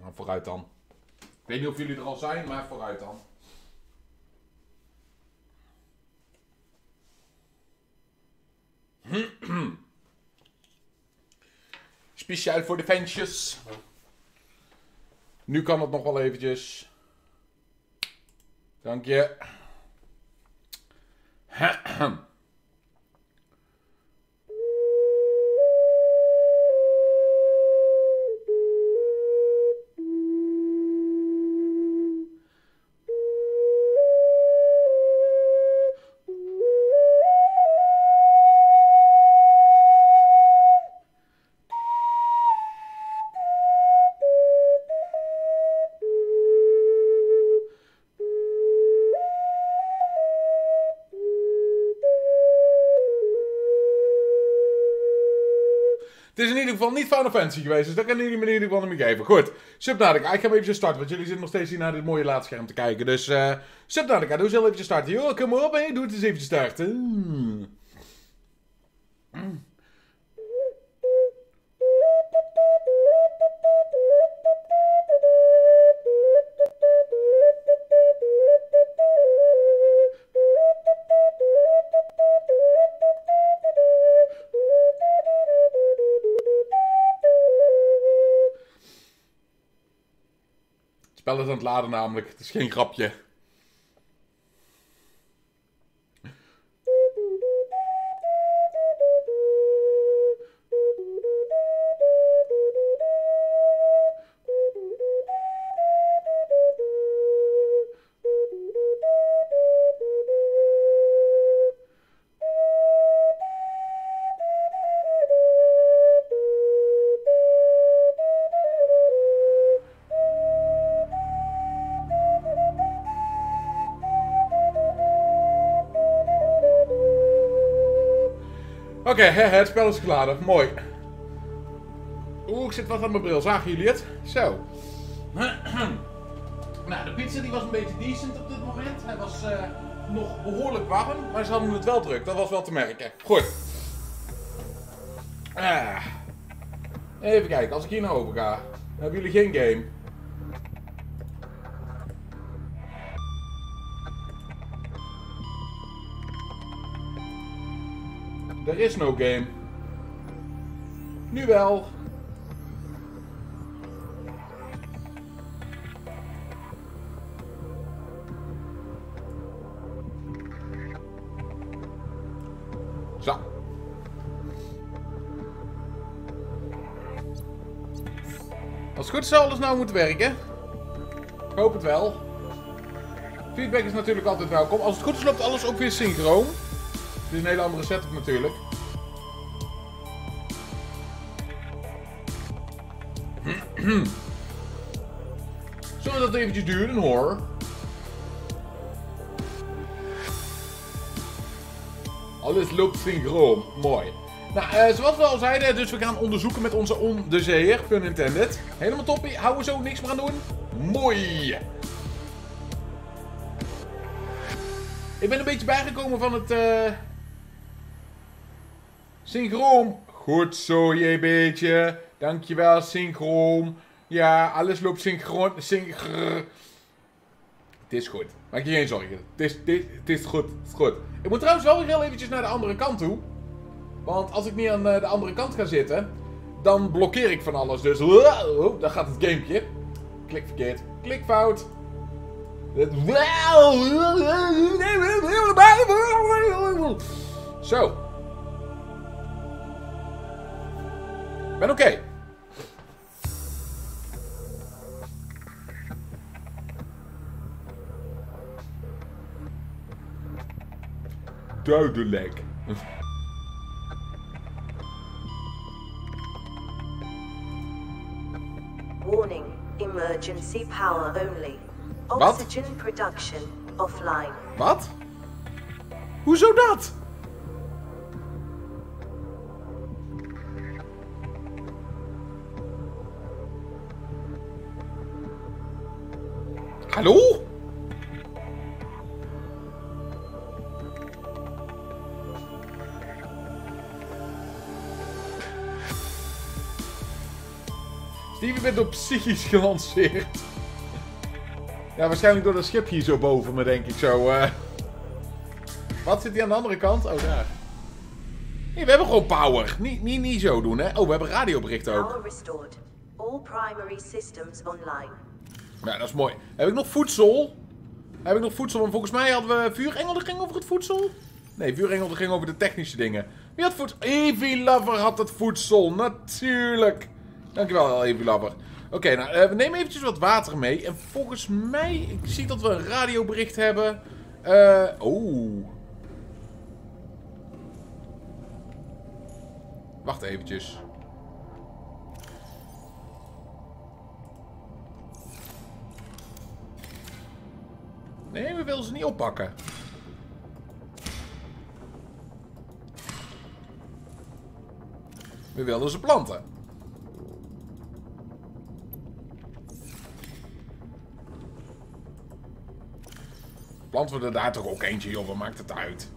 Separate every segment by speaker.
Speaker 1: Nou, vooruit dan. Ik weet niet of jullie er al zijn, maar vooruit dan. Speciaal voor de fansjes. Nu kan het nog wel eventjes. Dank je. geval niet Final Fantasy geweest, dus dat kan jullie me in ieder geval niet meer geven. Goed, Subnautica, ik ga hem even starten, want jullie zitten nog steeds hier naar dit mooie laadscherm te kijken. Dus uh, Subnautica, doe eens even starten. Joh, kom maar op, hè. doe het eens even starten. Het laden namelijk, het is geen grapje. Oké, het spel is geladen. Mooi. Oeh, ik zit wat aan mijn bril. Zagen jullie het? Zo. nou, de pizza die was een beetje decent op dit moment. Hij was uh, nog behoorlijk warm, maar ze hadden het wel druk. Dat was wel te merken. Goed. Ah. Even kijken, als ik hier naar open ga, hebben jullie geen game. Is no game. Nu wel. Zo. Als het goed zal alles nou moeten werken. Ik hoop het wel. Feedback is natuurlijk altijd welkom. Als het goed is loopt alles ook weer synchroon. Dit is een hele andere setup natuurlijk. Zullen we dat eventjes duren hoor? Alles loopt synchroon. Mooi. Nou, uh, zoals we al zeiden, dus we gaan onderzoeken met onze onderzeeër, pun intended. Helemaal toppie. Houden we zo niks meer aan doen? Mooi. Ik ben een beetje bijgekomen van het... Uh... Synchroon. Goed zo, je beetje. Dankjewel, synchroon. Ja, alles loopt synchroon. Synchro. Het is goed. Maak je geen zorgen. Het is, is, het is goed. Het is goed. Ik moet trouwens wel weer heel eventjes naar de andere kant toe. Want als ik niet aan de andere kant ga zitten, dan blokkeer ik van alles. Dus, oh, daar gaat het gamepje. Klik verkeerd. Klik fout. Zo. Ben oké. Duidelijk.
Speaker 2: Warning. Emergency power only.
Speaker 1: Wat?
Speaker 2: Oxygen production offline.
Speaker 1: Wat? Hoezo dat? Hallo? Stevie bent door psychisch gelanceerd. Ja, waarschijnlijk door dat schip hier zo boven me, denk ik zo. eh. Wat zit hier aan de andere kant? Oh, daar. Nee, we hebben gewoon power. Niet, niet, niet zo doen, hè. Oh, we hebben radioberichten ook.
Speaker 2: Power restored. All primary systems online.
Speaker 1: Ja, dat is mooi. Heb ik nog voedsel? Heb ik nog voedsel? Want volgens mij hadden we vuurengel dat ging over het voedsel. Nee, vuurengel dat ging over de technische dingen. Wie had voedsel? Evie Lover had het voedsel. Natuurlijk. Dankjewel, Evie Lover. Oké, nou, eh, we nemen eventjes wat water mee. En volgens mij, ik zie dat we een radiobericht hebben. Eh, oh. Wacht eventjes. Nee, we willen ze niet oppakken. We willen ze planten. Planten we er daar toch ook eentje, joh. Wat maakt het uit?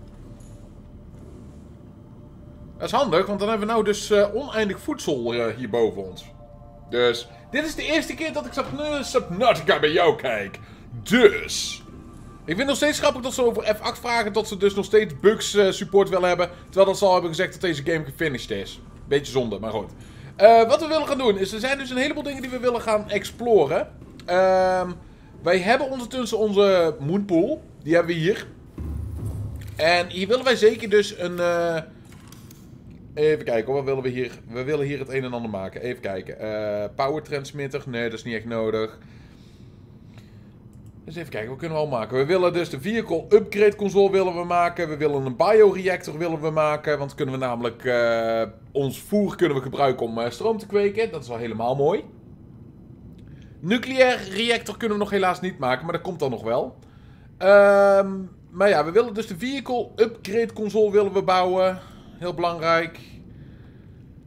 Speaker 1: Dat is handig, want dan hebben we nou dus eh, oneindig voedsel eh, hier boven ons. Dus, dit is de eerste keer dat ik Subna- Subnautica bij jou kijk. Dus... Ik vind nog steeds grappig dat ze over F8 vragen dat ze dus nog steeds bugs eh, support willen hebben. Terwijl dat ze al hebben gezegd dat deze game gefinished is. Beetje zonde, maar goed. Wat we willen gaan doen is, er zijn dus een heleboel dingen die we willen gaan exploren. Ehm, wij hebben ondertussen onze moonpool. Die hebben we hier. En hier willen wij zeker dus een... eh, Even kijken, wat willen we hier? We willen hier het een en ander maken. Even kijken. Eh, power transmitter? Nee, dat is niet echt nodig. Dus even kijken, wat kunnen we al maken? We willen dus de vehicle upgrade console willen we maken. We willen een bioreactor willen we maken. Want kunnen we namelijk eh, ons voer kunnen we gebruiken om stroom te kweken. Dat is wel helemaal mooi. Nucleair reactor kunnen we nog helaas niet maken, maar dat komt dan nog wel. Ehm, maar ja, we willen dus de vehicle upgrade console willen we bouwen. Heel belangrijk.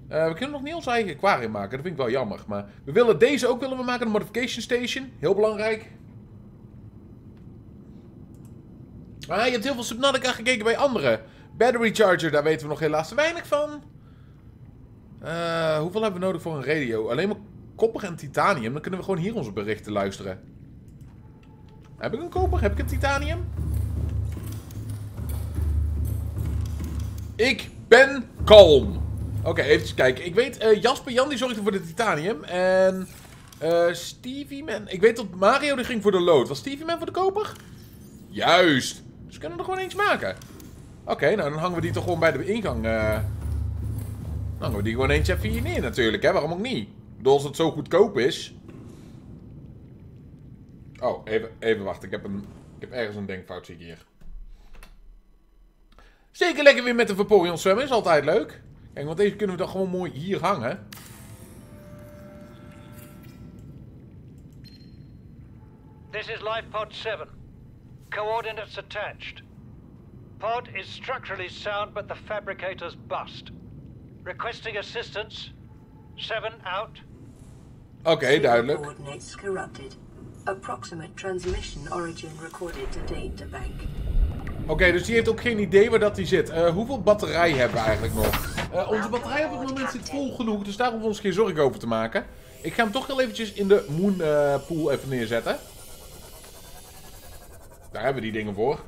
Speaker 1: Eh, we kunnen nog niet ons eigen aquarium maken, dat vind ik wel jammer. Maar we willen deze ook willen we maken, de modification station. Heel belangrijk. Ah, je hebt heel veel Subnautica gekeken bij anderen. Battery charger, daar weten we nog helaas te weinig van. Eh, hoeveel hebben we nodig voor een radio? Alleen maar kopper en titanium. Dan kunnen we gewoon hier onze berichten luisteren. Heb ik een koper? Heb ik een titanium? Ik ben kalm. Oké, even kijken. Ik weet, eh, Jasper Jan die zorgde voor de titanium. En eh Stevie Man... Ik weet dat Mario die ging voor de lood. Was Stevie Man voor de koper? Juist. Dus we kunnen er gewoon eentje maken. Oké, nou dan hangen we die toch gewoon bij de ingang. eh. Dan hangen we die gewoon eentje even hier neer natuurlijk, hè. Waarom ook niet? Bedoel, als het zo goedkoop is. Oh, even, even wachten. Ik heb, een, ik heb ergens een denkfout, zie ik hier. Zeker lekker weer met de Vaporeon zwemmen. Is altijd leuk. Kijk, want deze kunnen we dan gewoon mooi hier hangen.
Speaker 3: This is Life Pod 7. Coordinates attached. Pod is structurally sound, but the fabricator's bust. Requesting assistance. 7 out.
Speaker 1: Oké, duidelijk.
Speaker 4: Coordinates corrupted. Approximate transmission origin recorded to databank.
Speaker 1: Oké, dus die heeft ook geen idee waar dat die zit. Eh, hoeveel batterij hebben we eigenlijk nog? Eh, onze batterij op het moment zit vol genoeg, dus daar hoeven we ons geen zorgen over te maken. Ik ga hem toch heel eventjes in de moon eh, pool even neerzetten. Daar hebben we die dingen voor.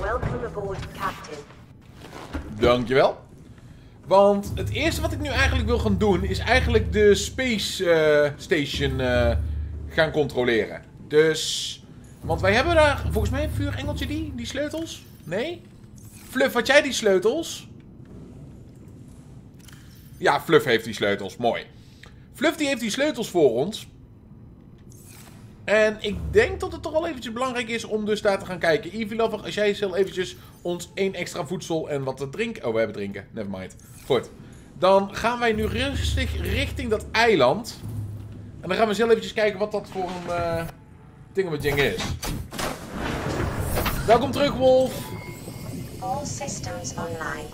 Speaker 2: Welcome aboard, Captain.
Speaker 1: Dankjewel. Want het eerste wat ik nu eigenlijk wil gaan doen, is eigenlijk de Space eh, Station eh, gaan controleren. Dus, want wij hebben daar, volgens mij, vuurengeltje die, die sleutels? Nee? Fluff, had jij die sleutels? Ja, Fluff heeft die sleutels, mooi. Fluff die heeft die sleutels voor ons. En ik denk dat het toch wel eventjes belangrijk is om dus daar te gaan kijken. Evie Lover, als jij heel eventjes ons één extra voedsel en wat te drinken... Oh, we hebben drinken. Nevermind. Goed. Dan gaan wij nu rustig richting dat eiland. En dan gaan we eens heel eventjes kijken wat dat voor een uh, dingamajing is. Welkom terug, Wolf.
Speaker 2: All systems online.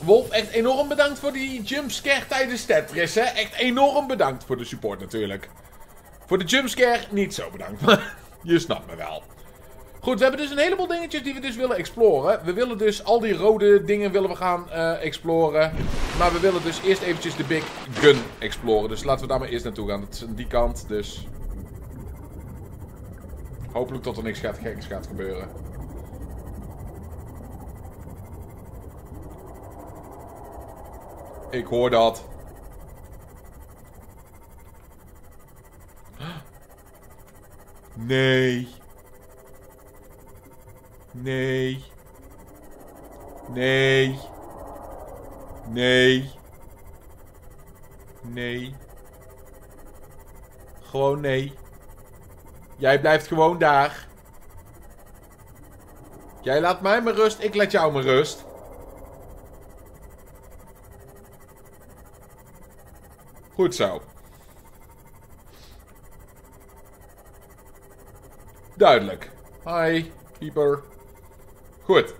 Speaker 1: Wolf, echt enorm bedankt voor die jumpscare tijdens Tetris, hè. Echt enorm bedankt voor de support natuurlijk. Voor de jumpscare niet zo bedankt, maar je snapt me wel. Goed, we hebben dus een heleboel dingetjes die we dus willen exploren. We willen dus al die rode dingen willen we gaan eh, exploren. Maar we willen dus eerst eventjes de Big Gun exploren. Dus laten we daar maar eerst naartoe gaan. Dat is aan die kant, dus... Hopelijk tot er niks gaat, gaat gebeuren. Ik hoor dat. Nee. Nee. Nee. Nee. Nee. Gewoon nee. Jij blijft gewoon daar. Jij laat mij maar rust, ik laat jou maar rust. Goed zo. Duidelijk. Hi, keeper. Goed.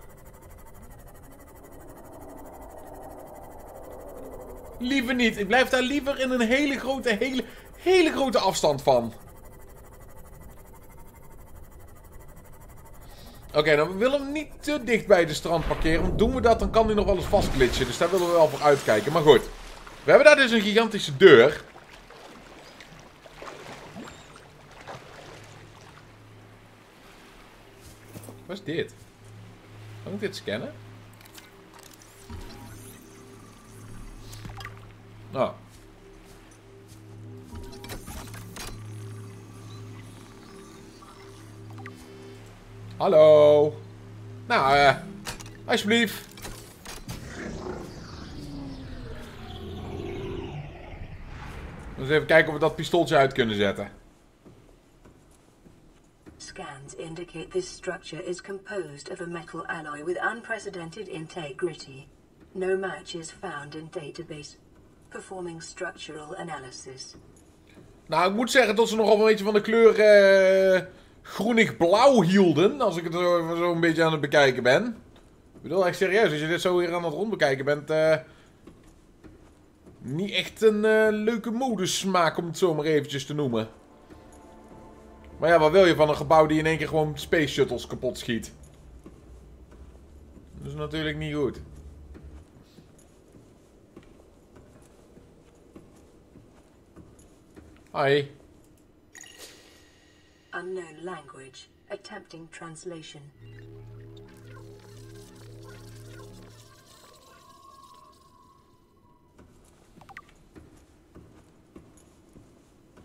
Speaker 1: Liever niet. Ik blijf daar liever in een hele grote, hele, hele grote afstand van. Oké, dan willen we hem niet te dicht bij de strand parkeren. Want doen we dat, dan kan hij nog wel eens vastglitchen. Dus daar willen we wel voor uitkijken. Maar goed. We hebben daar dus een gigantische deur. Wat is dit? Kan ik dit scannen? Oh. Hallo. Nou, eh. alsjeblieft. Dus even kijken of we dat pistooltje uit kunnen zetten.
Speaker 4: Scans indicate this structure is composed of a metal alloy with unprecedented integrity. No match is found in database. Performing structural analysis.
Speaker 1: Nou, ik moet zeggen dat ze nogal een beetje van de kleur eh, groenig-blauw hielden. Als ik het zo, zo een beetje aan het bekijken ben. Ik bedoel, echt serieus. Als je dit zo hier aan het rondbekijken bent... eh, niet echt een eh, leuke modesmaak, om het zo maar eventjes te noemen. Maar ja, wat wil je van een gebouw die in één keer gewoon space shuttles kapot schiet? Dat is natuurlijk niet goed. Hi.
Speaker 4: Unknown language. Attempting translation.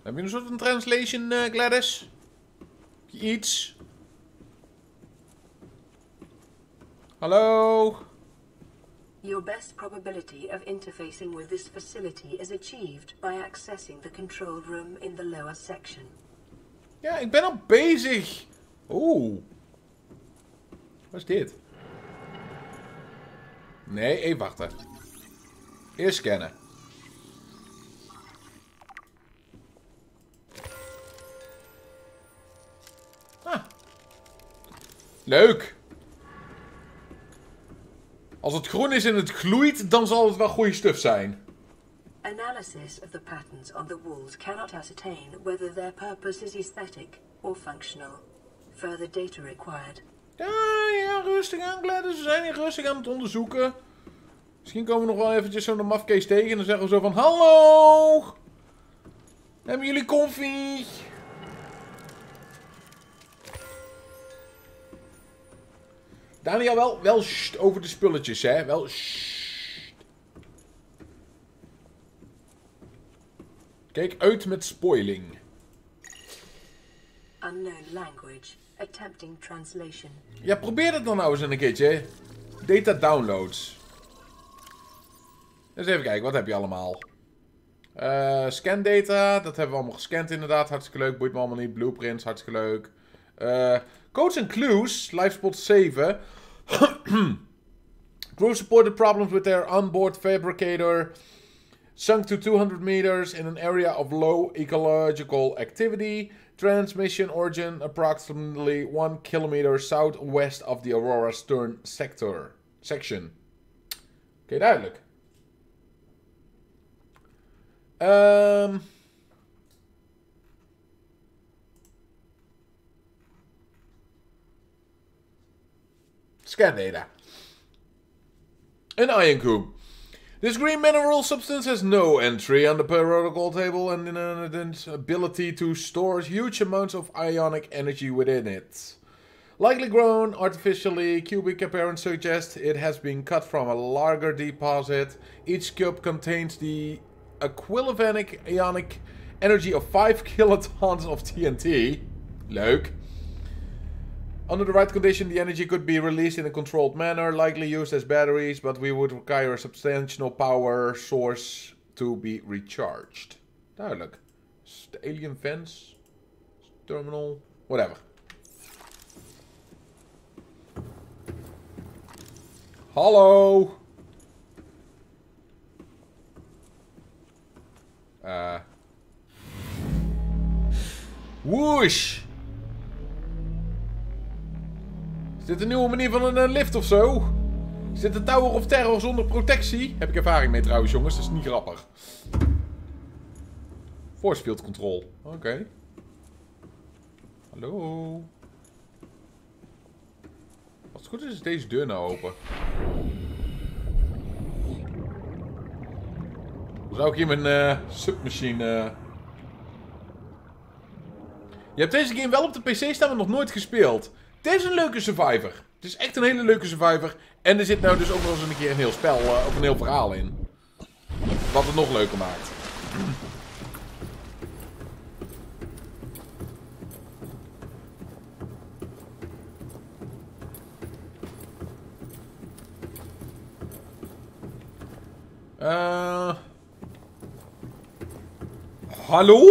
Speaker 1: Heb je een soort van translation, eh, Gladys? Heb Hello?
Speaker 4: Your best probability of interfacing with this facility is achieved by accessing the control room in the lower section.
Speaker 1: Ja, ik ben al bezig. Oeh. Wat is dit? Nee, even wachten. Eerst scannen. Leuk. Als het groen is en het gloeit, dan zal het wel goede stuff zijn.
Speaker 4: Analysis of the patterns on the walls cannot ascertain whether their purpose is aesthetic or functional. Further data required.
Speaker 1: Ja, ja, rustig aan, Gladys. We zijn hier rustig aan het onderzoeken. Misschien komen we nog wel eventjes zo'n mafkees tegen en dan zeggen we zo van... Hallo! Hebben jullie koffie? Daniel, wel, wel sst, over de spulletjes, hè. Wel sst. Kijk uit met spoiling.
Speaker 4: Unknown language. Attempting translation.
Speaker 1: Ja, probeer het dan nou eens een keertje. Data downloads. Eens even kijken, wat heb je allemaal? Eh scan data, dat hebben we allemaal gescand inderdaad. Hartstikke leuk, boeit me allemaal niet. Blueprints, hartstikke leuk. Eh codes and clues, LiveSpot 7. Crew supported problems with their onboard fabricator. Sunk to 200 meters in an area of low ecological activity. Transmission origin approximately 1 kilometer southwest of the Aurora Stern sector. Section. Oké, duidelijk. Ehm. Um, Scan data. An iron cube. This green mineral substance has no entry on the periodical table and an ability to store huge amounts of ionic energy within it. Likely grown artificially, cubic appearance suggests it has been cut from a larger deposit. Each cube contains the equivalent ionic energy of 5 kilotons of TNT. Leuk. Under the right condition, the energy could be released in a controlled manner, likely used as batteries, but we would require a substantial power source to be recharged. Duidelijk. The alien fence, terminal, whatever. Hallo. Uh. Whoosh. Dit een nieuwe manier van een eh, lift of zo? Is dit een Tower of Terror zonder protectie? Heb ik ervaring mee trouwens, jongens. Dat is niet grappig. Force control. Oké. Hallo. Als het goed is, is deze deur nou open. Zou ik hier mijn uh, submachine... Uh... Je hebt deze game wel op de PC staan, maar nog nooit gespeeld. Dit is een leuke survivor. Het is echt een hele leuke survivor. En er zit nou dus ook nog eens een keer een heel spel, uh, of een heel verhaal in. Wat het nog leuker maakt. Uh... Hallo?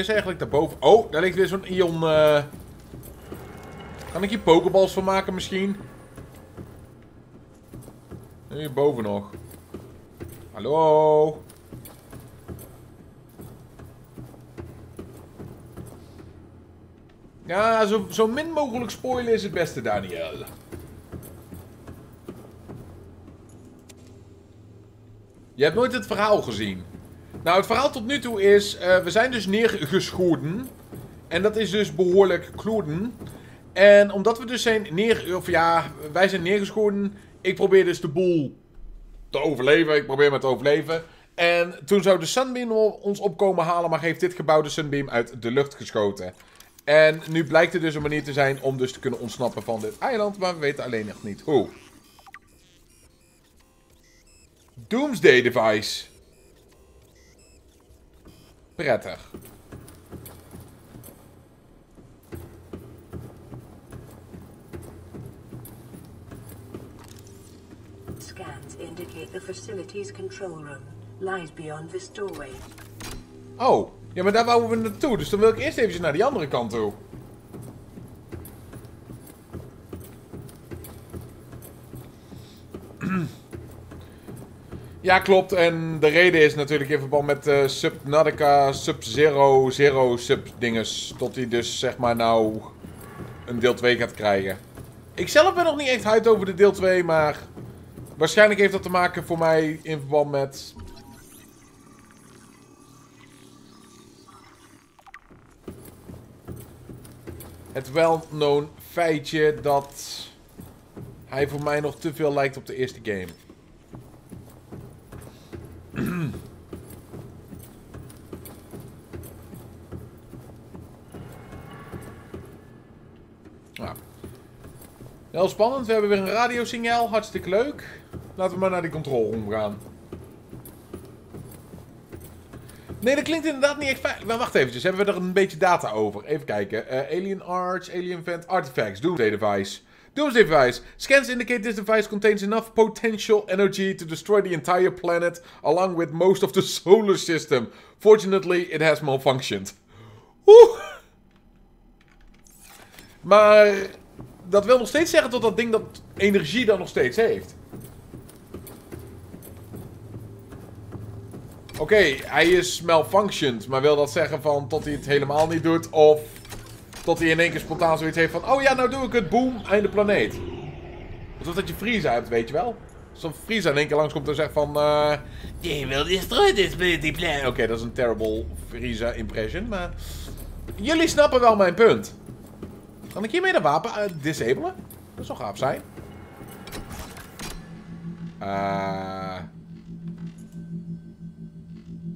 Speaker 1: Eerst eigenlijk daarboven. Oh, daar ligt weer zo'n ion. Uh... Kan ik hier pokeballs van maken misschien? Hierboven nog. Hallo? Ja, zo, zo min mogelijk spoilen is het beste, Daniel. Je hebt nooit het verhaal gezien. Nou, het verhaal tot nu toe is... Uh, we zijn dus neergeschoten. En dat is dus behoorlijk kloeden. En omdat we dus zijn neer... Of ja, wij zijn neergeschoten. Ik probeer dus de boel te overleven. Ik probeer maar te overleven. En toen zou de Sunbeam ons opkomen halen. Maar heeft dit gebouw de Sunbeam uit de lucht geschoten. En nu blijkt er dus een manier te zijn om dus te kunnen ontsnappen van dit eiland. Maar we weten alleen nog niet hoe. Doomsday Device. Prettig.
Speaker 4: Scans indicate the facility's control room lies beyond this doorway.
Speaker 1: Oh, ja, maar daar wouden we naartoe. Dus dan wil ik eerst even naar die andere kant toe. Ja, klopt. En de reden is natuurlijk in verband met uh, Subnautica Sub-Zero, Zero Sub-dinges. Tot hij dus, zeg maar, nou een deel 2 gaat krijgen. Ik zelf ben nog niet echt uit over de deel 2, maar... Waarschijnlijk heeft dat te maken voor mij in verband met... Het well-known feitje dat... Hij voor mij nog te veel lijkt op de eerste game. Nou. Heel spannend. We hebben weer een radiosignaal. Hartstikke leuk. Laten we maar naar die controle gaan. Nee, dat klinkt inderdaad niet echt fijn. Wacht eventjes. Hebben we er een beetje data over? Even kijken. Uh, Alien Arch, Alien Vent, Artifacts, Doomsday Device. Doomsday device. Scans indicate this device contains enough potential energy to destroy the entire planet, along with most of the solar system. Fortunately, it has malfunctioned. Oeh. Maar dat wil nog steeds zeggen dat dat ding dat energie dan nog steeds heeft. Oké, hij is malfunctioned, maar wil dat zeggen van tot hij het helemaal niet doet of tot hij in één keer spontaan zoiets heeft van... Oh ja, nou doe ik het. Boom, einde planeet. Alsof dat je vriezen hebt, weet je wel. Zo'n Frieza in één keer langskomt en zegt van... eh je wil destroy this bloody planet. Oké, dat is een terrible Frieza impression, maar... Jullie snappen wel mijn punt. Kan ik hiermee de wapen eh, disabelen? Dat zou gaaf zijn. Eh...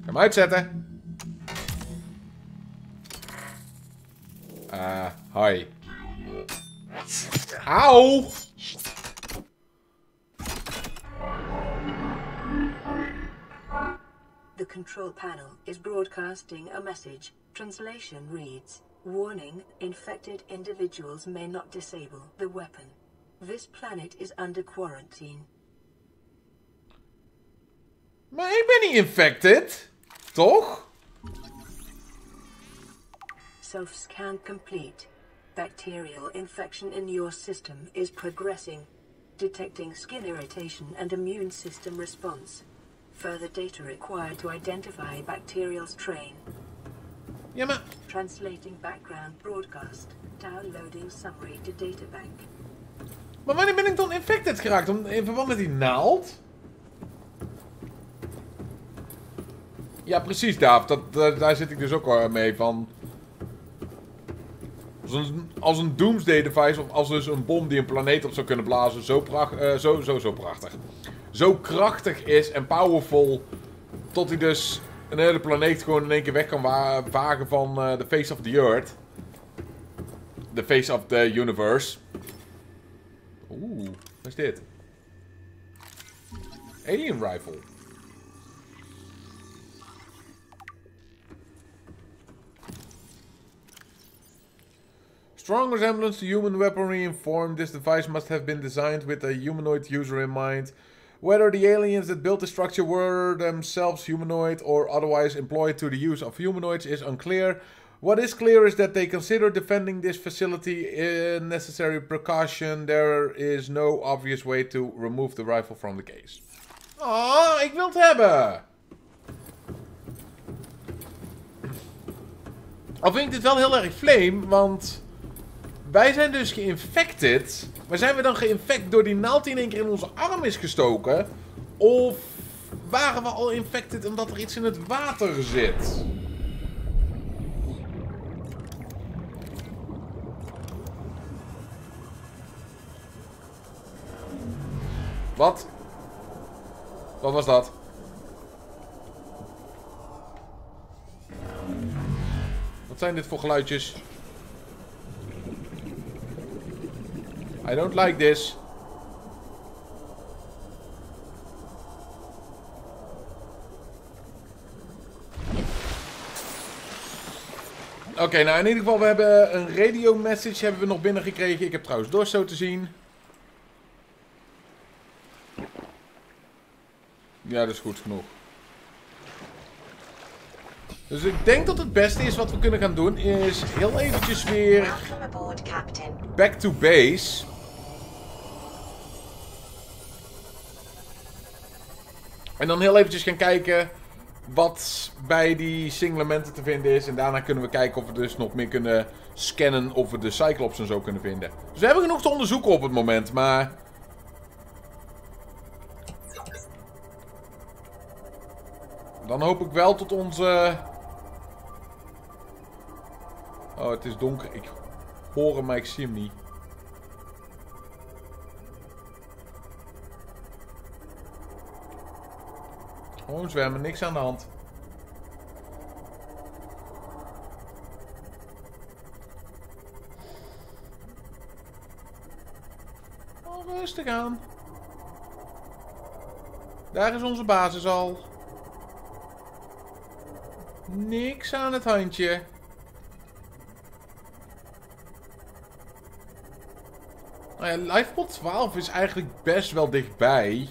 Speaker 1: Ga hem uitzetten. Eh, hi. Auw!
Speaker 4: The control panel is broadcasting a message. Translation reads Warning infected individuals may not disable the weapon. This planet is under quarantine.
Speaker 1: Maar ik ben niet infected. Toch?
Speaker 4: Self scan complete. Bacterial infection in your system is progressing. Detecting skin irritation and immune system response. Further data required to identify bacterial strain.
Speaker 1: Ja, maar...
Speaker 4: Translating background broadcast. Downloading summary to databank.
Speaker 1: Maar wanneer ben ik dan infected geraakt? Om- In verband met die naald? Ja, precies, Daaf. Dat, dat- daar zit ik dus ook mee van... Als een, doomsday device, of als dus een bom die een planeet op zou kunnen blazen, zo, pracht, eh, zo, zo, zo prachtig. Zo krachtig is en powerful, tot hij dus een hele planeet gewoon in één keer weg kan wa wagen van eh, de face of the earth. The face of the universe. Oeh, wat is dit? Alien rifle. Strong resemblance to human weaponry in form, this device must have been designed with a humanoid user in mind. Whether the aliens that built the structure were themselves humanoid or otherwise employed to the use of humanoids is unclear. What is clear is that they consider defending this facility a necessary precaution. There is no obvious way to remove the rifle from the case. Ah, ik wil het hebben! Al vind ik dit wel heel erg flame, want wij zijn dus geïnfected. Maar zijn we dan geïnfect door die naald die in één keer in onze arm is gestoken? Of waren we al infected omdat er iets in het water zit? Wat? Wat was dat? Wat zijn dit voor geluidjes? I don't like this. Oké, nou in ieder geval, we hebben een radio message hebben we nog binnengekregen. Ik heb trouwens dorst zo te zien. Ja, dat is goed genoeg. Dus ik denk dat het beste is wat we kunnen gaan doen, is heel eventjes weer back to base. En dan heel eventjes gaan kijken wat bij die singlementen te vinden is. En daarna kunnen we kijken of we dus nog meer kunnen scannen of we de Cyclops en zo kunnen vinden. Dus we hebben genoeg te onderzoeken op het moment, maar... Dan hoop ik wel tot onze... Oh, het is donker. Ik hoor hem, maar ik zie hem niet. Gewoon zwemmen, niks aan de hand. Oh, rustig aan. Daar is onze basis al. Niks aan het handje. Nou ja, Livepod 12 is eigenlijk best wel dichtbij.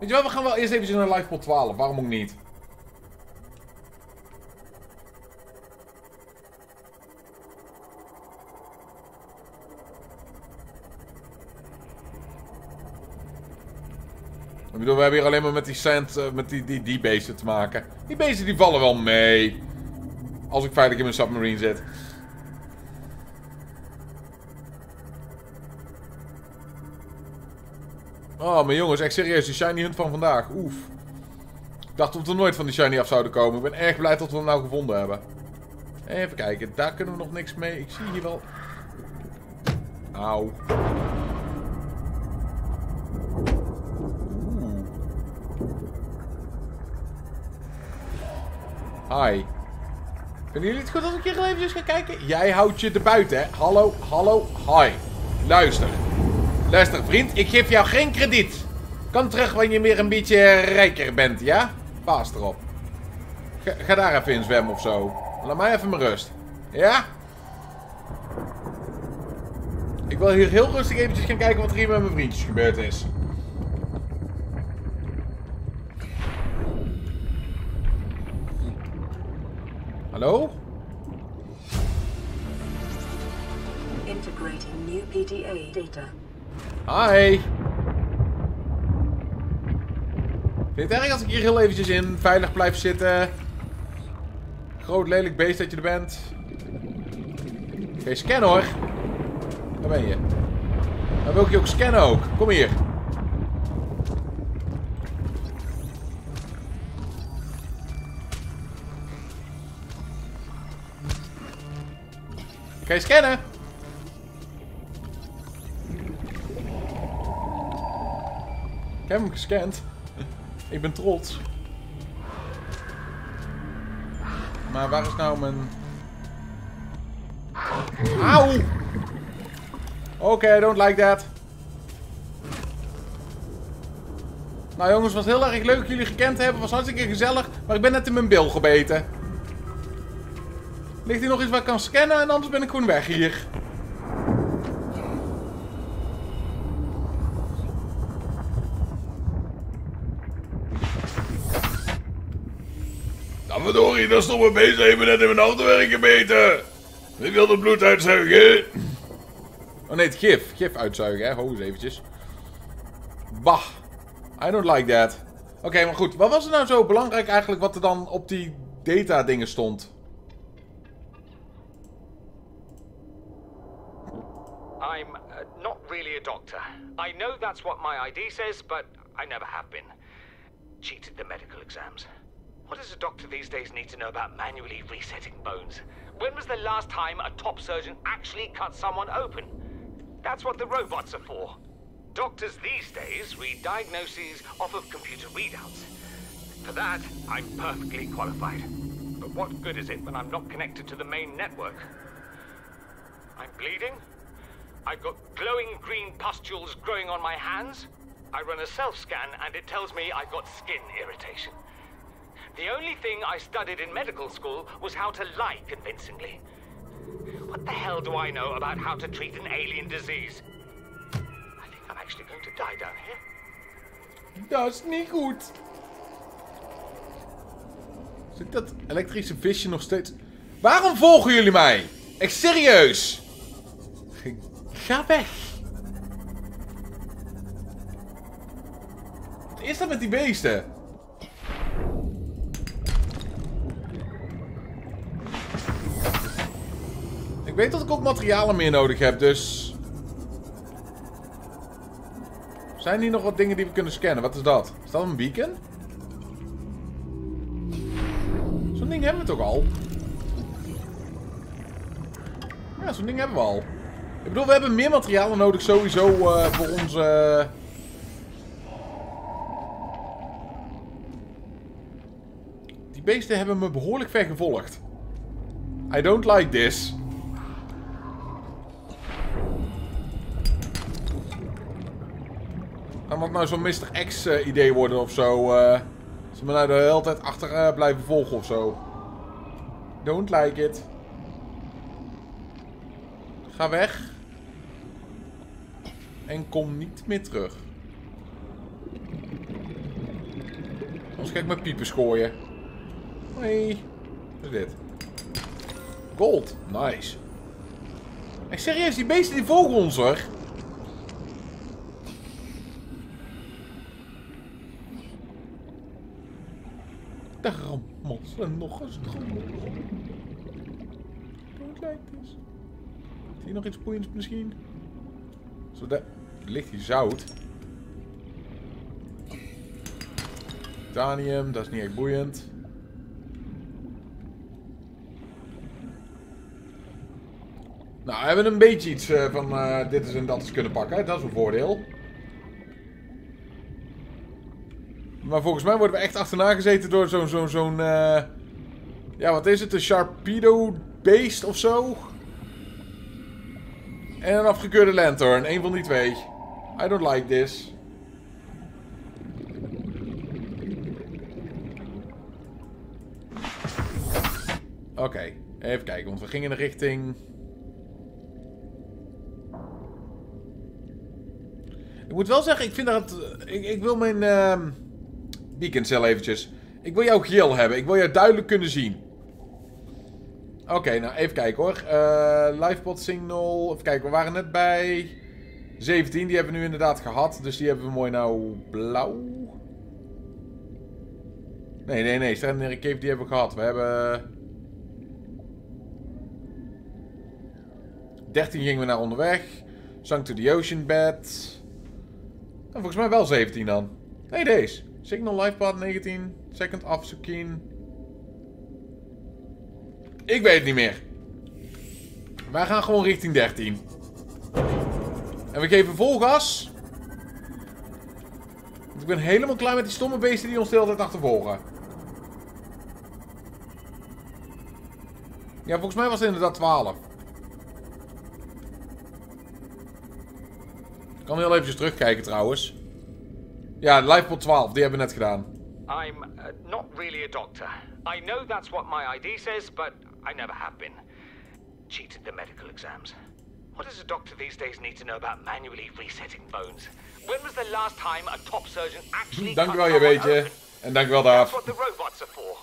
Speaker 1: Weet je wel, we gaan wel eerst even naar Livepod 12. Waarom ook niet? Ik bedoel, we hebben hier alleen maar met die sand, eh, met die, die, die beesten te maken. Die beesten die vallen wel mee. Als ik veilig in mijn submarine zit. Oh, maar jongens, echt serieus, die shiny hunt van vandaag. Oef. Ik dacht dat we er nooit van die shiny af zouden komen. Ik ben erg blij dat we hem nou gevonden hebben. Even kijken, daar kunnen we nog niks mee. Ik zie hier wel... Auw. Hi. Vinden jullie het goed als ik hier even ga kijken? Jij houdt je erbuiten, hè? Hallo, hallo, hi. Luister. Luister, vriend. Ik geef jou geen krediet. Kom terug wanneer je weer een beetje rijker bent, ja? Paas erop. Ga, ga daar even in zwemmen of zo. Laat mij even mijn rust. Ja? Ik wil hier heel rustig eventjes gaan kijken wat er hier met mijn vriendjes gebeurd is. Hallo?
Speaker 4: Integrating new PDA data.
Speaker 1: Hi. Vind je het erg als ik hier heel eventjes in veilig blijf zitten? Groot lelijk beest dat je er bent. Oké, scan hoor. Daar ben je. Dan wil ik je ook scannen ook. Kom hier. Ga je scannen? Heb hem gescand. Ik ben trots. Maar waar is nou mijn... Auw! Oké, I don't like that. Nou jongens, was heel erg leuk jullie gekend te hebben. was hartstikke gezellig. Maar ik ben net in mijn bil gebeten. Ligt hier nog iets waar ik kan scannen en anders ben ik gewoon weg hier.
Speaker 5: Verdorie, dat stomme beest heeft me net in mijn achterwerk gebeten. Ik wil het bloed uitzuigen.
Speaker 1: Oh nee, het gif. Gif uitzuigen, hè. Ho eens eventjes. Bah. I don't like that. Oké, maar goed. Wat was er nou zo belangrijk eigenlijk wat er dan op die data dingen stond?
Speaker 6: I'm uh, not really a doctor. I know that's what my ID says, but I never have been. Cheated the medical exams. What does a doctor these days need to know about manually resetting bones? When was the last time a top surgeon actually cut someone open? That's what the robots are for. Doctors these days read diagnoses off of computer readouts. For that, I'm perfectly qualified. But what good is it when I'm not connected to the main network? I'm bleeding? I've got glowing green pustules growing on my hands. I run a self scan and it tells me I've got skin irritation. The only thing I studied in medical school was how to lie convincingly. What the hell do I know about how to treat an alien disease? I think I'm actually going to die down here.
Speaker 1: Dat is niet goed. Zit dat elektrische visje nog steeds... Waarom volgen jullie mij? Echt serieus. Ga weg. Wat is dat met die beesten? Ik weet dat ik ook materialen meer nodig heb, dus... Zijn hier nog wat dingen die we kunnen scannen? Wat is dat? Is dat een beacon? Zo'n ding hebben we toch al? Ja, zo'n ding hebben we al. Ik bedoel, we hebben meer materialen nodig sowieso eh, voor onze... Die beesten hebben me behoorlijk ver gevolgd. I don't like this. Kan dat nou zo'n Mr. X eh, worden of zo? eh ze me nou de hele tijd achter eh, blijven volgen of zo. Don't like it. Ga weg. En kom niet meer terug. Anders ik mijn piepen schooien. Hoi. Wat is dit? Gold. Nice. Hey, serieus, die beesten die volgen ons hoor. De rammels en nog eens de. Hoe het lijkt is. Is hier nog iets boeiends misschien? Zo daar ligt hier zout. Titanium, dat is niet echt boeiend. Nou, we hebben een beetje iets eh, van eh, dit is en dat is kunnen pakken. Dat is een voordeel. Maar volgens mij worden we echt achterna gezeten door zo'n... zo'n zo'n eh, ja, wat is het? Een Sharpedo beest of zo? En een afgekeurde lantern. Eén van die twee. I don't like this. Oké, even kijken, want we gingen in de richting... Ik moet wel zeggen, ik vind dat... Ik, ik wil mijn ehm beacon cel eventjes. Ik wil jou geel hebben. Ik wil jou duidelijk kunnen zien. Oké, nou even kijken hoor. Eh livepod signal. Even kijken, we waren net bij 17. Die hebben we nu inderdaad gehad. Dus die hebben we mooi nou blauw. Nee, nee, nee. Standard Cave die hebben we gehad. We hebben... 13 gingen we naar onderweg. Sunk to the ocean bed. En volgens mij wel 17 dan. Nee, deze. Signal livepod 19. Second officer keen. Ik weet het niet meer. Wij gaan gewoon richting 13. En we geven vol gas. Want ik ben helemaal klaar met die stomme beesten die ons de hele tijd achtervolgen. Ja, volgens mij was het inderdaad 12. Ik kan heel eventjes terugkijken trouwens. Ja, livepod 12, die hebben we net gedaan.
Speaker 6: I'm uh, not really a doctor. I know that's what my ID says, but I never have been. Cheated the medical exams. What does a doctor these days need to know about manually resetting bones? When was the last time a top surgeon actually
Speaker 1: Dankjewel, je
Speaker 6: someone
Speaker 1: weet je.
Speaker 6: open?
Speaker 1: En dankjewel,
Speaker 6: That's
Speaker 1: Daaf.
Speaker 6: what the robots are for.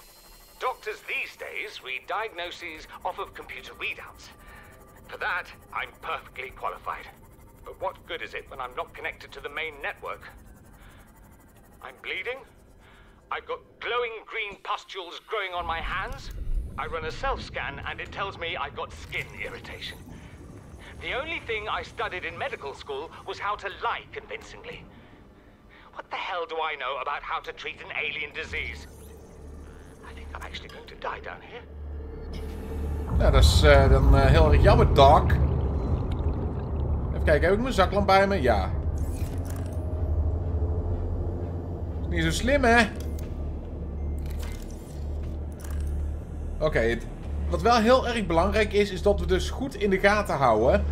Speaker 6: Doctors these days read diagnoses off of computer readouts. For that, I'm perfectly qualified. But what good is it when I'm not connected to the main network? I'm bleeding. I've got glowing green pustules growing on my hands. I run a self scan and it tells me I've got skin irritation. The only thing I studied in medical school was how to lie convincingly. What the hell do I know about how to treat an alien disease? I think I'm actually going to die down here.
Speaker 1: Nou, dat is eh, dan eh, heel erg jammer, Doc. Even kijken, heb ik mijn zaklamp bij me? Ja. Niet zo slim, hè? Oké, wat wel heel erg belangrijk is, is dat we dus goed in de gaten houden.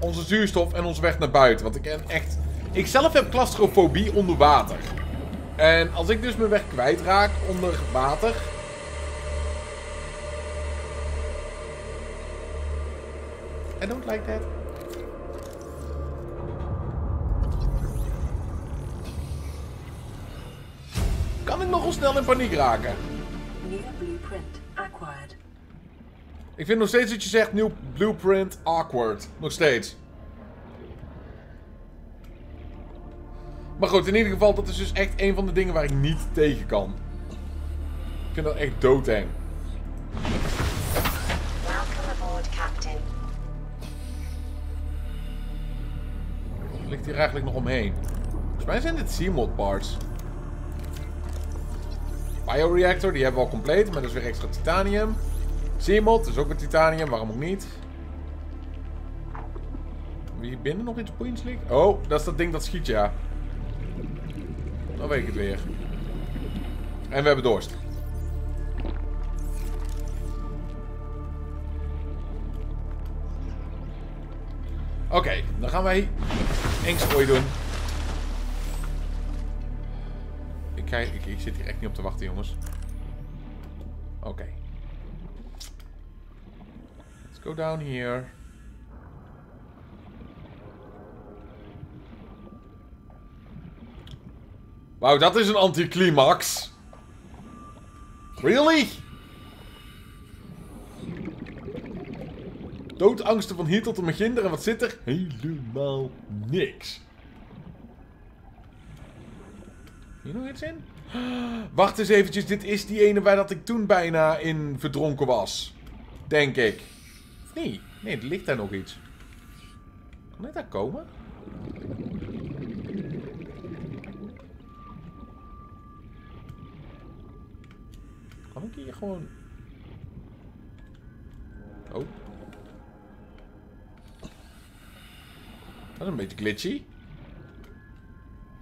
Speaker 1: Onze zuurstof en onze weg naar buiten. Want ik ben echt... Ik zelf heb claustrofobie onder water. En als ik dus mijn weg kwijtraak onder water... I don't like that. Nogal snel in paniek raken?
Speaker 4: New blueprint acquired.
Speaker 1: Ik vind nog steeds dat je zegt nieuw blueprint awkward. Nog steeds. Maar goed, in ieder geval, dat is dus echt een van de dingen waar ik niet tegen kan. Ik vind dat echt doodeng.
Speaker 2: Welcome aboard, Captain.
Speaker 1: Ligt hier eigenlijk nog omheen? Volgens mij zijn dit C-mod parts. Bioreactor, die hebben we al compleet, maar dat is weer extra titanium. C-mod, is ook weer titanium, waarom ook niet? Wie binnen nog iets boeiends ligt? Oh, dat is dat ding dat schiet, ja. Dan weet ik het weer. En we hebben dorst. Oké, dan gaan wij Engstrooi doen. Krijg, ik, zit hier echt niet op te wachten, jongens. Oké. Let's go down here. Wauw, dat is een anticlimax. Really? Doodangsten van hier tot en met ginder. En wat zit er? Helemaal niks. Hier nog iets in? Wacht eens eventjes. Dit is die ene waar dat ik toen bijna in verdronken was. Denk ik. Of niet? Nee, er ligt daar nog iets. Kan dit daar komen? Kan ik hier gewoon... Oh. Dat is een beetje glitchy.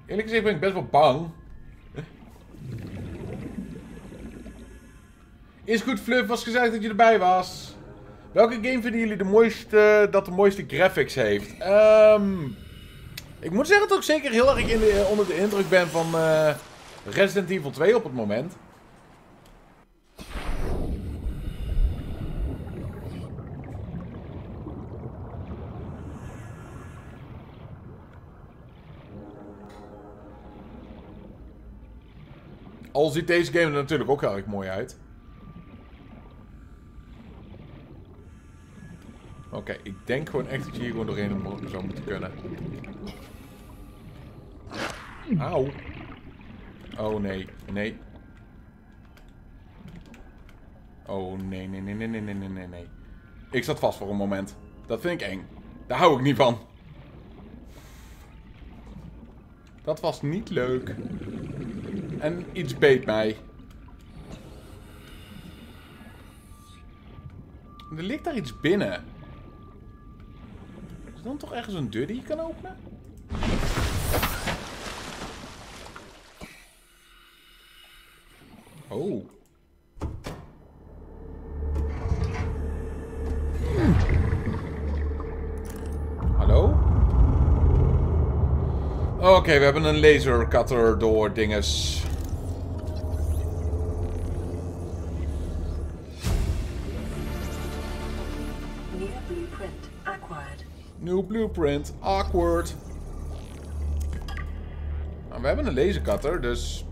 Speaker 1: Eerlijk gezegd ben ik best wel bang. Is goed, Fluff. Was gezegd dat je erbij was. Welke game vinden jullie de mooiste, dat de mooiste graphics heeft? Ehm ik moet zeggen dat ik zeker heel erg in de, onder de indruk ben van eh, Resident Evil 2 op het moment. Al ziet deze game er natuurlijk ook heel erg mooi uit. Oké, ik denk gewoon echt dat je hier gewoon doorheen zou moeten kunnen. Auw. Oh nee, nee. Oh nee, nee, nee, nee, nee, nee, nee, nee. Ik zat vast voor een moment. Dat vind ik eng. Daar hou ik niet van. Dat was niet leuk. En iets beet mij. Er ligt daar iets binnen. Dan toch ergens een deur die je kan openen? Oh. Hallo? Oké, we hebben een laser cutter door dinges.
Speaker 4: New blueprint.
Speaker 1: Awkward. Nou, we hebben een laser cutter, dus...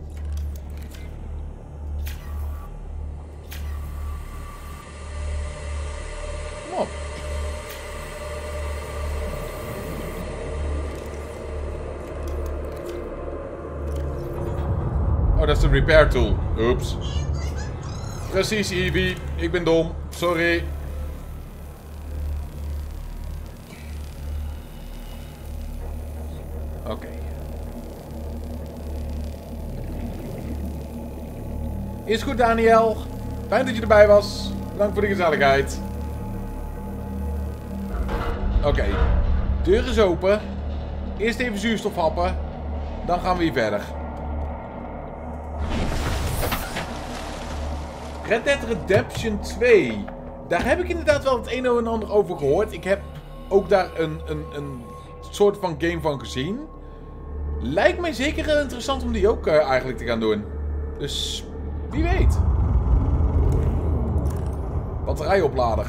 Speaker 1: Oh, dat is de repair tool. Oeps. Precies, Evie. Ik ben dom. Sorry. Oké. Is goed, Daniel. Fijn dat je erbij was. Bedankt voor de gezelligheid. Oké. Deur is open. Eerst even zuurstof happen. Dan gaan we hier verder. Red Dead Redemption 2. Daar heb ik inderdaad wel het een en ander over gehoord. Ik heb ook daar een, een, een soort van game van gezien. Lijkt mij zeker heel interessant om die ook eh, eigenlijk te gaan doen. Dus wie weet. Batterijoplader.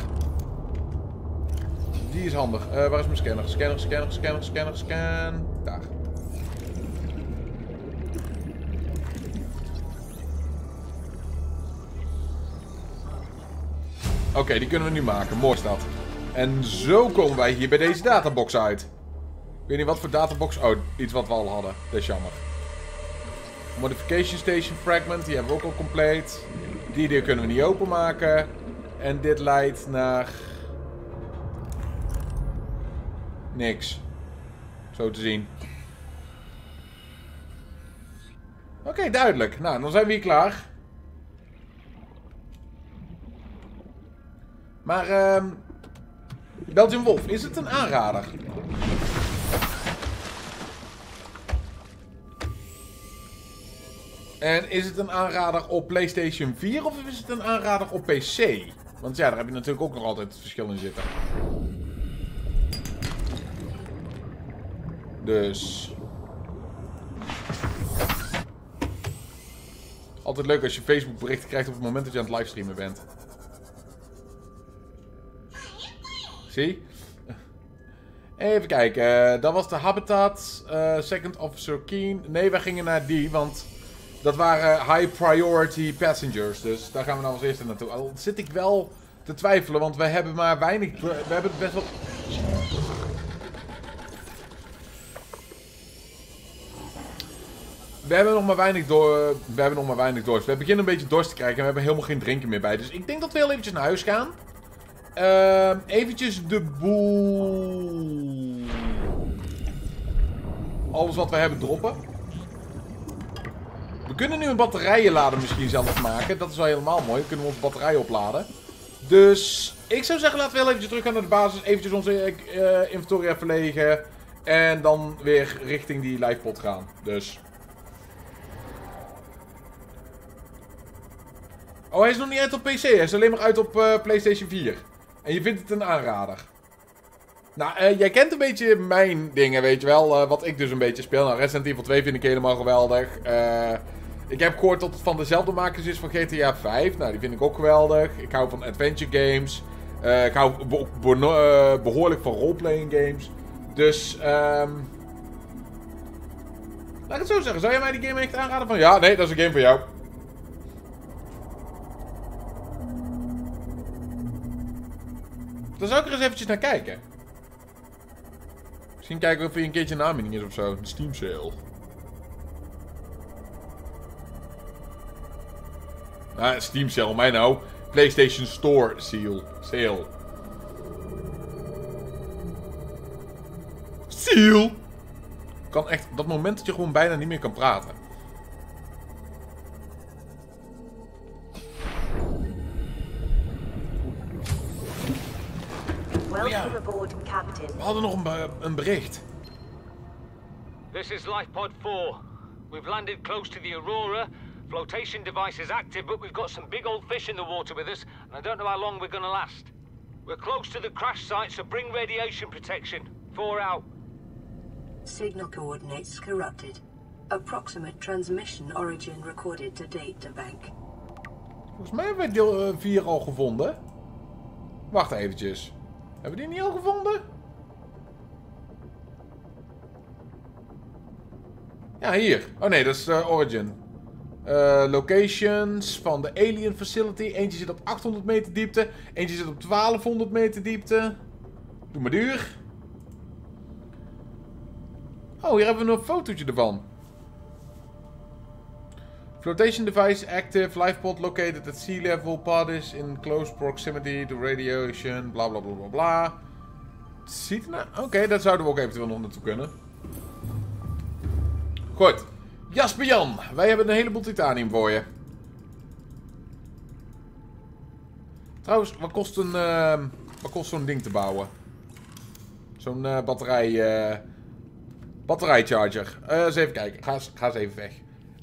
Speaker 1: Die is handig. Eh, waar is mijn scanner? Scanner, scanner, scanner, scanner, scan. Daar. Oké, die kunnen we nu maken. Mooi dat. En zo komen wij hier bij deze databox uit. Weet niet wat voor databox. Oh, iets wat we al hadden. Dat is jammer. Modification Station Fragment, die hebben we ook al compleet. Die deur kunnen we niet openmaken. En dit leidt naar... Niks. Zo te zien. Oké, duidelijk. Nou, dan zijn we hier klaar. Maar, ehm... Belgian Wolf, is het een aanrader? En is het een aanrader op PlayStation 4 of is het een aanrader op PC? Want ja, daar heb je natuurlijk ook nog altijd het verschil in zitten. Dus. Altijd leuk als je Facebook berichten krijgt op het moment dat je aan het livestreamen bent. Zie? Even kijken. dat was de Habitat. eh, Second Officer Keen. Nee, wij gingen naar die, want dat waren high priority passengers. Dus daar gaan we nou als eerste naartoe. Al zit ik wel te twijfelen, want we hebben maar weinig... We hebben best wel... We hebben nog maar weinig door. We hebben nog maar weinig dorst. We beginnen een beetje dorst te krijgen en we hebben helemaal geen drinken meer bij. Dus ik denk dat we heel eventjes naar huis gaan. Ehm eventjes de boel. Alles wat we hebben droppen. Kunnen nu een batterijenlader misschien zelf maken. Dat is wel helemaal mooi. Dan kunnen we onze batterij opladen. Dus ik zou zeggen, laten we heel eventjes terug gaan naar de basis. Eventjes onze eh, inventory even legen. En dan weer richting die livepod gaan. Dus... Oh, hij is nog niet uit op PC. Hij is alleen maar uit op eh, PlayStation 4. En je vindt het een aanrader. Nou, eh, jij kent een beetje mijn dingen, weet je wel. wat ik dus een beetje speel. Nou, Resident Evil 2 vind ik helemaal geweldig. Ik heb gehoord dat het van dezelfde makers is van GTA 5. Nou, die vind ik ook geweldig. Ik hou van adventure games. Eh, ik hou eh, behoorlijk van roleplaying games. Dus, ehm... Laat ik het zo zeggen. Zou jij mij die game echt aanraden van... Ja, nee, dat is een game voor jou. Dan zou ik er eens eventjes naar kijken. Misschien kijken of er een keertje een aanbieding is of zo. Een Steam sale. Ah, Steam sale, mij nou. PlayStation Store sale. Sale. Sale. Kan echt, dat moment dat je gewoon bijna niet meer kan praten.
Speaker 2: Welcome aboard, Captain.
Speaker 1: We hadden nog een, be- een bericht.
Speaker 6: This is Lifepod 4. We've landed close to the Aurora. Flotation device is active, but we've got some big old fish in the water with us, and I don't know how long we're gonna last. We're close to the crash site, so bring radiation protection. Four out.
Speaker 4: Signal coordinates corrupted. Approximate transmission origin recorded to databank.
Speaker 1: Volgens mij hebben we deel 4 al gevonden. Wacht eventjes. Hebben we die niet al gevonden? Ja, hier. Oh nee, dat is eh, Origin. Eh, locations van de Alien Facility. Eentje zit op 800 meter diepte. Eentje zit op 1200 meter diepte. Doe maar duur. Oh, hier hebben we een fotootje ervan. Flotation device active, life pod located at sea level, pod is in close proximity to radiation, bla bla bla bla bla. Ziet er nou? Oké, daar zouden we ook eventueel nog naartoe kunnen. Goed. Jasper Jan, wij hebben een heleboel titanium voor je. Trouwens, wat kost een, ehm, wat kost zo'n ding te bouwen? Zo'n eh, batterij, eh batterijcharger. Eh eens even kijken, ga, eens- ga eens even weg.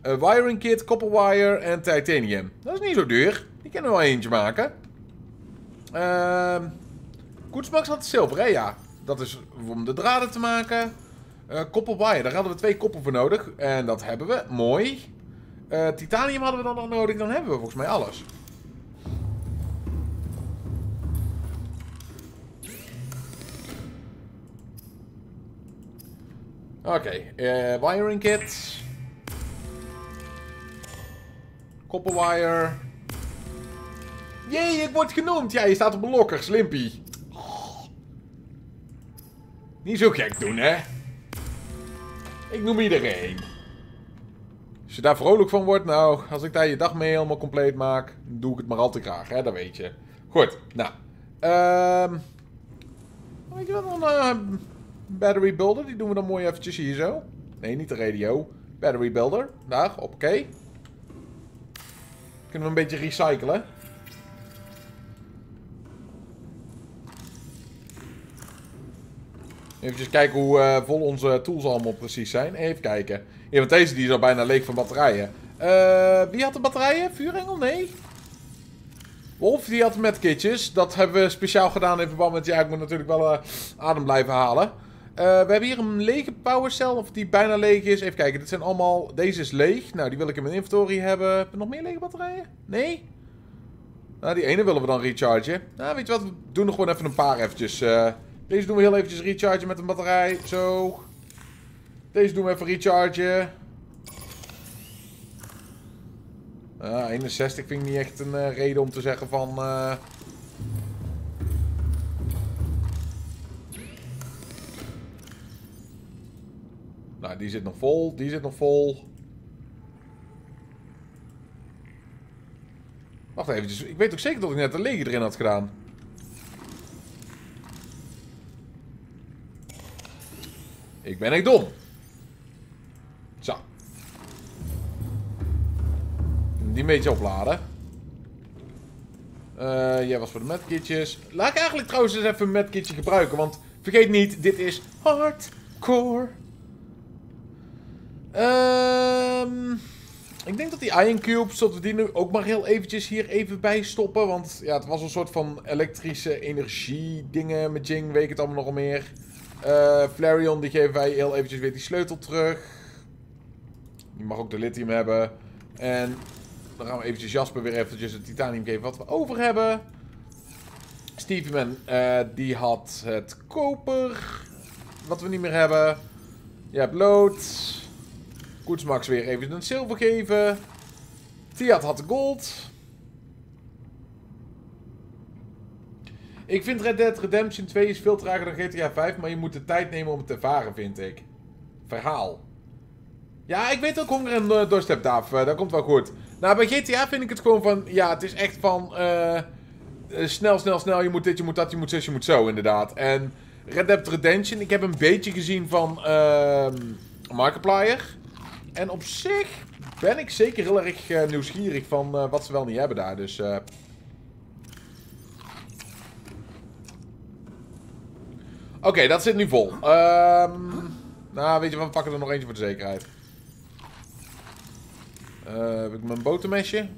Speaker 1: Wiring kit, copperwire en titanium. Dat is niet zo duur. Die kunnen we wel eentje maken. Ehm Koetsmax had zilver, hè? Ja. Dat is om de draden te maken. Eh copperwire, daar hadden we twee koppen voor nodig. En dat hebben we. Mooi. Eh, titanium hadden we dan nog nodig. Dan hebben we volgens mij alles. Oké, eh, wiring kit. Copperwire. Jee, ik word genoemd. Ja, je staat op een lokker, Slimpy. Niet zo gek doen, hè? Ik noem iedereen. Als je daar vrolijk van wordt, nou, als ik daar je dag mee helemaal compleet maak, doe ik het maar al te graag, hè? Dat weet je. Goed, nou. Ehm weet je wat, een eh, battery builder, die doen we dan mooi eventjes hier zo. Nee, niet de radio. Battery builder, daar, oké. Kunnen we een beetje recyclen. Even kijken hoe eh, vol onze tools allemaal precies zijn. Even kijken. Ja, want deze die is al bijna leeg van batterijen. Eh, wie had de batterijen? Vuurengel? Nee. Wolf, die had medkitjes. Dat hebben we speciaal gedaan in verband met... Ja, ik moet natuurlijk wel eh, adem blijven halen. We hebben hier een lege powercell, of die bijna leeg is. Even kijken, dit zijn allemaal... Deze is leeg. Nou, die wil ik in mijn inventory hebben. Hebben we nog meer lege batterijen? Nee? Nou, die ene willen we dan rechargen. Nou, weet je wat? We doen er gewoon even een paar eventjes. Deze doen we heel eventjes rechargen met een batterij. Zo. Deze doen we even rechargen. Ah, 61 vind ik niet echt een eh, reden om te zeggen van... eh, Nou, die zit nog vol. Die zit nog vol. Wacht even. Ik weet ook zeker dat ik net een lege erin had gedaan. Ik ben echt dom. Zo. die een beetje opladen. Eh jij was voor de medkitjes. Laat ik eigenlijk trouwens eens even een medkitje gebruiken. Want vergeet niet, dit is hardcore. Ehm... Ik denk dat die Iron Cubes, dat we die nu ook maar heel eventjes hier even bij stoppen. Want ja, het was een soort van elektrische energie dingen met Jing, weet ik het allemaal nog meer. Eh Flareon, die geven wij heel eventjes weer die sleutel terug. Die mag ook de lithium hebben. En dan gaan we eventjes Jasper weer eventjes het titanium geven wat we over hebben. Stevie Man, eh, die had het koper. Wat we niet meer hebben. Je hebt lood. Koetsmax weer even een zilver geven. Fiat had gold. Ik vind Red Dead Redemption 2 is veel trager dan GTA 5, maar je moet de tijd nemen om het te ervaren, vind ik. Verhaal. Ja, ik weet ook honger en uh, Daaf. eh, dat komt wel goed. Nou, bij GTA vind ik het gewoon van... Ja, het is echt van... eh, eh, snel, snel, snel. Je moet dit, je moet dat, je moet zus, je moet zo, inderdaad. En Red Dead Redemption, ik heb een beetje gezien van... ehm Markiplier. En op zich ben ik zeker heel erg nieuwsgierig van wat ze wel niet hebben daar. Dus... Oké, dat zit nu vol. Ehm nou, weet je we pakken er nog eentje voor de zekerheid. Eh, heb ik mijn botermesje?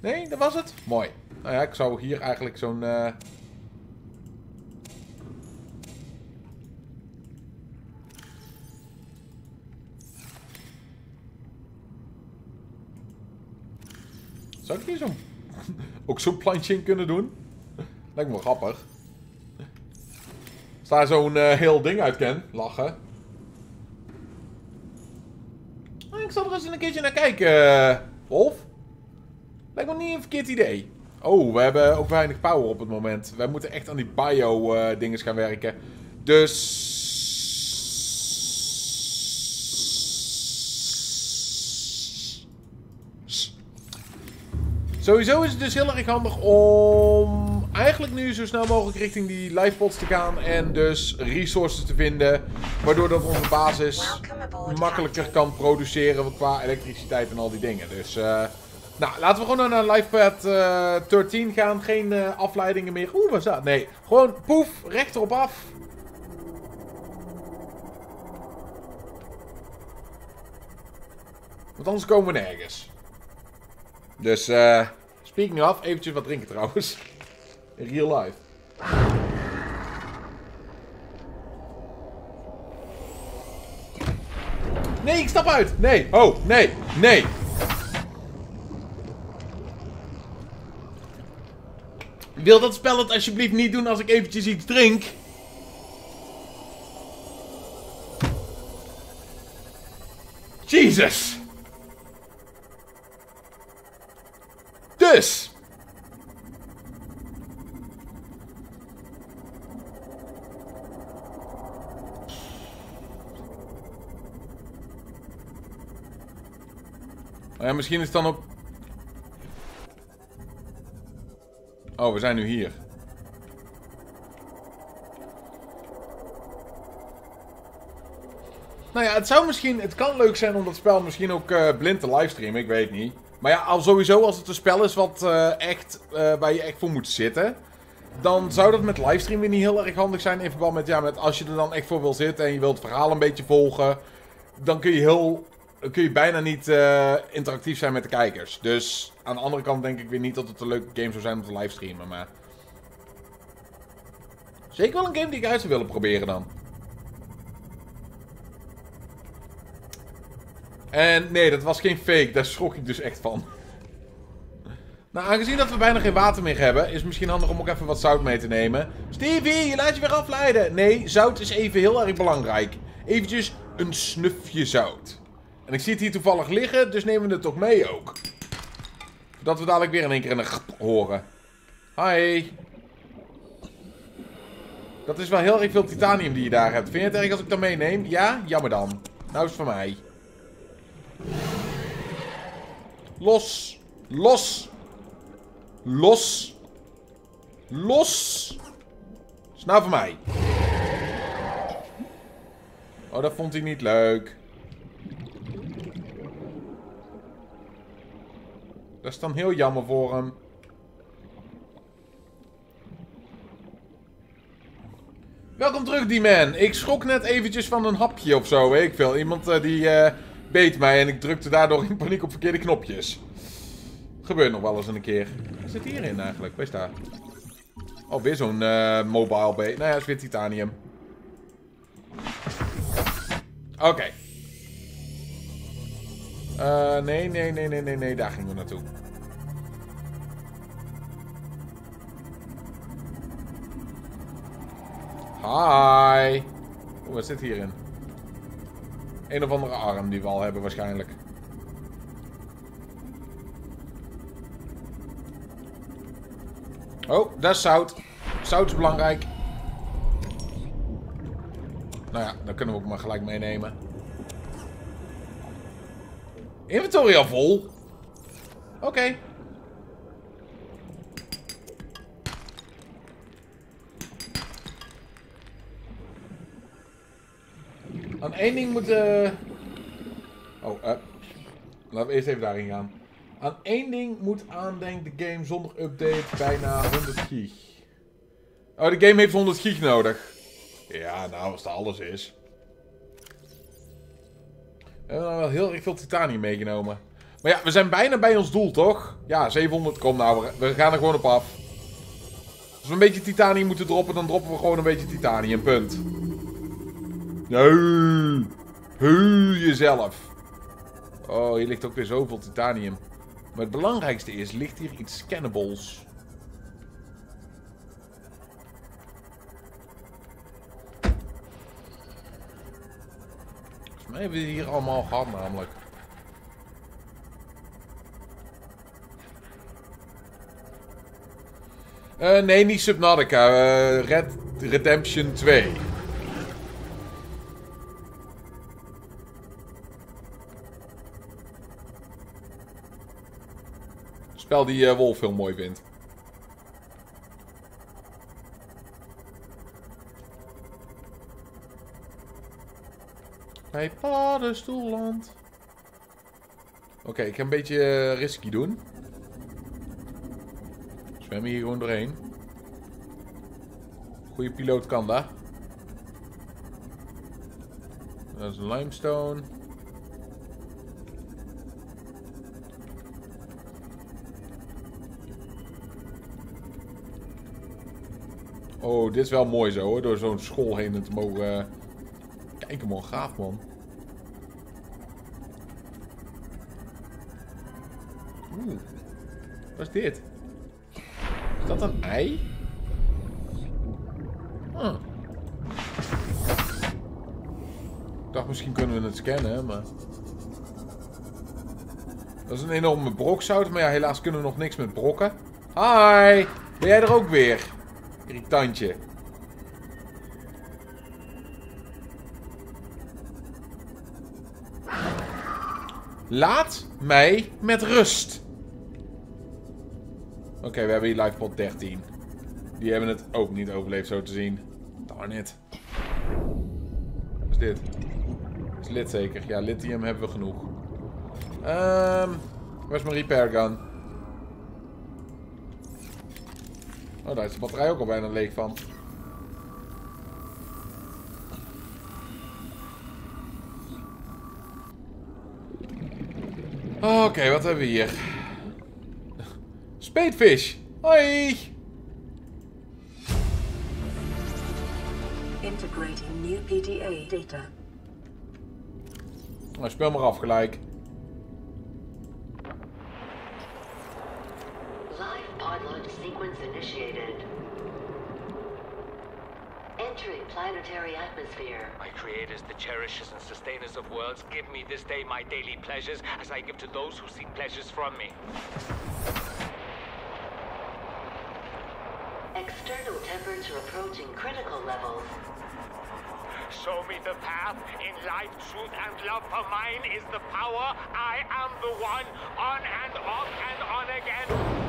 Speaker 1: Nee, dat was het? Mooi. Nou ja, ik zou hier eigenlijk zo'n... eh, Zou ik hier zo'n... ook zo'n plantje in kunnen doen? Lijkt me wel grappig. Als zo'n eh, heel ding uit ken, lachen. Ah, Ik zal er eens een keertje naar kijken, eh, Wolf. Lijkt me niet een verkeerd idee. Oh, we hebben ook weinig power op het moment. Wij moeten echt aan die bio-dinges gaan werken. Dus... Sowieso is het dus heel erg handig om eigenlijk nu zo snel mogelijk richting die livepods te gaan. En dus resources te vinden. Waardoor dat onze basis makkelijker kan produceren qua elektriciteit en al die dingen. Dus eh, nou, laten we gewoon naar livepad eh 13 gaan. Geen eh, afleidingen meer. Oeh, wat is dat? Nee, gewoon poef, recht erop af. Want anders komen we nergens. Dus, eh, speaking of, eventjes wat drinken trouwens. In real life. Nee, ik stap uit! Nee, oh, nee, nee. Wil dat spel het alsjeblieft niet doen als ik eventjes iets drink? Jesus! Dus. Nou ja, misschien is het dan ook... Oh, we zijn nu hier. Nou ja, het zou misschien... Het kan leuk zijn om dat spel misschien ook eh, blind te livestreamen, ik weet niet. Maar ja, al sowieso als het een spel is wat eh, echt, eh, waar je echt voor moet zitten... Dan zou dat met livestream weer niet heel erg handig zijn in verband met, ja, met als je er dan echt voor wil zitten en je wilt het verhaal een beetje volgen, dan kun je heel, kun je bijna niet eh, interactief zijn met de kijkers. Dus aan de andere kant denk ik weer niet dat het een leuke game zou zijn om te livestreamen, maar... Zeker wel een game die ik uit zou willen proberen dan. En nee, dat was geen fake, daar schrok ik dus echt van. Nou, aangezien dat we bijna geen water meer hebben, is het misschien handig om ook even wat zout mee te nemen. Stevie, je laat je weer afleiden. Nee, zout is even heel erg belangrijk. Eventjes een snufje zout. En ik zie het hier toevallig liggen, dus nemen we het toch mee ook. Zodat we dadelijk weer in één keer een horen. Hi. Dat is wel heel erg veel titanium die je daar hebt. Vind je het erg als ik dat meeneem? Ja? Jammer dan. Nou is het van mij. Los. Los. Los. Los. Is nou voor mij. Oh, dat vond hij niet leuk. Dat is dan heel jammer voor hem. Welkom terug, die man. Ik schrok net eventjes van een hapje of zo, ik veel. Iemand eh, die eh, beet mij en ik drukte daardoor in paniek op verkeerde knopjes. Gebeurt nog wel eens een keer. Wat zit hierin eigenlijk? Wees daar. Oh, weer zo'n eh, mobile beet. Nou ja, is weer titanium. Oké. Eh, nee, nee, nee, nee, nee, nee. Daar gingen we naartoe. Hi. Oeh, wat zit hierin? Een of andere arm die we al hebben waarschijnlijk. Oh, dat is zout. Zout is belangrijk. Nou ja, dan kunnen we ook maar gelijk meenemen. Inventory al vol? Oké. Aan één ding moeten... Oh, eh. Laten we eerst even daarin gaan. Aan één ding moet aan, denk de game zonder update bijna 100 gig. Oh, de game heeft 100 gig nodig. Ja, nou, als dat alles is. We hebben nou wel heel erg veel titanium meegenomen. Maar ja, we zijn bijna bij ons doel, toch? Ja, 700. Kom nou, we gaan er gewoon op af. Als we een beetje titanium moeten droppen, dan droppen we gewoon een beetje titanium. Punt. Nee. Heu, jezelf. Oh, hier ligt ook weer zoveel titanium. Maar het belangrijkste is, ligt hier iets scannables? Volgens mij hebben we hier allemaal gehad namelijk. Eh, nee, niet Subnautica. eh, Red Redemption 2. Spel die eh, Wolf heel mooi vindt. Bij Paddenstoelland. Oké, ik ga een beetje eh, risky doen. Zwemmen hier gewoon doorheen. Goeie piloot kan dat. Dat is limestone. Oh, dit is wel mooi zo hoor. Door zo'n school heen te mogen... eh, Kijk man, gaaf man. Oeh. Wat is dit? Is dat een ei? Huh. Ik dacht misschien kunnen we het scannen, maar... Dat is een enorme brokzout, maar ja, helaas kunnen we nog niks met brokken. Hi! Ben jij er ook weer? Irritantje. Laat mij met rust. Oké, we hebben hier lifepot 13. Die hebben het ook niet overleefd, zo te zien. Darn it. Wat is dit? Is lid zeker? Ja, lithium hebben we genoeg. Ehm, waar is mijn repair gun? Oh, daar is de batterij ook al bijna leeg van. Oké, wat hebben we hier? Spadefish. Hoi.
Speaker 4: Integrating new PDA data.
Speaker 1: Nou, speel maar af gelijk.
Speaker 7: Initiated. Entering planetary atmosphere.
Speaker 6: My creators, the cherishers and sustainers of worlds, give me this day my daily pleasures as I give to those who seek pleasures from me.
Speaker 7: External temperature approaching critical levels.
Speaker 6: show me the path. In life, truth, and love for mine is the power. I am the one, on and off and on again.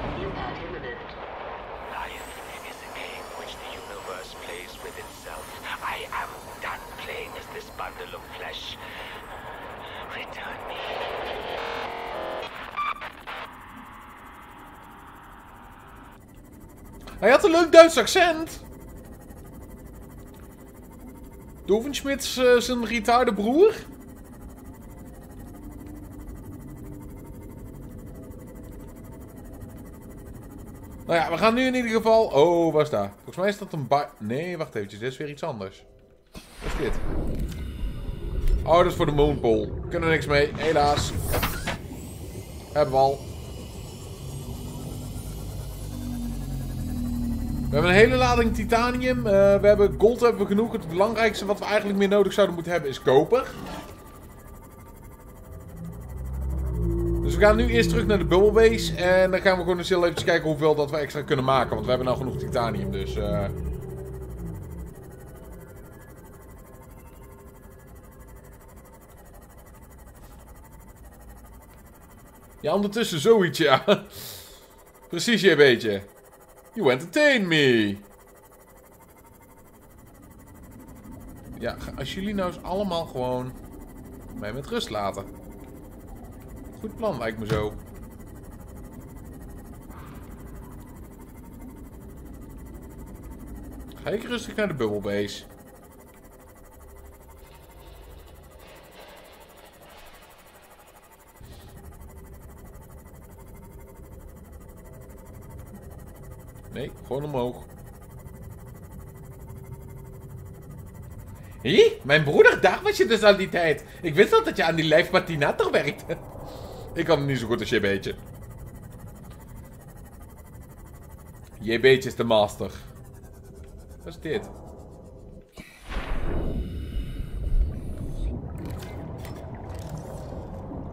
Speaker 6: With itself. I am done playing as this bundle of flesh. Return me.
Speaker 1: Hij had een leuk Duits accent. Dovenschmits eh, zijn retarde broer. Nou ja, we gaan nu in ieder geval... Oh, waar is dat? Volgens mij is dat een ba... Nee, wacht eventjes. Dit is weer iets anders. Wat is dit? Oh, dat is voor de moonpole. Kunnen er niks mee. Helaas. Hebben we al. We hebben een hele lading titanium. Eh, we hebben gold hebben we genoeg. Het belangrijkste wat we eigenlijk meer nodig zouden moeten hebben is koper. Dus we gaan nu eerst terug naar de bubblebase. En dan gaan we gewoon eens heel even kijken hoeveel dat we extra kunnen maken. Want we hebben nou genoeg titanium. Dus... eh Ja, ondertussen zoiets, ja. Precies, je beetje. You entertain me. Ja, als jullie nou eens allemaal gewoon mij met rust laten. Goed plan, lijkt me zo. Ga ik rustig naar de bubblebase. Nee, gewoon omhoog. Hé, mijn broeder, daar was je dus al die tijd. Ik wist al dat je aan die live patinator werkte. Ik kan het niet zo goed als JB'tje. JB'tje is de master. Wat is dit?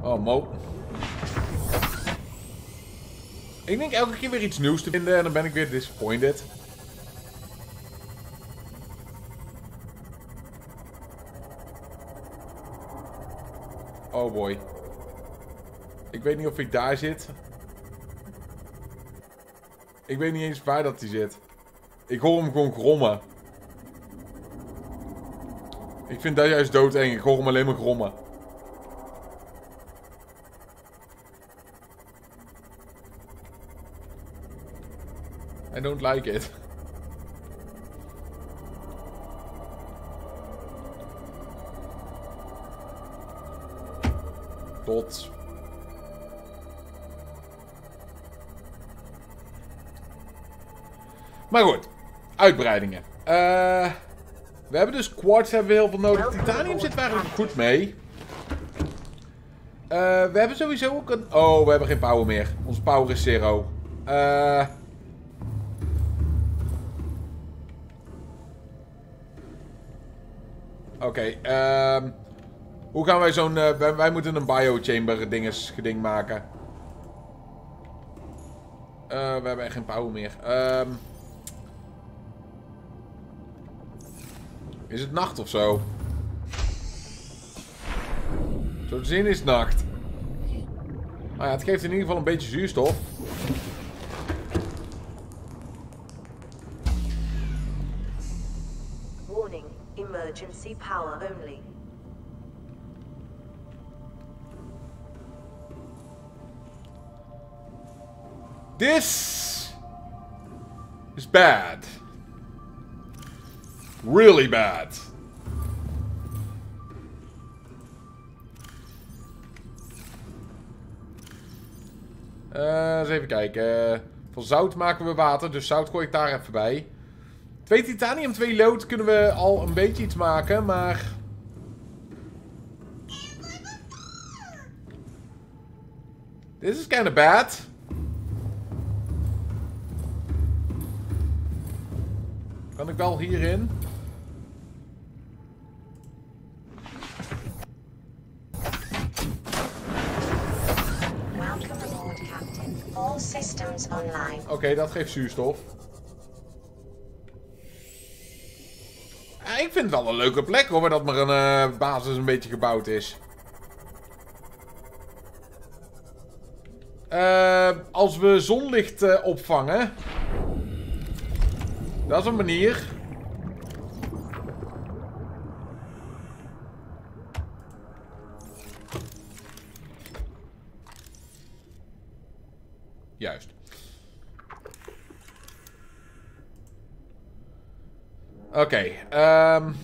Speaker 1: Oh, Mo. Ik denk elke keer weer iets nieuws te vinden en dan ben ik weer disappointed. Oh boy. Ik weet niet of ik daar zit. Ik weet niet eens waar dat hij zit. Ik hoor hem gewoon grommen. Ik vind dat juist doodeng. Ik hoor hem alleen maar grommen. I don't like it. Tot. Maar goed, uitbreidingen. Eh, we hebben dus quartz hebben we heel veel nodig. Titanium zit eigenlijk goed mee. Eh, we hebben sowieso ook een... Oh, we hebben geen power meer. Onze power is zero. Eh... Oké, ehm hoe gaan wij zo'n... wij, wij moeten een biochamber dinges geding maken. We hebben echt geen power meer. Ehm is het nacht of zo? Zo te zien is het nacht. Nou ja, het geeft in ieder geval een beetje zuurstof.
Speaker 2: Warning, emergency power only.
Speaker 1: This is bad. Really bad. Eh, eens even kijken. Van zout maken we water, dus zout gooi ik daar even bij. Twee titanium, twee lood kunnen we al een beetje iets maken, maar... This is kind of bad. Kan ik wel hierin?
Speaker 2: Systems online.
Speaker 1: Oké, dat geeft zuurstof. Ik vind het wel een leuke plek hoor, dat maar een eh, basis een beetje gebouwd is. Eh, als we zonlicht eh, opvangen. Dat is een manier. Juist. Oké, ehm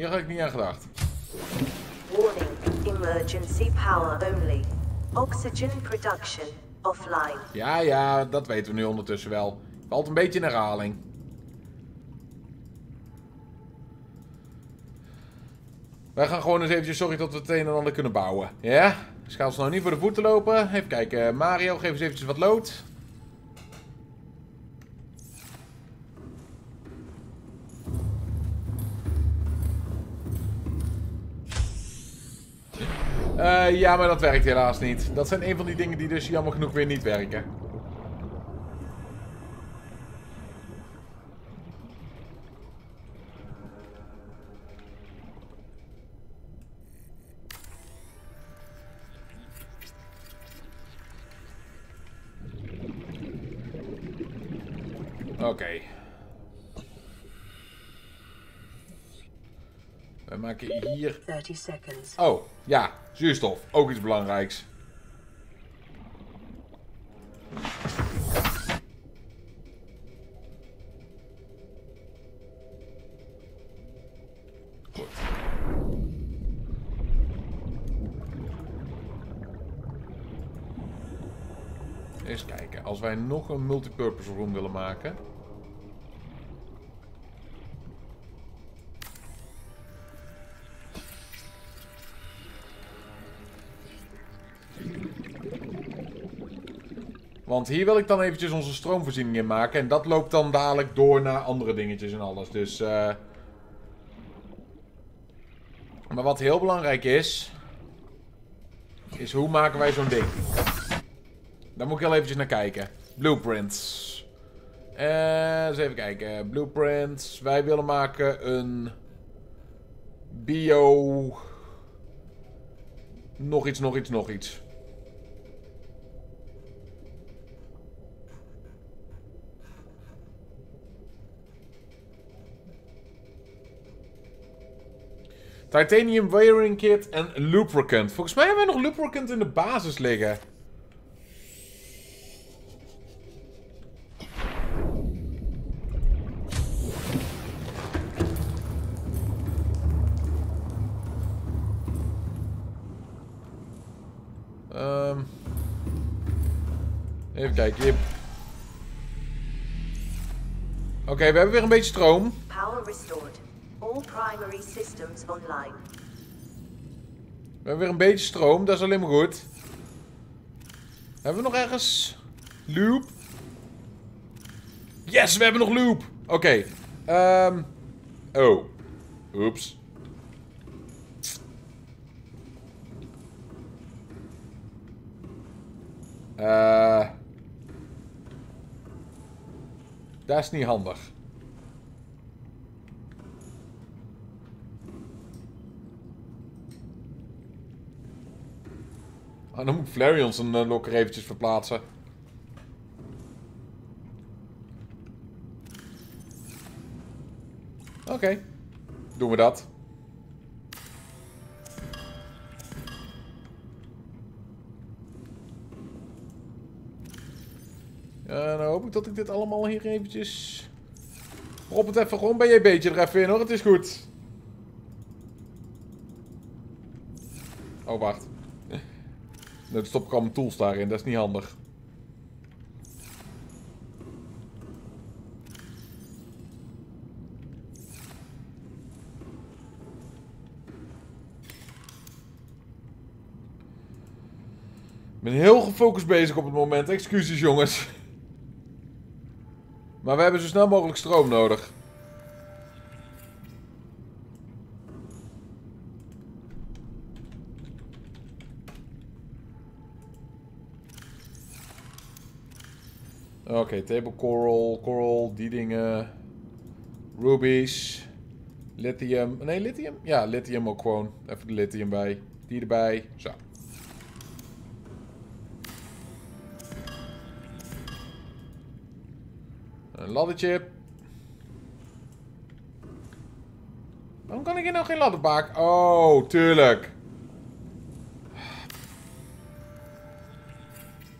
Speaker 1: Hier had ik niet aan gedacht.
Speaker 2: Warning. Emergency power only. Oxygen production offline.
Speaker 1: Ja, ja, dat weten we nu ondertussen wel. Valt een beetje in herhaling. Wij gaan gewoon eens eventjes zorgen dat we het een en ander kunnen bouwen. Ja? Gaan we nou niet voor de voeten lopen. Even kijken. Mario, geef eens eventjes wat lood. Eh, ja, maar dat werkt helaas niet. Dat zijn een van die dingen die dus jammer genoeg weer niet werken. Oké. Maken hier
Speaker 4: 30 seconds.
Speaker 1: Oh, ja, zuurstof. Ook iets belangrijks. Goed. Eens kijken. Als wij nog een multipurpose room willen maken... Want hier wil ik dan eventjes onze stroomvoorziening in maken. En dat loopt dan dadelijk door naar andere dingetjes en alles. Dus, eh... Maar wat heel belangrijk is... Is hoe maken wij zo'n ding? Daar moet ik heel eventjes naar kijken. Blueprints. Eh, eens even kijken. Blueprints. Wij willen maken een... Bio... Nog iets, nog iets, nog iets. Titanium wiring kit en lubricant. Volgens mij hebben we nog lubricant in de basis liggen. Ehm even kijken. Oké, we hebben weer een beetje stroom.
Speaker 2: Power restored. All primary systems online.
Speaker 1: We hebben weer een beetje stroom, dat is alleen maar goed. Hebben we nog ergens loop? Yes, we hebben nog loop. Oké. ehm oh. Oeps. Eh. dat is niet handig. Ah, dan moet Flareon zijn uh, lokker eventjes verplaatsen. Oké. Doen we dat. Ja, dan hoop ik dat ik dit allemaal hier eventjes... Prop het even gewoon bij je beetje er even in hoor, het is goed. Oh, wacht. Dan stop ik al mijn tools daarin, dat is niet handig. Ik ben heel gefocust bezig op het moment. Excuses jongens. Maar we hebben zo snel mogelijk stroom nodig. Oké, table coral, coral, die dingen. Rubies. Lithium. Nee, lithium? Ja, lithium ook gewoon. Even de lithium bij. Die erbij. Zo. Een laddertje. Waarom kan ik hier nou geen ladderbaak? Oh, tuurlijk.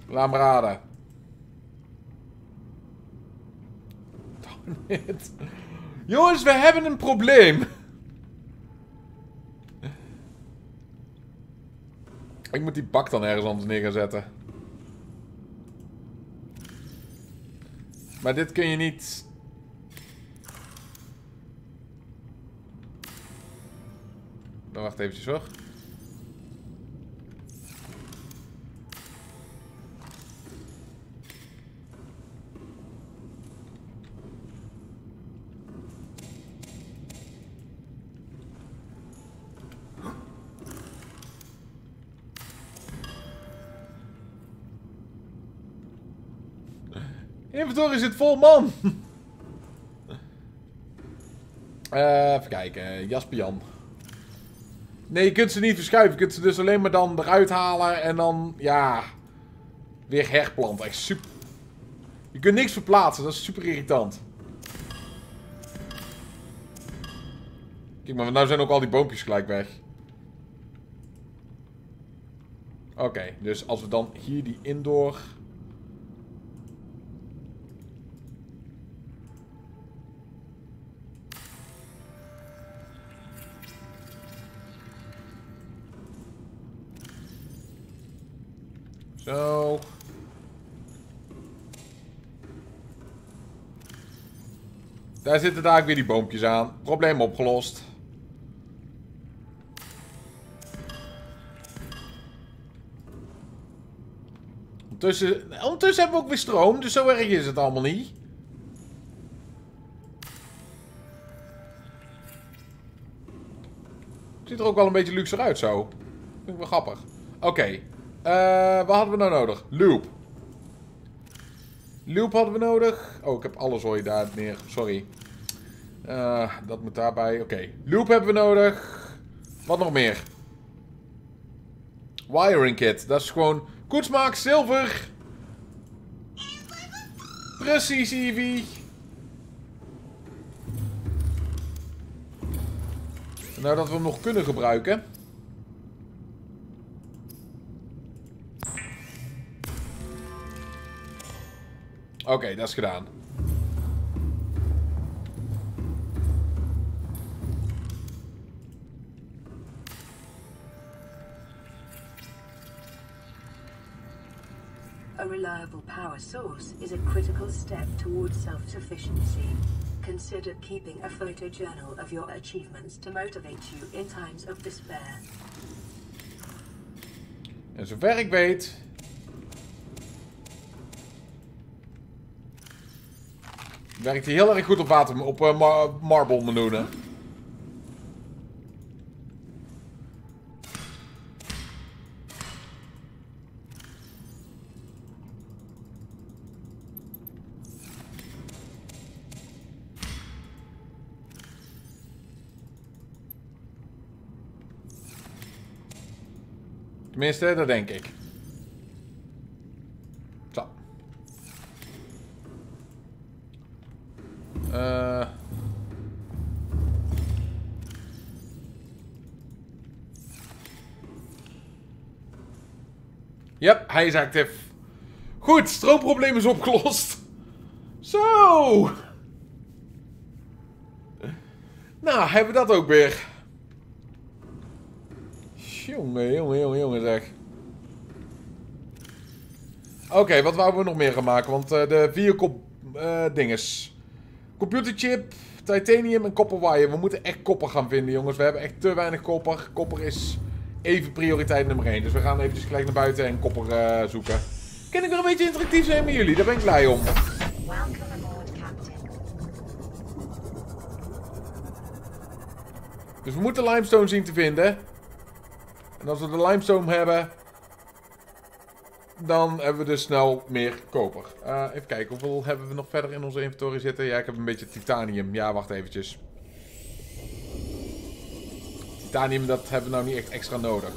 Speaker 1: Laat me raden. Jongens, we hebben een probleem. Ik moet die bak dan ergens anders neer gaan zetten. Maar dit kun je niet... Dan wacht eventjes hoor. Inventory zit vol, man! Eh, even kijken. Jasper Jan. Nee, je kunt ze niet verschuiven. Je kunt ze dus alleen maar dan eruit halen en dan, ja... Weer herplanten. Echt super... Je kunt niks verplaatsen. Dat is super irritant. Kijk maar, nou zijn ook al die boompjes gelijk weg. Oké, dus als we dan hier die indoor... Zo. Daar zitten daar weer die boompjes aan. Probleem opgelost. Ondertussen, ondertussen hebben we ook weer stroom, dus zo erg is het allemaal niet. Ziet er ook wel een beetje luxe uit zo. Vind ik wel grappig. Oké. Wat hadden we nou nodig? Loop. Loop hadden we nodig. Oh, ik heb alles hoor daar neer. Sorry. Eh, dat moet daarbij. Oké. Loop hebben we nodig. Wat nog meer? Wiring kit. Dat is gewoon koetsmaak, zilver. Precies, Evie. Nou, dat we hem nog kunnen gebruiken. Oké, dat is gedaan.
Speaker 4: A reliable power source is a critical step towards self-sufficiency. Consider keeping a photojournal of your achievements to motivate you in times of despair.
Speaker 1: En zover ik weet... Werkt hij heel erg goed op water, op uh, mar marble meloenen. Tenminste, dat denk ik. Zo. Eh... Yep, hij is actief. Goed, stroomprobleem is opgelost. Zo. Nou, hebben we dat ook weer. Jongen, jongen, jongen, jongen zeg. Oké, wat wouden we nog meer gaan maken? Want uh, de kop uh, dinges. Computerchip, titanium en copper wire. We moeten echt kopper gaan vinden, jongens. We hebben echt te weinig kopper. Kopper is even prioriteit nummer 1. Dus we gaan eventjes gelijk naar buiten en kopper eh, zoeken. Kan ik weer een beetje interactief zijn met jullie? Daar ben ik blij om. Dus we moeten limestone zien te vinden. En als we de limestone hebben... Dan hebben we dus snel meer koper. Eh, even kijken, hoeveel hebben we nog verder in onze inventory zitten? Ja, ik heb een beetje titanium. Ja, wacht eventjes. Titanium, dat hebben we nou niet echt extra nodig.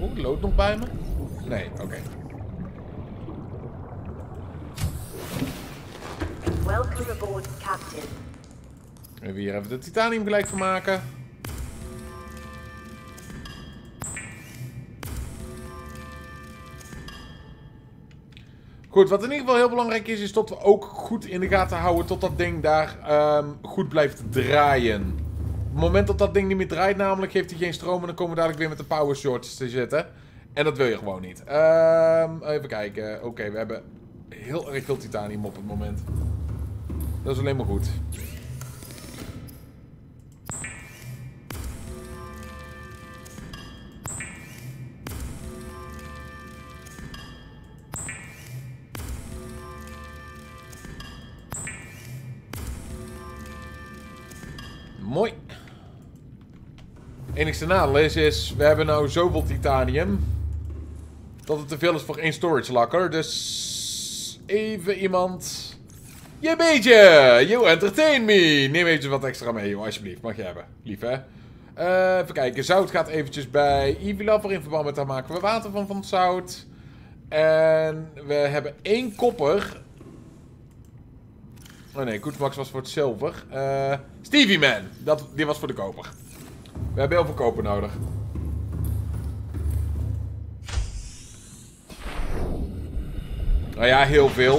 Speaker 1: Oeh, lood nog bij me? Nee, oké.
Speaker 2: Welcome aboard, Captain.
Speaker 1: Even hier even de titanium gelijk van maken. Goed, wat in ieder geval heel belangrijk is, is dat we ook goed in de gaten houden tot dat ding daar ehm, goed blijft draaien. Op het moment dat dat ding niet meer draait namelijk, heeft hij geen stroom en dan komen we dadelijk weer met de power shorts te zitten. En dat wil je gewoon niet. Ehm, even kijken. Oké, we hebben heel erg veel titanium op het moment. Dat is alleen maar goed. Enigste nadeel is, is, we hebben nou zoveel titanium. Dat het te veel is voor één storage locker. Dus even iemand... Je beetje! You entertain me! Neem eventjes wat extra mee, joh, alsjeblieft. Mag je hebben. Lief, hè? Eh, even kijken. Zout gaat eventjes bij Evilaffer. In verband met daar maken we water van van zout. En we hebben één kopper. Oh nee, Koetsmax was voor het zilver. Eh, Stevie Man. Dat, die was voor de koper. We hebben heel veel koper nodig. Nou ja, heel veel.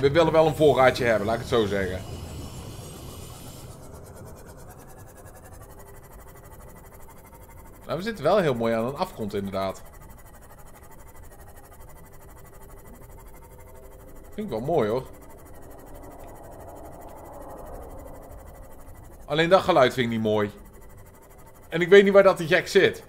Speaker 1: We willen wel een voorraadje hebben, laat ik het zo zeggen. Nou, we zitten wel heel mooi aan een afgrond inderdaad. Vind ik wel mooi hoor. Alleen dat geluid vind ik niet mooi. En ik weet niet waar dat die gek zit.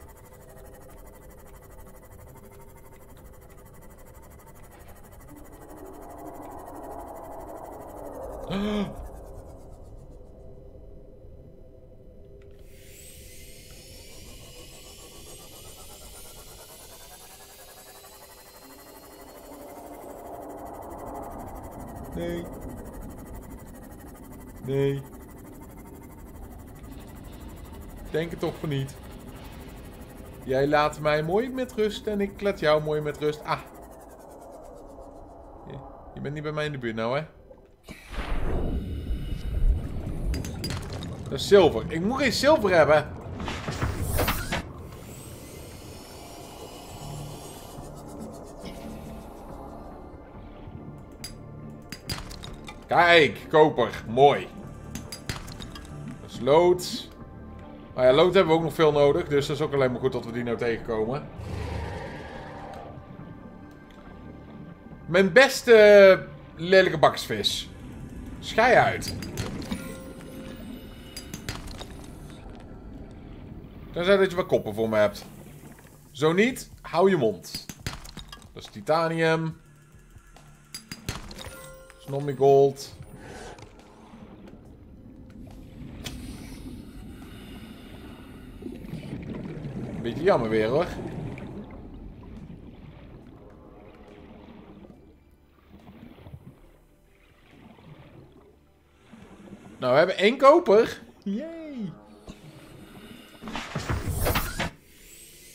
Speaker 1: Nee. Nee. Denk het toch van niet. Jij laat mij mooi met rust en ik laat jou mooi met rust. Ah. Je, bent niet bij mij in de buurt nou, hè? Dat is zilver. Ik moet geen zilver hebben. Kijk, koper. Mooi. Dat is lood. Maar ja, lood hebben we ook nog veel nodig. Dus dat is ook alleen maar goed dat we die nou tegenkomen. Mijn beste lelijke bakkersvis. Schij uit. Tenzij dat je wat koppen voor me hebt. Zo niet, hou je mond. Dat is titanium. Snommy gold. Beetje jammer weer hoor. Nou, we hebben één koper. Yay.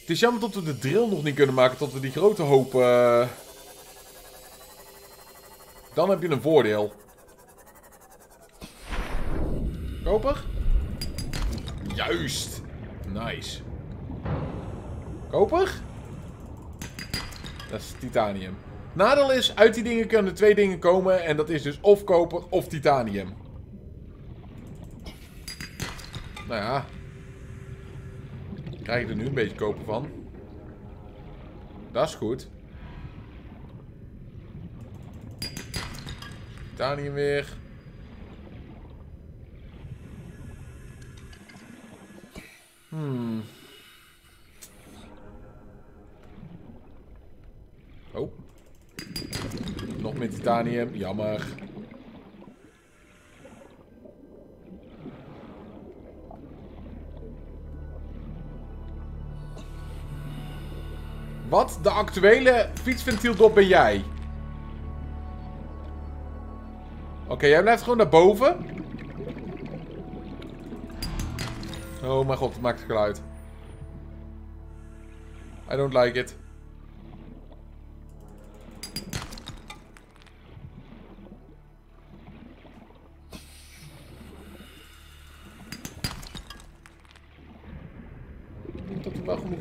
Speaker 1: Het is jammer dat we de drill nog niet kunnen maken tot we die grote hoop... eh, Dan heb je een voordeel. Koper? Juist. Nice. Koper? Dat is titanium. Nadeel is, uit die dingen kunnen twee dingen komen. En dat is dus of koper of titanium. Nou ja. Krijg ik er nu een beetje koper van. Dat is goed. Titanium weer. Oh. Meer titanium. Jammer. Wat? De actuele fietsventieldop ben jij? Oké, jij blijft gewoon naar boven. Oh mijn god, het maakt geluid. I don't like it.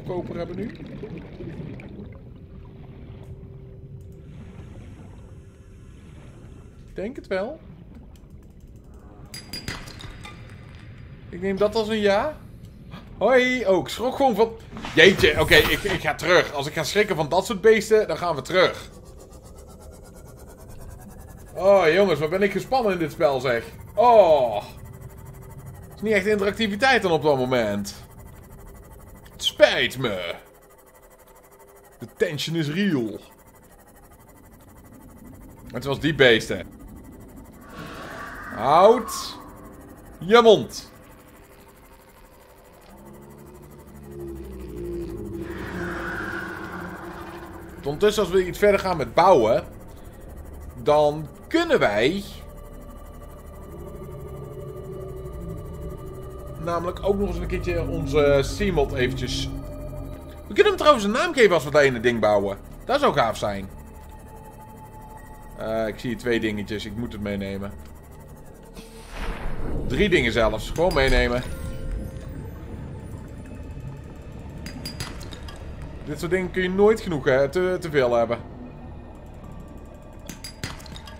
Speaker 1: Koper hebben nu. Ik denk het wel. Ik neem dat als een ja. Hoi. Oh, ik schrok gewoon van... Jeetje, oké, ik, ik ga terug. Als ik ga schrikken van dat soort beesten, dan gaan we terug. Oh, jongens, wat ben ik gespannen in dit spel, zeg. Oh. Het is niet echt interactiviteit dan op dat moment. Spijt me. De tension is real. Het was die beesten. Houd je mond. Ondertussen, als we iets verder gaan met bouwen, dan kunnen wij namelijk ook nog eens een keertje onze C-mod eventjes... We kunnen hem trouwens een naam geven als we dat ene ding bouwen. Dat zou gaaf zijn. Eh, ik zie hier twee dingetjes. Ik moet het meenemen. Drie dingen zelfs. Gewoon meenemen. Dit soort dingen kun je nooit genoeg hè, te, te veel hebben.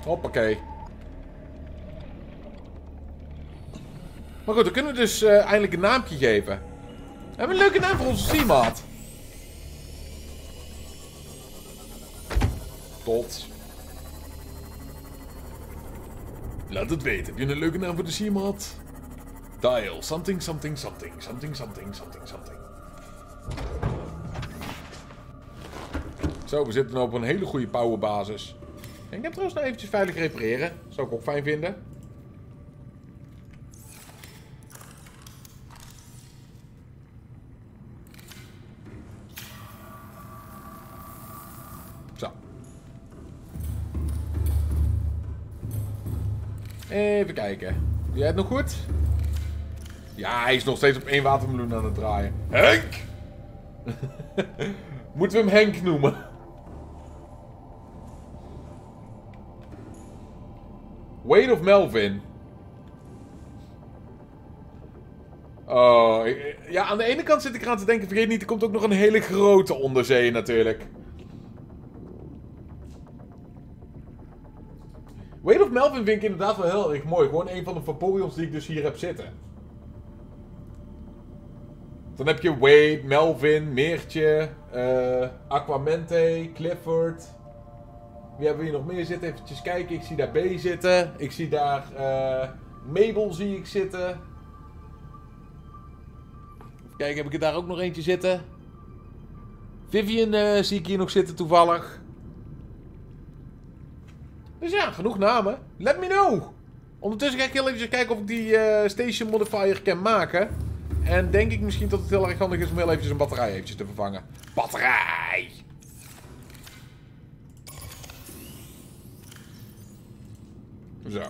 Speaker 1: Hoppakee. Maar goed, dan kunnen we dus eh, eindelijk een naampje geven. We hebben een leuke naam voor onze teammaat. Tot. Laat het weten. Heb je een leuke naam voor de Seamat? Dial. Something, something, something. Something, something, something, something. Zo, we zitten op een hele goede powerbasis. En ik heb trouwens nog eventjes veilig repareren. Zou ik ook fijn vinden. Even kijken. Doe jij het nog goed? Ja, hij is nog steeds op één watermeloen aan het draaien. Henk! Moeten we hem Henk noemen? Wade of Melvin? Oh, ja, aan de ene kant zit ik eraan te denken, vergeet niet, er komt ook nog een hele grote onderzee natuurlijk. Wade of Melvin vind ik inderdaad wel heel erg mooi. Gewoon een van de Vaporeons die ik dus hier heb zitten. Dan heb je Wade, Melvin, Meertje, eh, Aquamente, Clifford. Wie hebben we hier nog meer zitten? Even kijken. Ik zie daar B zitten. Ik zie daar eh, Mabel zie ik zitten. Kijken, heb ik er daar ook nog eentje zitten? Vivian eh, zie ik hier nog zitten toevallig. Dus ja, genoeg namen. Let me know. Ondertussen ga ik heel even kijken of ik die eh, station modifier kan maken. En denk ik misschien dat het heel erg handig is om heel eventjes een batterij eventjes te vervangen. Batterij! Zo.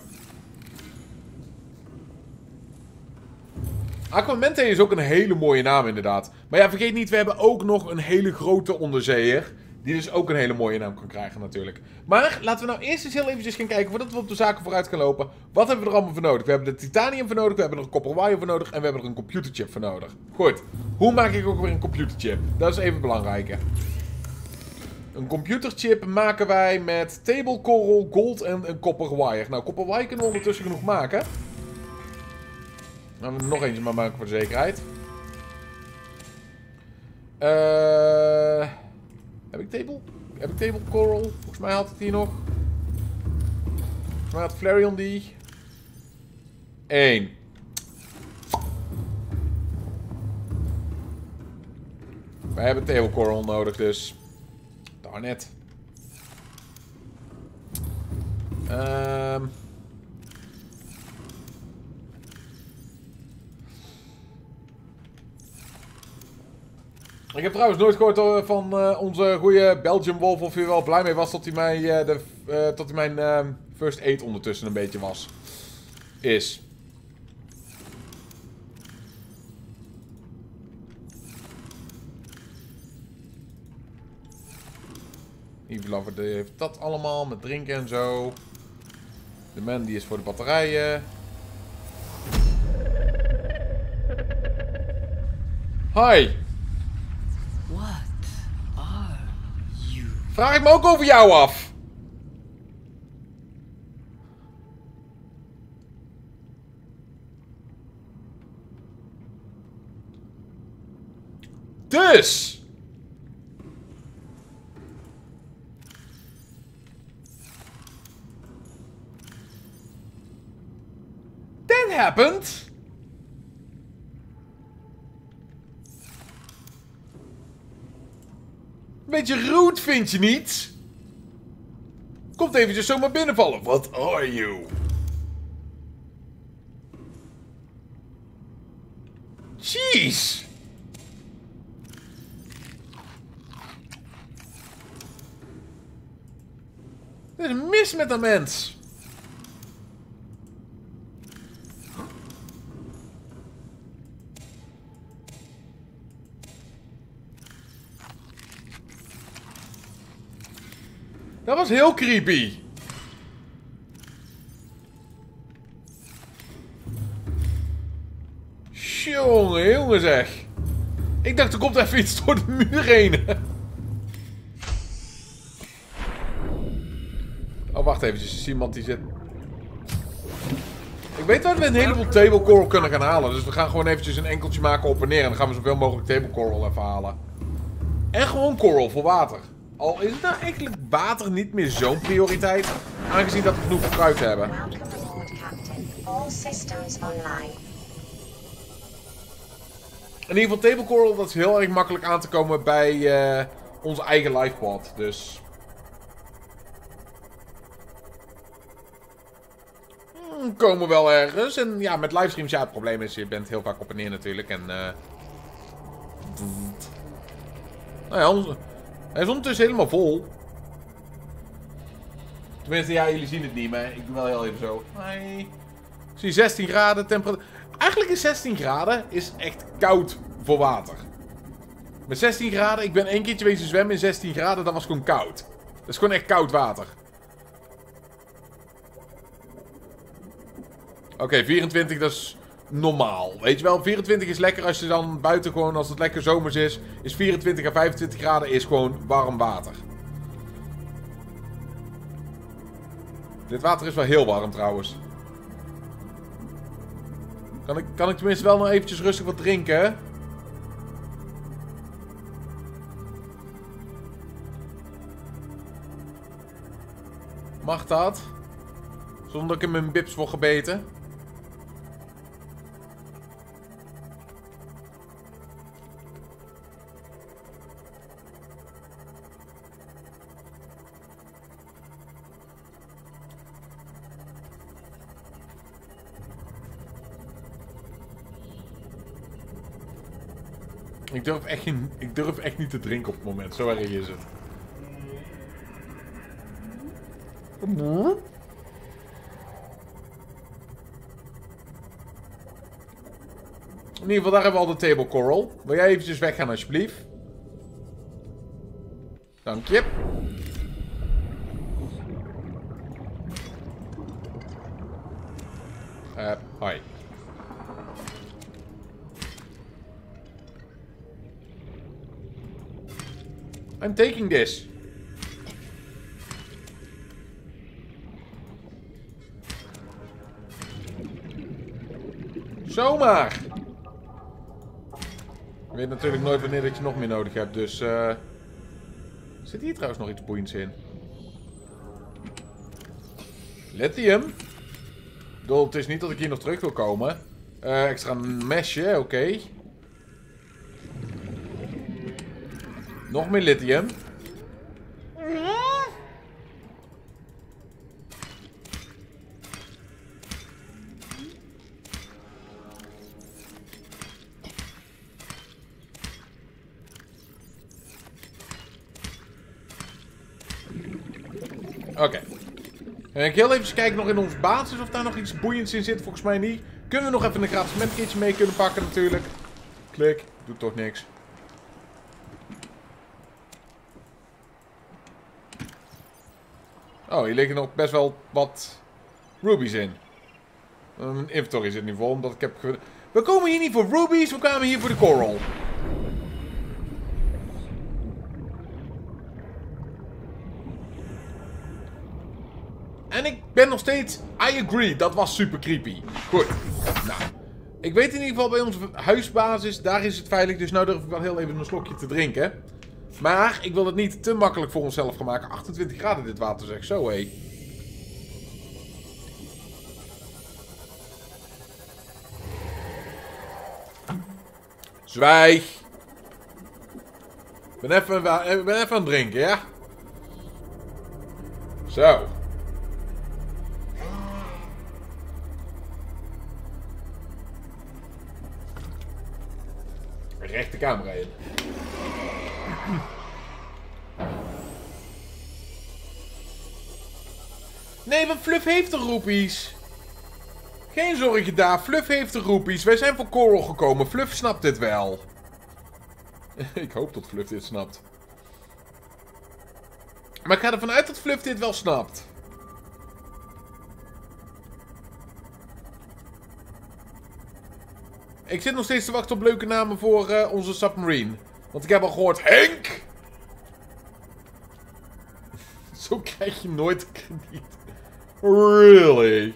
Speaker 1: Aquamente is ook een hele mooie naam inderdaad. Maar ja, vergeet niet, we hebben ook nog een hele grote onderzeeër. Die dus ook een hele mooie naam kan krijgen natuurlijk. Maar laten we nou eerst eens heel eventjes gaan kijken, voordat we op de zaken vooruit gaan lopen. Wat hebben we er allemaal voor nodig? We hebben er titanium voor nodig, we hebben er een copper wire voor nodig en we hebben er een computerchip voor nodig. Goed, hoe maak ik ook weer een computerchip? Dat is even belangrijk. Een computerchip maken wij met table coral, gold en een copper wire. Nou, copper wire kunnen we ondertussen genoeg maken. Nou, nog eentje maar maken voor de zekerheid. Eh... heb ik table? Heb ik table coral? Volgens mij had het hier nog. Volgens mij had Flareon die. Eén. Wij hebben table coral nodig, dus... Darn it. Ehm... Ik heb trouwens nooit gehoord eh, van eh, onze goede Belgian Wolf of hij wel blij mee was dat hij, mij, eh, de, dat hij mijn ehm, first aid ondertussen een beetje was. Is. Eve Lover heeft dat allemaal met drinken en zo. De man die is voor de batterijen. Hi.
Speaker 8: What are you?
Speaker 1: Vraag ik me ook over jou af. Dus. That happened. Beetje rude, vind je niet? Komt eventjes zomaar binnenvallen. What are you? Jeez. Er is mis met een mens. Dat was heel creepy. Jongen, jongen zeg. Ik dacht er komt even iets door de muur heen. Oh, wacht even. Er is iemand die zit... Ik weet dat we een heleboel table coral kunnen gaan halen. Dus we gaan gewoon eventjes een enkeltje maken op en neer. En dan gaan we zoveel mogelijk table coral even halen. En gewoon coral voor water. Al is het nou eigenlijk water niet meer zo'n prioriteit. Aangezien dat we genoeg fruit hebben. In ieder geval table coral, dat is heel erg makkelijk aan te komen bij eh, onze eigen lifepod. Dus... Hmm, komen wel ergens. En ja, met livestreams, ja, het probleem is, je bent heel vaak op en neer natuurlijk. En eh... Nou ja, onze- hij is ondertussen helemaal vol. Tenminste, ja, jullie zien het niet, maar ik doe wel heel even zo. Hoi. Ik zie 16 graden temperatuur. Eigenlijk is 16 graden is echt koud voor water. Met 16 graden, ik ben één keertje wezen zwemmen in 16 graden, dat was gewoon koud. Dat is gewoon echt koud water. Oké, 24 dat is normaal. Weet je wel, 24 is lekker als je dan buiten gewoon, als het lekker zomers is, is 24 à 25 graden is gewoon warm water. Dit water is wel heel warm trouwens. Kan ik, kan ik tenminste wel nog eventjes rustig wat drinken? Mag dat? Zonder dat ik in mijn bips word gebeten? Ik durf, echt geen, ik durf echt niet te drinken op het moment. Zo erg is het. In ieder geval, daar hebben we al de table coral. Wil jij eventjes weggaan alsjeblieft? Dank je. Eh, hoi. I'm taking this. Zomaar. Je weet natuurlijk nooit wanneer dat je nog meer nodig hebt, dus... eh Zit hier trouwens nog iets boeiends in? Lithium? Bedoel, het is niet dat ik hier nog terug wil komen. Eh, extra mesje, oké. Nog meer lithium. Oké. En ik heel even kijken nog in onze basis of daar nog iets boeiends in zit. Volgens mij niet. Kunnen we nog even een gratis medkitje mee kunnen pakken natuurlijk. Klik. Doet toch niks. Oh, hier liggen nog best wel wat rubies in. Mijn inventory zit niet vol, omdat ik heb... We komen hier niet voor rubies, we kwamen hier voor de coral. En ik ben nog steeds... I agree, dat was super creepy. Goed. Nou, ik weet in ieder geval bij onze huisbasis, daar is het veilig. Dus nou durf ik wel heel even een slokje te drinken. Maar ik wil het niet te makkelijk voor onszelf gaan maken. 28 graden dit water zeg, zo hé. Zwijg. Ik ben even, ik ben even aan het drinken, ja? Zo. Recht de camera in. Nee, want Fluff heeft de roepies. Geen zorgen daar, Fluff heeft de roepies. Wij zijn voor Coral gekomen. Fluff snapt dit wel. ik hoop dat Fluff dit snapt. Maar ik ga ervan uit dat Fluff dit wel snapt. Ik zit nog steeds te wachten op leuke namen voor eh, onze submarine. Want ik heb al gehoord Henk! Zo krijg je nooit krediet. Really?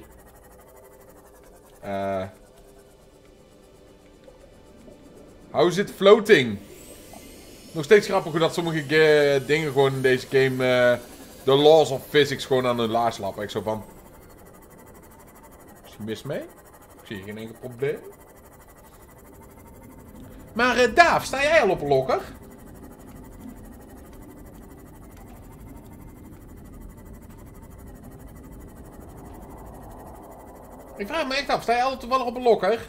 Speaker 1: How is it floating? Nog steeds grappig hoe dat sommige dingen gewoon in deze game... eh, de laws of physics gewoon aan hun laars lappen. Ik zo van... Is je mis mee? Ik zie geen enkel probleem. Maar eh Daaf, sta jij al op een lokker? Ik vraag me echt af, sta jij al toevallig op een lokker?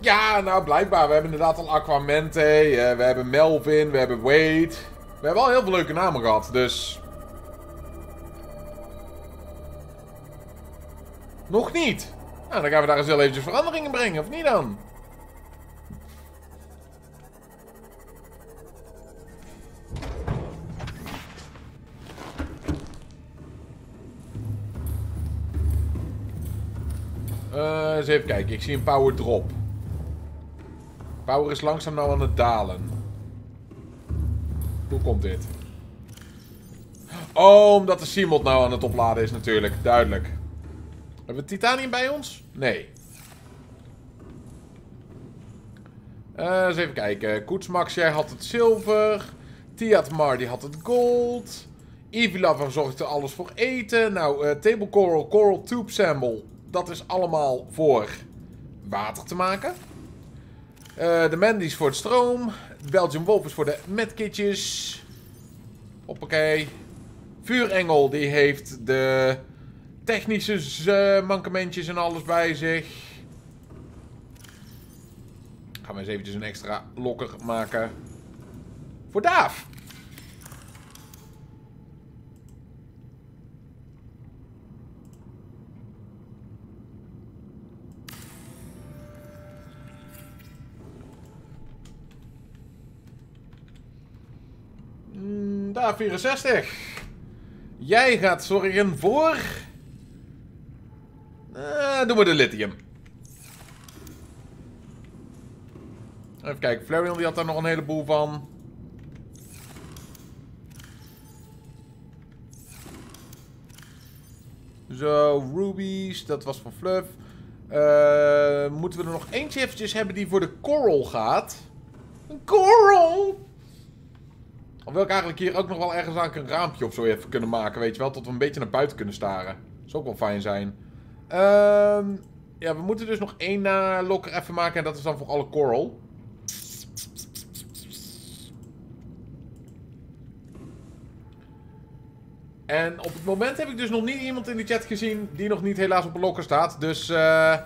Speaker 1: Ja, nou blijkbaar. We hebben inderdaad al Aquamente, eh, we hebben Melvin, we hebben Wade. We hebben al heel veel leuke namen gehad, dus... Nog niet. Nou, dan gaan we daar eens heel eventjes veranderingen brengen, of niet dan? Eh, eens even kijken. Ik zie een power drop. Power is langzaam nou aan het dalen. Hoe komt dit? Oh, omdat de Seamod nou aan het opladen is natuurlijk. Duidelijk. Hebben we titanium bij ons? Nee. Eh, eens even kijken. Koetsmax, jij had het zilver. Tiatmar, die had het gold. Evilav zorgde alles voor eten. Nou, eh, Table Coral, Coral Tube Sample. Dat is allemaal voor water te maken. Eh, de Mandy's voor het stroom. Belgian Wolf is voor de medkitjes. Hoppakee. Vuurengel, die heeft de technische eh, mankementjes en alles bij zich. Gaan we eens eventjes een extra lokker maken. Voor Daaf. Mm, Daaf 64. Jij gaat zorgen voor... Eh, doen we de lithium. Even kijken, Flarion die had daar nog een heleboel van. Zo, rubies, dat was van Fluff. Eh, moeten we er nog eentje eventjes hebben die voor de coral gaat? Een coral! Wil ik eigenlijk hier ook nog wel ergens aan een raampje of zo even kunnen maken, weet je wel? Tot we een beetje naar buiten kunnen staren. Zou ook wel fijn zijn. Ehm Ja, we moeten dus nog één eh, locker even maken. En dat is dan voor alle coral. En op het moment heb ik dus nog niet iemand in de chat gezien die nog niet helaas op een locker staat. Dus eh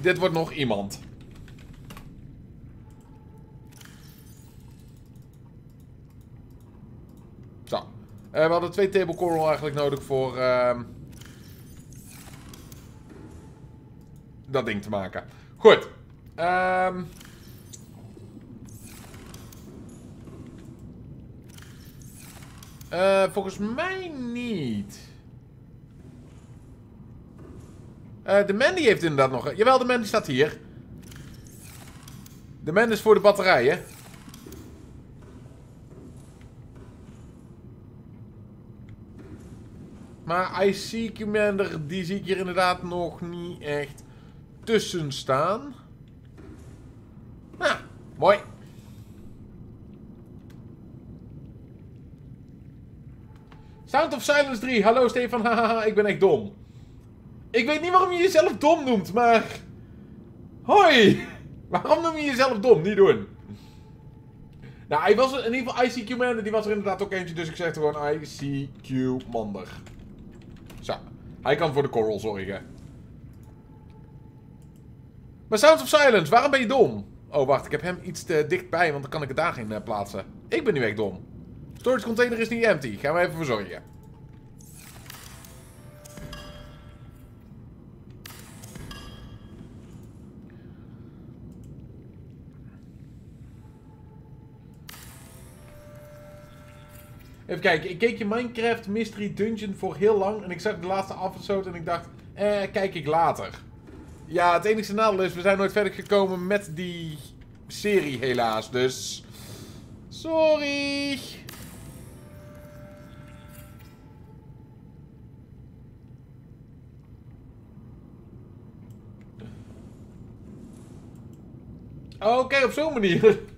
Speaker 1: dit wordt nog iemand. Zo. Eh, we hadden twee table coral eigenlijk nodig voor ehm, dat ding te maken. Goed. Ehm Eh, volgens mij niet. Eh, de Mandy heeft inderdaad nog... Jawel, de Mandy staat hier. De man is voor de batterijen. Maar IC Commander, die zie ik hier inderdaad nog niet echt tussen staan. Nou, mooi. Sound of Silence 3. Hallo Stefan, haha, ik ben echt dom. Ik weet niet waarom je jezelf dom noemt, maar... Hoi! Waarom noem je jezelf dom? Niet doen. Nou, hij was in ieder geval ICQ Mander, die was er inderdaad ook eentje, dus ik zeg gewoon ICQ Mander. Zo. Hij kan voor de coral zorgen. Maar Sounds of Silence, waarom ben je dom? Oh, wacht, ik heb hem iets te dichtbij, want dan kan ik het daarin eh, plaatsen. Ik ben nu echt dom. Storage container is niet empty. Gaan we even voor zorgen. Even kijken, ik keek je Minecraft Mystery Dungeon voor heel lang en ik zag de laatste episode en ik dacht, eh, kijk ik later. Ja, het enige nadeel is, we zijn nooit verder gekomen met die serie helaas, dus... Sorry. Oké, op zo'n manier.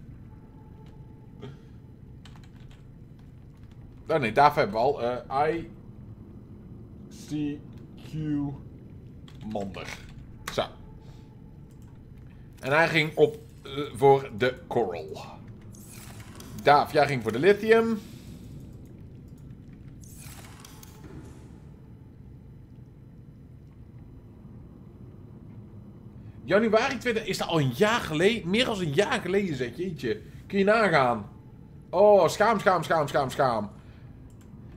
Speaker 1: Oh nee, daarvoor hebben we al. eh, I C Q Mander. En hij ging op eh, voor de coral. Daaf, jij ging voor de lithium. Januari 20... Is dat al een jaar geleden? Meer dan een jaar geleden zeg, jeetje. Kun je nagaan. Oh, schaam, schaam, schaam, schaam, schaam.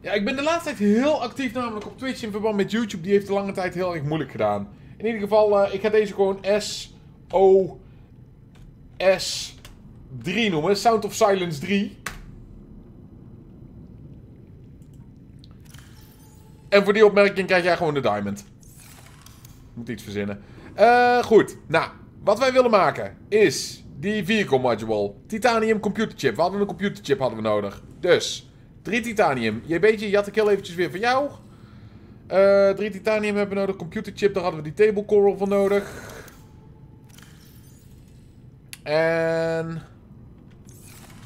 Speaker 1: Ja, ik ben de laatste tijd heel actief namelijk op Twitch in verband met YouTube. Die heeft de lange tijd heel erg moeilijk gedaan. In ieder geval, eh, ik ga deze gewoon S, O, S 3 noemen. Sound of Silence 3. En voor die opmerking krijg jij gewoon de diamond. Moet iets verzinnen. Eh, goed. Nou, wat wij willen maken is die vehicle module. Titanium computerchip. We hadden een computerchip hadden we nodig. Dus, drie titanium. Je beetje, je had ik heel eventjes weer van jou. Eh, drie titanium hebben we nodig. Computerchip, daar hadden we die table coral voor nodig. En...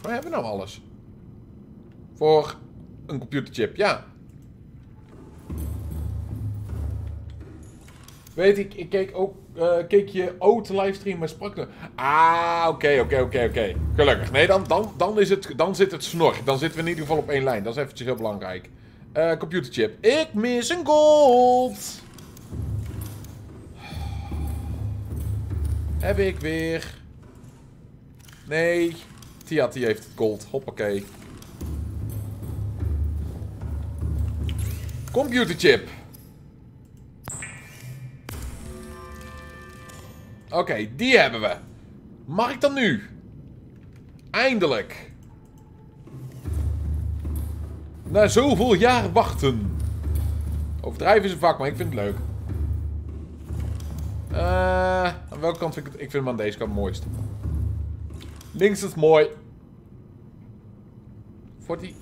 Speaker 1: Waar hebben we nou alles? Voor een computerchip, ja. Weet ik, ik keek ook, eh, keek je Oot livestream, maar sprak er. Ah, oké, oké, oké, oké. Gelukkig. Nee, dan, dan, dan, is het, dan zit het snor. Dan zitten we in ieder geval op één lijn. Dat is eventjes heel belangrijk. Eh, computerchip. Ik mis een gold. Heb ik weer. Nee. Tia, die heeft het gold. Hoppakee. Computerchip. Oké, die hebben we. Mag ik dan nu? Eindelijk. Na zoveel jaar wachten. Overdrijven is een vak, maar ik vind het leuk. Eh, aan welke kant vind ik het? Ik vind hem aan deze kant het mooist. Links is mooi. 40.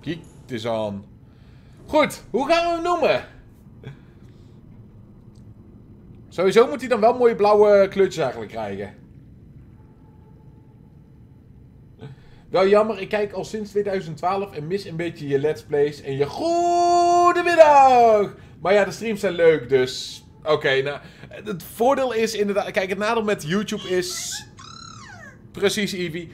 Speaker 1: Kijk eens aan. Goed, hoe gaan we hem noemen? Sowieso moet hij dan wel mooie blauwe kleurtjes eigenlijk krijgen. Wel jammer, ik kijk al sinds 2012 en mis een beetje je let's plays en je goedemiddag! Maar ja, de streams zijn leuk, dus... Oké, nou... Het voordeel is inderdaad... Kijk, het nadeel met YouTube is... Precies, Eevee.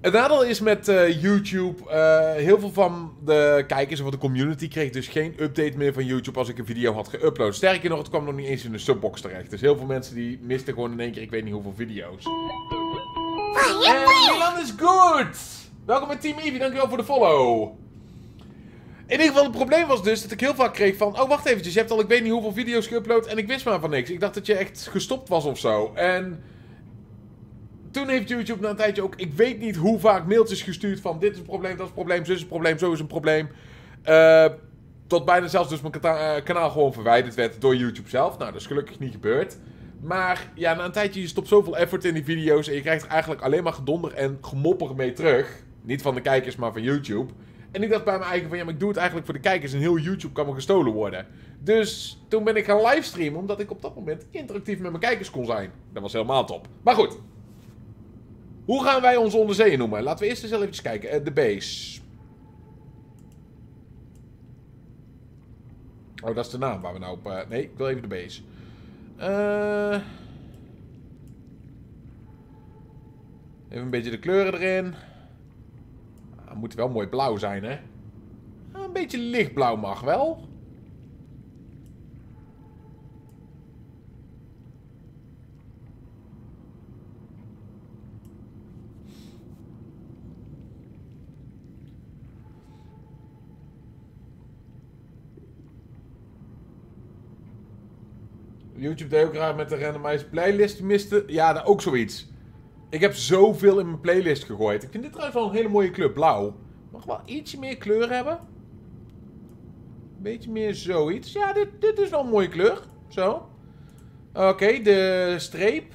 Speaker 1: Het nadeel is met eh, YouTube, eh, heel veel van de kijkers of de community kreeg dus geen update meer van YouTube als ik een video had geüpload. Sterker nog, het kwam nog niet eens in de subbox terecht. Dus heel veel mensen die misten gewoon in één keer, ik weet niet hoeveel video's. En Milan is good! Welkom bij Team Eevee, dankjewel voor de follow. In ieder geval, het probleem was dus dat ik heel vaak kreeg van... Oh, wacht eventjes, je hebt al ik weet niet hoeveel video's geüpload en ik wist maar van niks. Ik dacht dat je echt gestopt was of zo. En toen heeft YouTube na een tijdje ook, ik weet niet hoe vaak mailtjes gestuurd van dit is een probleem, dat is een probleem, zo is een probleem, zo is een probleem. Eh, tot bijna zelfs dus mijn eh, kanaal gewoon verwijderd werd door YouTube zelf. Nou, dat is gelukkig niet gebeurd. Maar ja, na een tijdje, je stopt zoveel effort in die video's en je krijgt er eigenlijk alleen maar gedonder en gemopper mee terug. Niet van de kijkers, maar van YouTube. En ik dacht bij mijn eigen van, ja, maar ik doe het eigenlijk voor de kijkers en heel YouTube kan me gestolen worden. Dus toen ben ik gaan livestreamen, omdat ik op dat moment interactief met mijn kijkers kon zijn. Dat was helemaal top. Maar goed, hoe gaan wij onze onderzeeën noemen? Laten we eerst eens even kijken. Eh, de base. Oh, dat is de naam waar we nou op... eh, nee, ik wil even de base. Eh, even een beetje de kleuren erin. Ah, Het moet wel mooi blauw zijn, hè? Ah, Een beetje lichtblauw mag wel. YouTube deed ook raar met de randomized playlist miste. Ja, ook zoiets. Ik heb zoveel in mijn playlist gegooid. Ik vind dit trouwens wel een hele mooie kleur, blauw. Mag wel ietsje meer kleur hebben. Beetje meer zoiets. Ja, dit, dit is wel een mooie kleur. Zo. Oké, de streep.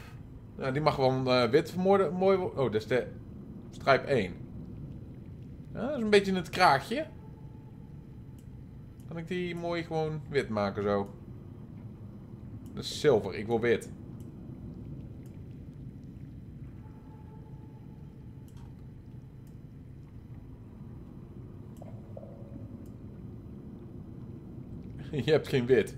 Speaker 1: Nou, die mag wel eh, wit mooi, mooi wo- Oh, dat is de strijp 1. Ja, dat is een beetje het kraagje. Kan ik die mooi gewoon wit maken zo? Dat is zilver, ik wil wit. Je hebt geen wit.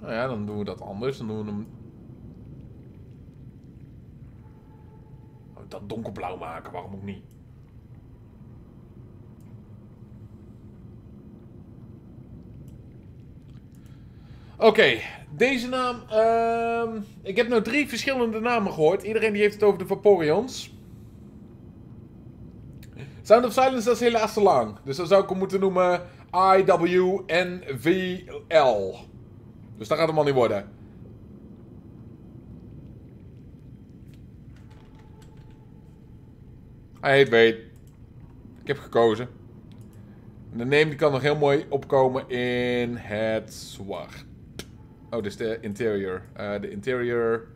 Speaker 1: Nou ja, dan doen we dat anders. Dan doen we hem... Oh, Dat donkerblauw maken, waarom ook niet? Oké, deze naam. ehm, ik heb nou drie verschillende namen gehoord. Iedereen die heeft het over de Vaporions. Sound of Silence, is helaas te lang. Dus dan zou ik hem moeten noemen IWNVL. Dus dat gaat hem al niet worden. Hij heet Wade. Ik heb gekozen. En de name die kan nog heel mooi opkomen in het zwart. Oh, is de interior. Eh, de interior.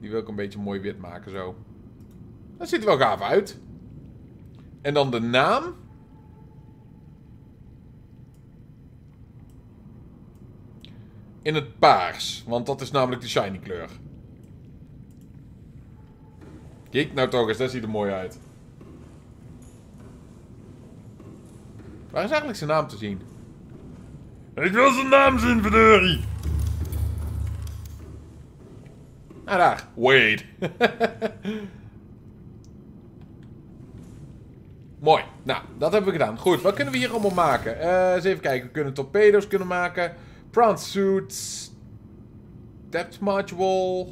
Speaker 1: Die wil ik een beetje mooi wit maken zo. Dat ziet er wel gaaf uit. En dan de naam. In het paars. Want dat is namelijk de shiny kleur. Kijk nou toch eens, dat ziet er mooi uit. Waar is eigenlijk zijn naam te zien?
Speaker 5: Ik wil zijn naam zien, verdorie.
Speaker 1: Ah, daar. Wade. Mooi. Nou, dat hebben we gedaan. Goed, wat kunnen we hier allemaal maken? Eh, eens even kijken. We kunnen torpedo's kunnen maken. Prawn suits. Depth module.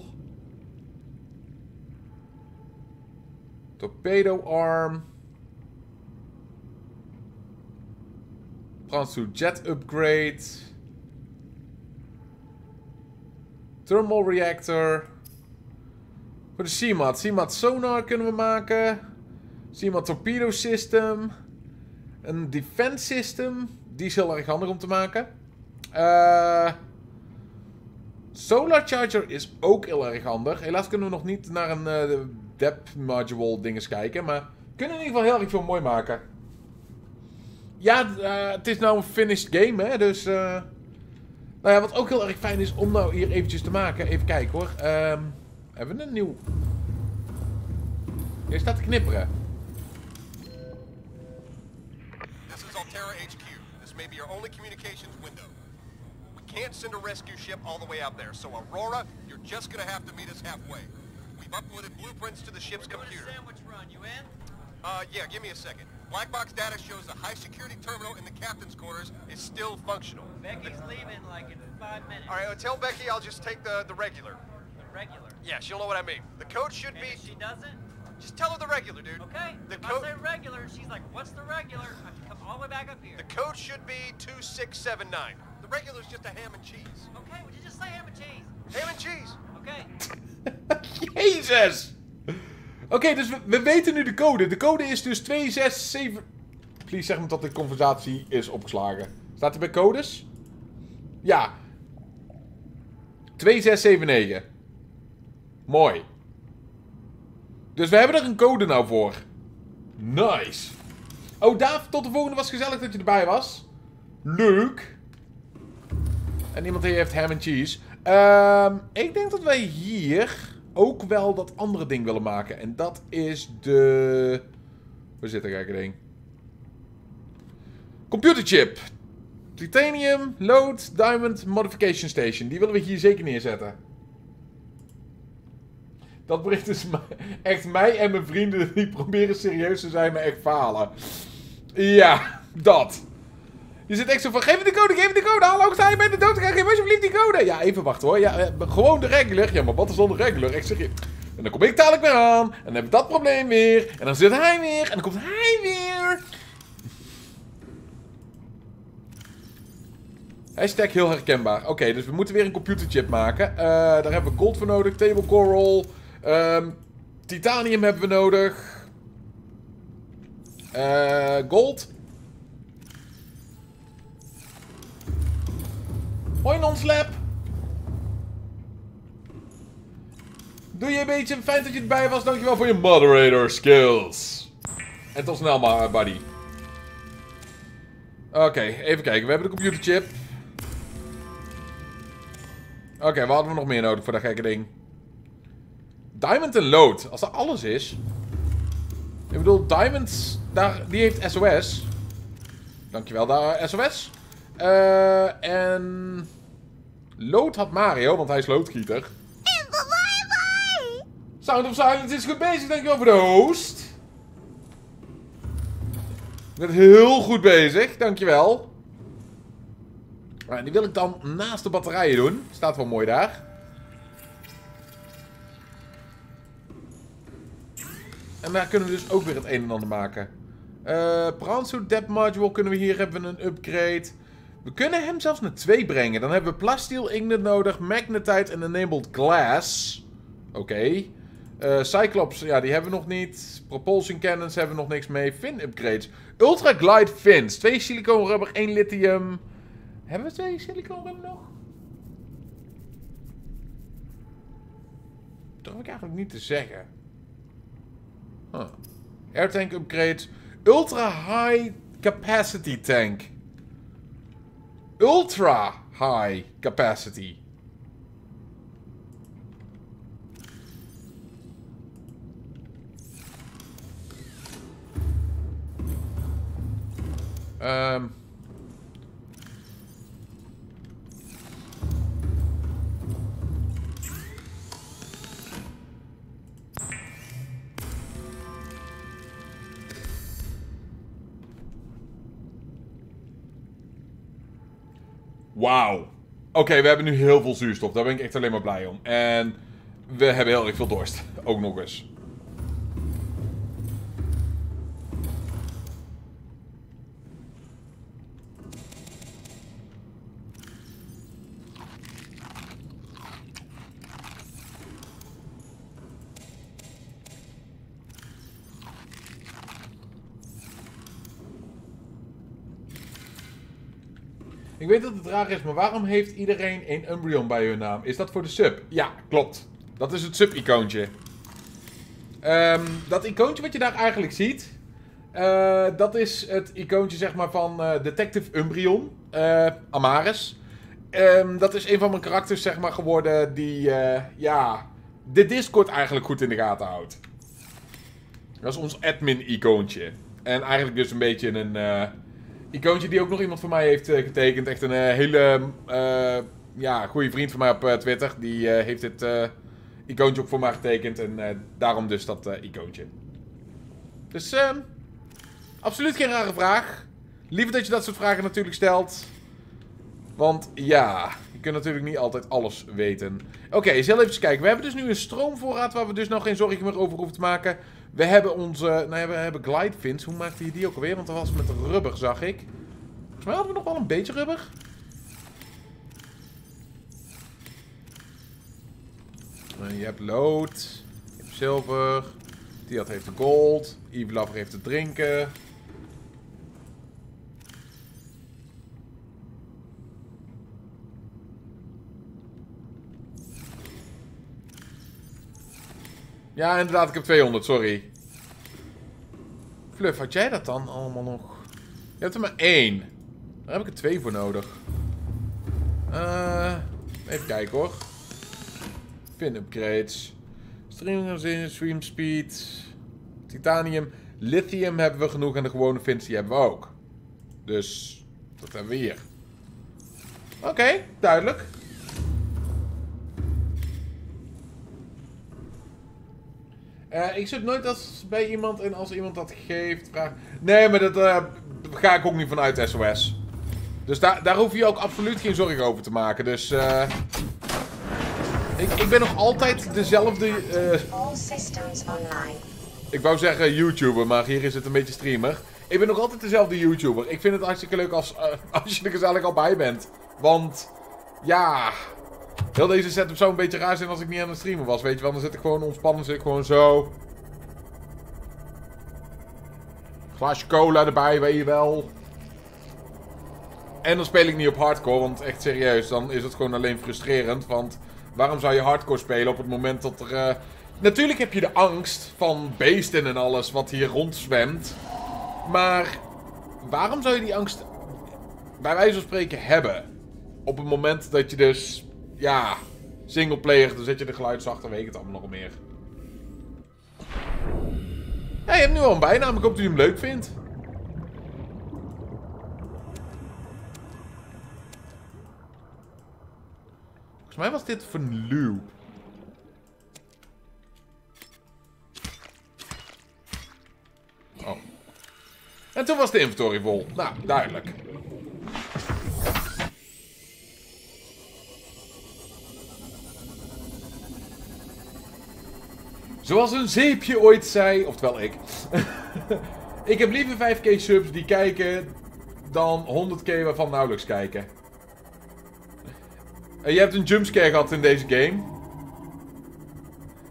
Speaker 1: Torpedo arm. Prawn suit jet upgrade. Thermal reactor. Voor de CMAT. CMAT sonar kunnen we maken. CMAT torpedo system. Een defense system. Die is heel erg handig om te maken. Eh solar charger is ook heel erg handig. Helaas kunnen we nog niet naar een eh depth module dinges kijken. Maar kunnen in ieder geval heel erg veel mooi maken. Ja, eh, het is nou een finished game, hè. Dus... eh, nou ja, wat ook heel erg fijn is om nou hier eventjes te maken. Even kijken hoor. Ehm, hebben we een nieuw... Hier staat te knipperen.
Speaker 9: This is Altera HQ. This may be your only communications window. We can't send a rescue ship all the way out there, so Aurora, you're just gonna have to meet us halfway. We've uploaded blueprints to the ship's computer.
Speaker 10: Sandwich run, you in?
Speaker 9: Uh, yeah, give me a second. Black box data shows the high security terminal in the captain's quarters is still functional.
Speaker 10: Becky's leaving like in five minutes.
Speaker 9: All right, uh, tell Becky I'll just take the, the regular.
Speaker 10: The regular.
Speaker 9: Yeah, she'll know what I mean. The code should
Speaker 10: And
Speaker 9: be...
Speaker 10: if she doesn't,
Speaker 9: Just tell her the regular, dude.
Speaker 10: okay.
Speaker 9: The
Speaker 10: if I
Speaker 9: code...
Speaker 10: say regular, she's like, "What's the regular?" I have to come all the way back up here.
Speaker 9: The code should be 2679. The regular's just a ham and cheese.
Speaker 10: Okay, would you just say ham and cheese?
Speaker 9: Ham and cheese.
Speaker 10: Okay.
Speaker 1: Jezus! Oké, dus we, we weten nu de code. De code is dus 267... Please zeg me dat de conversatie is opgeslagen. Staat er bij codes? Ja. 2679. Mooi. Dus we hebben er een code nou voor. Nice. Oh, Daaf, tot de volgende. Was gezellig dat je erbij was. Leuk. En iemand heeft ham en cheese. Ehm, ik denk dat wij hier ook wel dat andere ding willen maken. En dat is de... Waar zit dat gekke ding? Computerchip. Titanium, load, diamond, modification station. Die willen we hier zeker neerzetten. Dat bericht is echt mij en mijn vrienden die proberen serieus te zijn, maar echt falen. Ja, dat. Je zit echt zo van, geef me de code, geef me de code. Hallo, sta je bij de dood? Geef me alsjeblieft die code. Ja, even wachten hoor. Ja, gewoon de regular. Ja, maar wat is dan de regular? Ik zeg je... En dan kom ik dadelijk weer aan. En dan heb ik dat probleem weer. En dan zit hij weer. En dan komt hij weer. Hashtag heel herkenbaar. Oké, dus we moeten weer een computerchip maken. Eh, daar hebben we gold voor nodig. Table coral. Ehm, titanium hebben we nodig. Eh, gold. Hoi non-slap. Doe je een beetje fijn dat je erbij was. Dankjewel voor je moderator skills. En tot snel maar, buddy. Oké, even kijken. We hebben de computerchip. Oké, wat hadden we nog meer nodig voor dat gekke ding? Diamond en load. Als dat alles is. Ik bedoel, Diamond, daar, die heeft SOS. Dankjewel, daar, SOS. Eh, en... Lood had Mario, want hij is loodgieter. Sound of Silence is goed bezig, dankjewel voor de host. Je bent heel goed bezig, dankjewel. Maar die wil ik dan naast de batterijen doen. Staat wel mooi daar. En daar kunnen we dus ook weer het een en ander maken. Eh Pranzo Depth Module kunnen we hier, hebben we een upgrade. We kunnen hem zelfs naar 2 brengen. Dan hebben we Plasteel Ignite nodig, Magnetite en Enabled Glass. Oké. Eh, Cyclops, ja, die hebben we nog niet. Propulsion Cannons hebben we nog niks mee. Fin upgrades. Ultra Glide Fins. Twee silicone rubber, één lithium. Hebben we twee silicone rubber nog? Durf ik eigenlijk niet te zeggen. Huh. Airtank upgrades. Ultra High Capacity Tank. Ultra High Capacity. Ehm Wauw. Oké, we hebben nu heel veel zuurstof. Daar ben ik echt alleen maar blij om. En we hebben heel erg veel dorst. Ook nog eens. Ik weet dat het raar is, maar waarom heeft iedereen een Umbreon bij hun naam? Is dat voor de sub? Ja, klopt. Dat is het sub-icoontje. Ehm, dat icoontje wat je daar eigenlijk ziet, Eh, dat is het icoontje zeg maar, van eh, Detective Umbreon, eh, Amaris. Ehm, dat is een van mijn karakters zeg maar, geworden die ja, de Discord eigenlijk goed in de gaten houdt. Dat is ons admin-icoontje. En eigenlijk dus een beetje een icoontje die ook nog iemand van mij heeft eh, getekend. Echt een eh, hele eh, ja, goede vriend van mij op Twitter. Die heeft dit icoontje ook voor mij getekend. En daarom dus dat icoontje. Dus ehm, absoluut geen rare vraag. Liever dat je dat soort vragen natuurlijk stelt. Want ja, je kunt natuurlijk niet altijd alles weten. Oké, eens heel even kijken. We hebben dus nu een stroomvoorraad waar we dus nog geen zorgen meer over hoeven te maken. We hebben onze, nou ja, we hebben glide fins. Hoe maakte je die ook alweer? Want dat was met rubber, zag ik. Volgens mij hadden we nog wel een beetje rubber. Je hebt lood. Je hebt zilver. Tiat heeft gold. Evelaffer heeft het drinken. Ja, inderdaad, ik heb 200, sorry. Fluff, had jij dat dan allemaal nog? Je hebt er maar één. Daar heb ik er twee voor nodig. Eh, even kijken hoor. Pin upgrades. Streaming stream speed. Titanium. Lithium hebben we genoeg en de gewone fins die hebben we ook. Dus, dat hebben we hier. Oké, duidelijk. Eh, ik zit nooit als bij iemand en als iemand dat geeft, vraag. Nee, maar dat eh, ga ik ook niet vanuit SOS. Dus daar, daar hoef je ook absoluut geen zorgen over te maken. Dus eh ik, ik ben nog altijd dezelfde.
Speaker 2: All systems online.
Speaker 1: ik wou zeggen YouTuber, maar hier is het een beetje streamer. Ik ben nog altijd dezelfde YouTuber. Ik vind het hartstikke leuk als, als je er gezellig al bij bent. Want, ja... Heel deze setup zou een beetje raar zijn als ik niet aan het streamen was. Weet je wel, dan zit ik gewoon ontspannen, zit ik gewoon zo. Glaasje cola erbij, weet je wel. En dan speel ik niet op hardcore, want echt serieus, dan is het gewoon alleen frustrerend. Want waarom zou je hardcore spelen op het moment dat er... eh, Natuurlijk heb je de angst van beesten en alles wat hier rondzwemt. Maar waarom zou je die angst bij wijze van spreken hebben? Op het moment dat je dus, ja, singleplayer, dan zet je de geluid zachter, weet ik het allemaal nog meer. Ja, je hebt nu al een bijnaam, ik hoop dat je hem leuk vindt. Volgens mij was dit van Lou. Oh. En toen was de inventory vol. Nou, duidelijk. Zoals een zeepje ooit zei, oftewel ik. ik heb liever 5k subs die kijken dan 100k waarvan nauwelijks kijken. En je hebt een jumpscare gehad in deze game.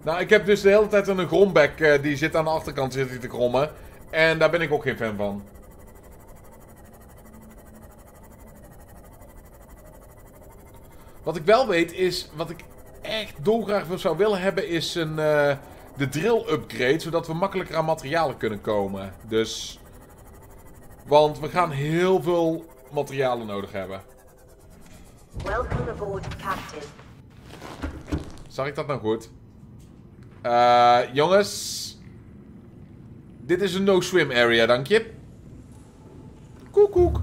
Speaker 1: Nou, ik heb dus de hele tijd een gromback eh, die zit aan de achterkant zit te grommen. En daar ben ik ook geen fan van. Wat ik wel weet is, wat ik echt dolgraag zou willen hebben, is een, eh, de drill upgrade, zodat we makkelijker aan materialen kunnen komen. Dus, want we gaan heel veel materialen nodig hebben.
Speaker 2: Welcome aboard, Captain.
Speaker 1: Zag ik dat nou goed? Eh, jongens. Dit is een no-swim area, dank je. Koek, koek.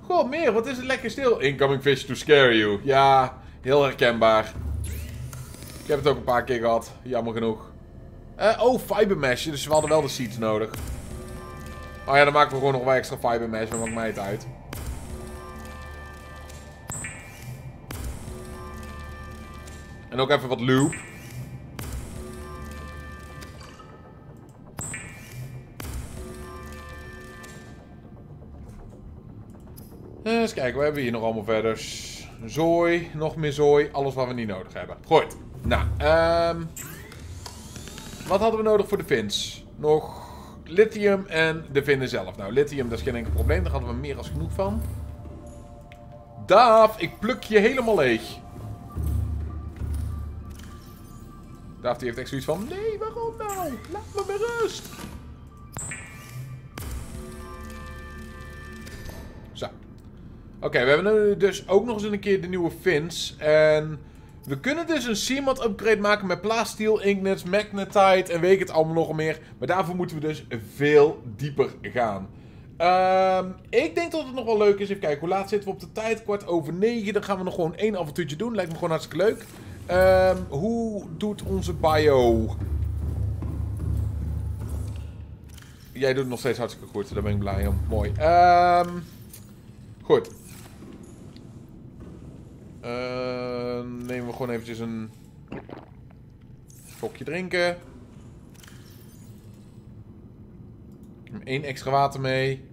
Speaker 1: Goh, meer, wat is het lekker stil. Incoming fish to scare you. Ja, heel herkenbaar. Ik heb het ook een paar keer gehad, jammer genoeg. Eh, oh, fiber mesh, dus we hadden wel de seeds nodig. Oh ja, dan maken we gewoon nog wel extra fiber mesh, maar maakt mij het uit. En ook even wat loop. Eh, Eens kijken, wat hebben we hier nog allemaal verder? Zooi, nog meer zooi, alles wat we niet nodig hebben. Goed. Nou, ehm wat hadden we nodig voor de fins? Nog lithium en de vinnen zelf. Nou, lithium, dat is geen enkel probleem. Daar hadden we meer als genoeg van. Daaf, ik pluk je helemaal leeg. Daaf heeft echt zoiets van... Nee, waarom nou? Laat me met rust. Oké, we hebben nu dus ook nog eens een keer de nieuwe fins. En we kunnen dus een CMOD upgrade maken met plaasteel, inknets, magnetite en weet ik het allemaal nog meer. Maar daarvoor moeten we dus veel dieper gaan. Ehm, ik denk dat het nog wel leuk is. Even kijken, hoe laat zitten we op de tijd? Kwart over negen. Dan gaan we nog gewoon één avontuurtje doen. Lijkt me gewoon hartstikke leuk. Ehm, hoe doet onze bio? Jij doet het nog steeds hartstikke goed. Daar ben ik blij om. Mooi. Ehm, goed. Ehm, nemen we gewoon eventjes een slokje drinken. Eén extra water mee.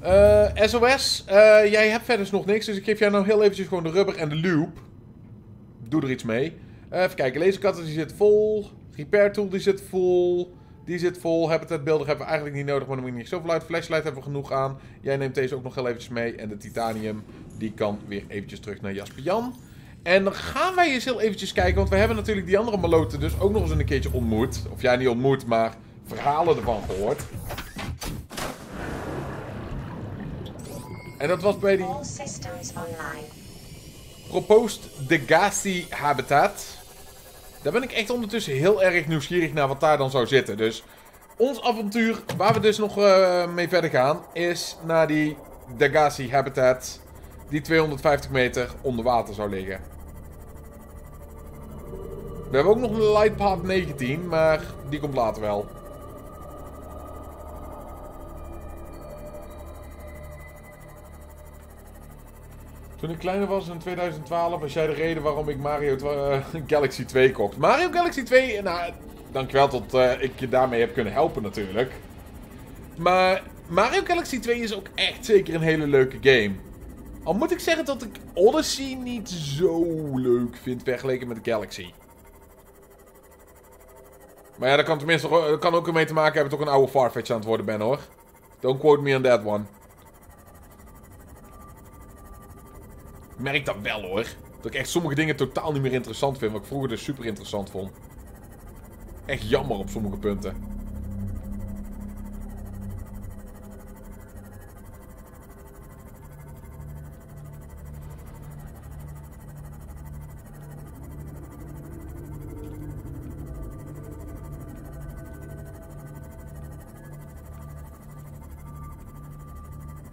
Speaker 1: Eh, SOS, eh, jij hebt verder nog niks, dus ik geef jou nou heel eventjes gewoon de rubber en de loop. Doe er iets mee. Eh, even kijken, lasercutter die zit vol. Repair tool die zit vol. Die zit vol. Habitat builder hebben we eigenlijk niet nodig, maar dan moet je niet zoveel uit. Flashlight hebben we genoeg aan. Jij neemt deze ook nog heel eventjes mee. En de titanium, die kan weer eventjes terug naar Jasper Jan. En dan gaan wij eens heel eventjes kijken, want we hebben natuurlijk die andere maloten dus ook nog eens een keertje ontmoet. Of jij niet ontmoet, maar verhalen ervan gehoord. En dat was bij die. Proposed Degassi Habitat. Daar ben ik echt ondertussen heel erg nieuwsgierig naar wat daar dan zou zitten. Dus ons avontuur, waar we dus nog eh, mee verder gaan, is naar die Degassi Habitat. Die 250 meter onder water zou liggen. We hebben ook nog een Lightpath 19, maar die komt later wel. Toen ik kleiner was in 2012 was jij de reden waarom ik Mario eh, Galaxy 2 kocht. Mario Galaxy 2, nou, dankjewel dat eh, ik je daarmee heb kunnen helpen natuurlijk. Maar Mario Galaxy 2 is ook echt zeker een hele leuke game. Al moet ik zeggen dat ik Odyssey niet zo leuk vind vergeleken met Galaxy. Maar ja, dat kan tenminste dat kan ook ermee te maken hebben dat ik een oude Farfetch aan het worden ben hoor. Don't quote me on that one. Merk dat wel hoor. Dat ik echt sommige dingen totaal niet meer interessant vind. Wat ik vroeger dus super interessant vond. Echt jammer op sommige punten.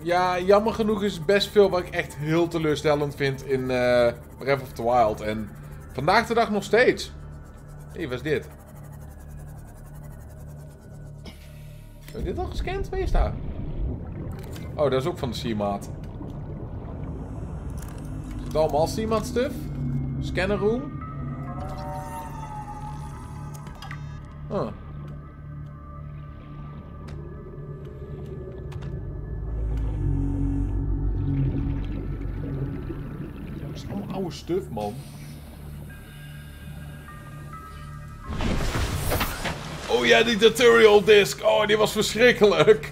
Speaker 1: Ja, jammer genoeg is best veel wat ik echt heel teleurstellend vind in eh Breath of the Wild. En vandaag de dag nog steeds. Hé, hey, wat is dit? Heb je dit al gescand? Is daar? Oh, dat is ook van de Seamaat. Is het allemaal stuff? Scanner room? Huh. Oude stuff, man. Oh ja, die tutorial disc. Oh, die was verschrikkelijk.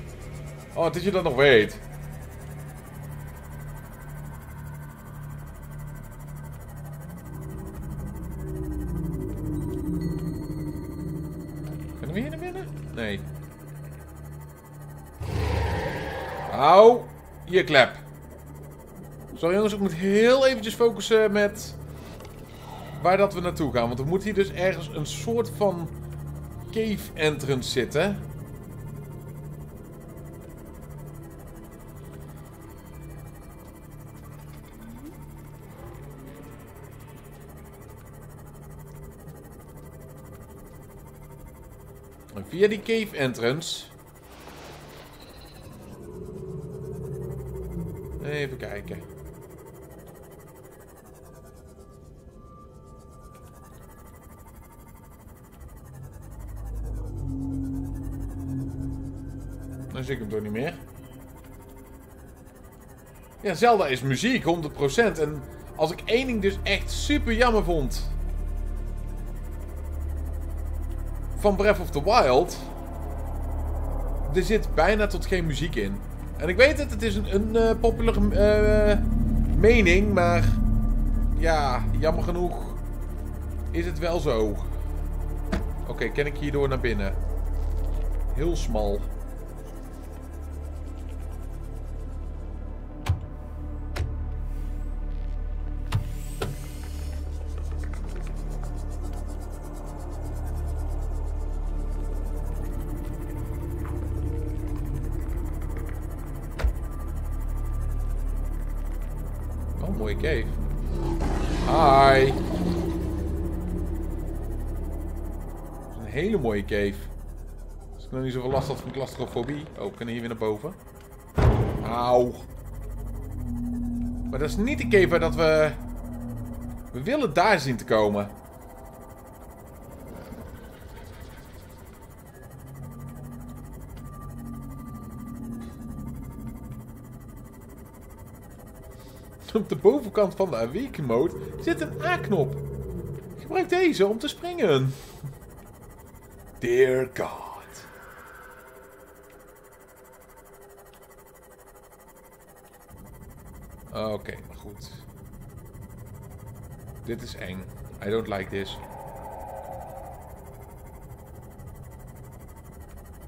Speaker 1: Oh, dat je dat nog weet. Kunnen we hier naar binnen? Nee. Au. Hier, klep. Sorry jongens, ik moet heel eventjes focussen met waar dat we naartoe gaan. Want er moet hier dus ergens een soort van cave entrance zitten. En via die cave entrance... Even kijken. Dan zie ik hem toch niet meer. Ja, Zelda is muziek, 100%. En als ik één ding dus echt super jammer vond... Van Breath of the Wild... Er zit bijna tot geen muziek in. En ik weet het, het is een, een eh, populaire eh, mening, maar... Ja, jammer genoeg... Is het wel zo? Oké, ken ik hierdoor naar binnen? Heel smal. Cave. Hi. Een hele mooie cave. Als ik nog niet zoveel last had van claustrofobie. Oh, kan hier weer naar boven. Auw. Maar dat is niet de cave waar dat we... We willen daar zien te komen. Op de bovenkant van de Awaken mode zit een A-knop. Gebruik deze om te springen. Dear God. Oké, maar goed. Dit is eng. I don't like this.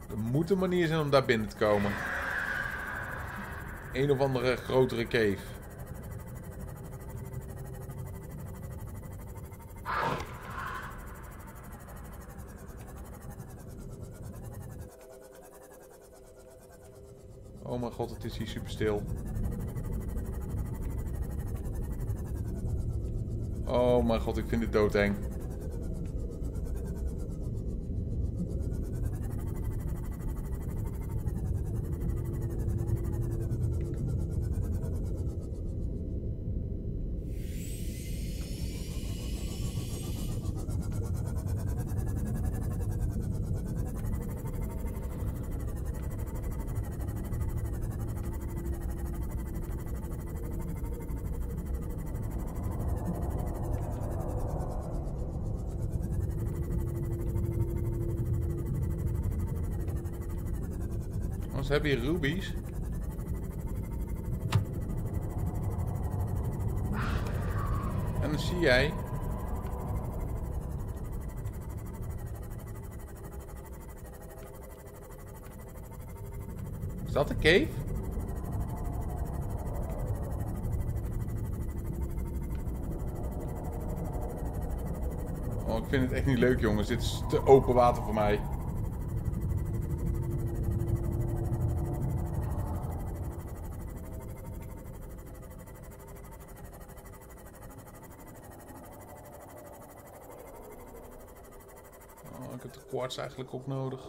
Speaker 1: Er moet een manier zijn om daar binnen te komen. Een of andere grotere cave. Is super stil. Oh mijn god, ik vind dit doodeng. Hebben hier rubies. En dan zie jij... Is dat een cave? Oh, ik vind het echt niet leuk, jongens. Dit is te open water voor mij. Quartz eigenlijk ook nodig.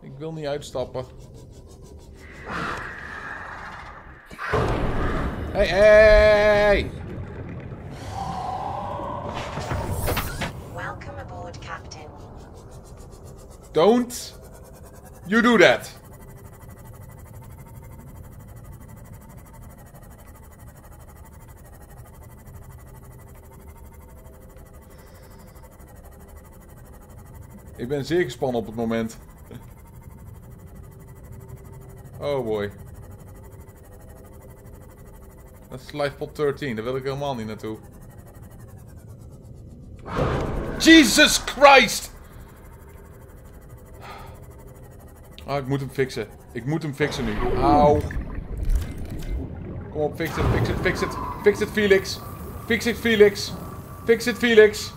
Speaker 1: Ik wil niet uitstappen. Hey, hey!
Speaker 2: Welcome aboard, Captain.
Speaker 1: Don't you do that. Ik ben zeer gespannen op het moment. Oh boy. Dat is Lifepod 13, daar wil ik helemaal niet naartoe. Jesus Christ! Ah, ik moet hem fixen. Ik moet hem fixen nu. Auw. Kom op, fix het, fix het, fix het. Fix het, Felix. Fix het, Felix. Fix het, Felix.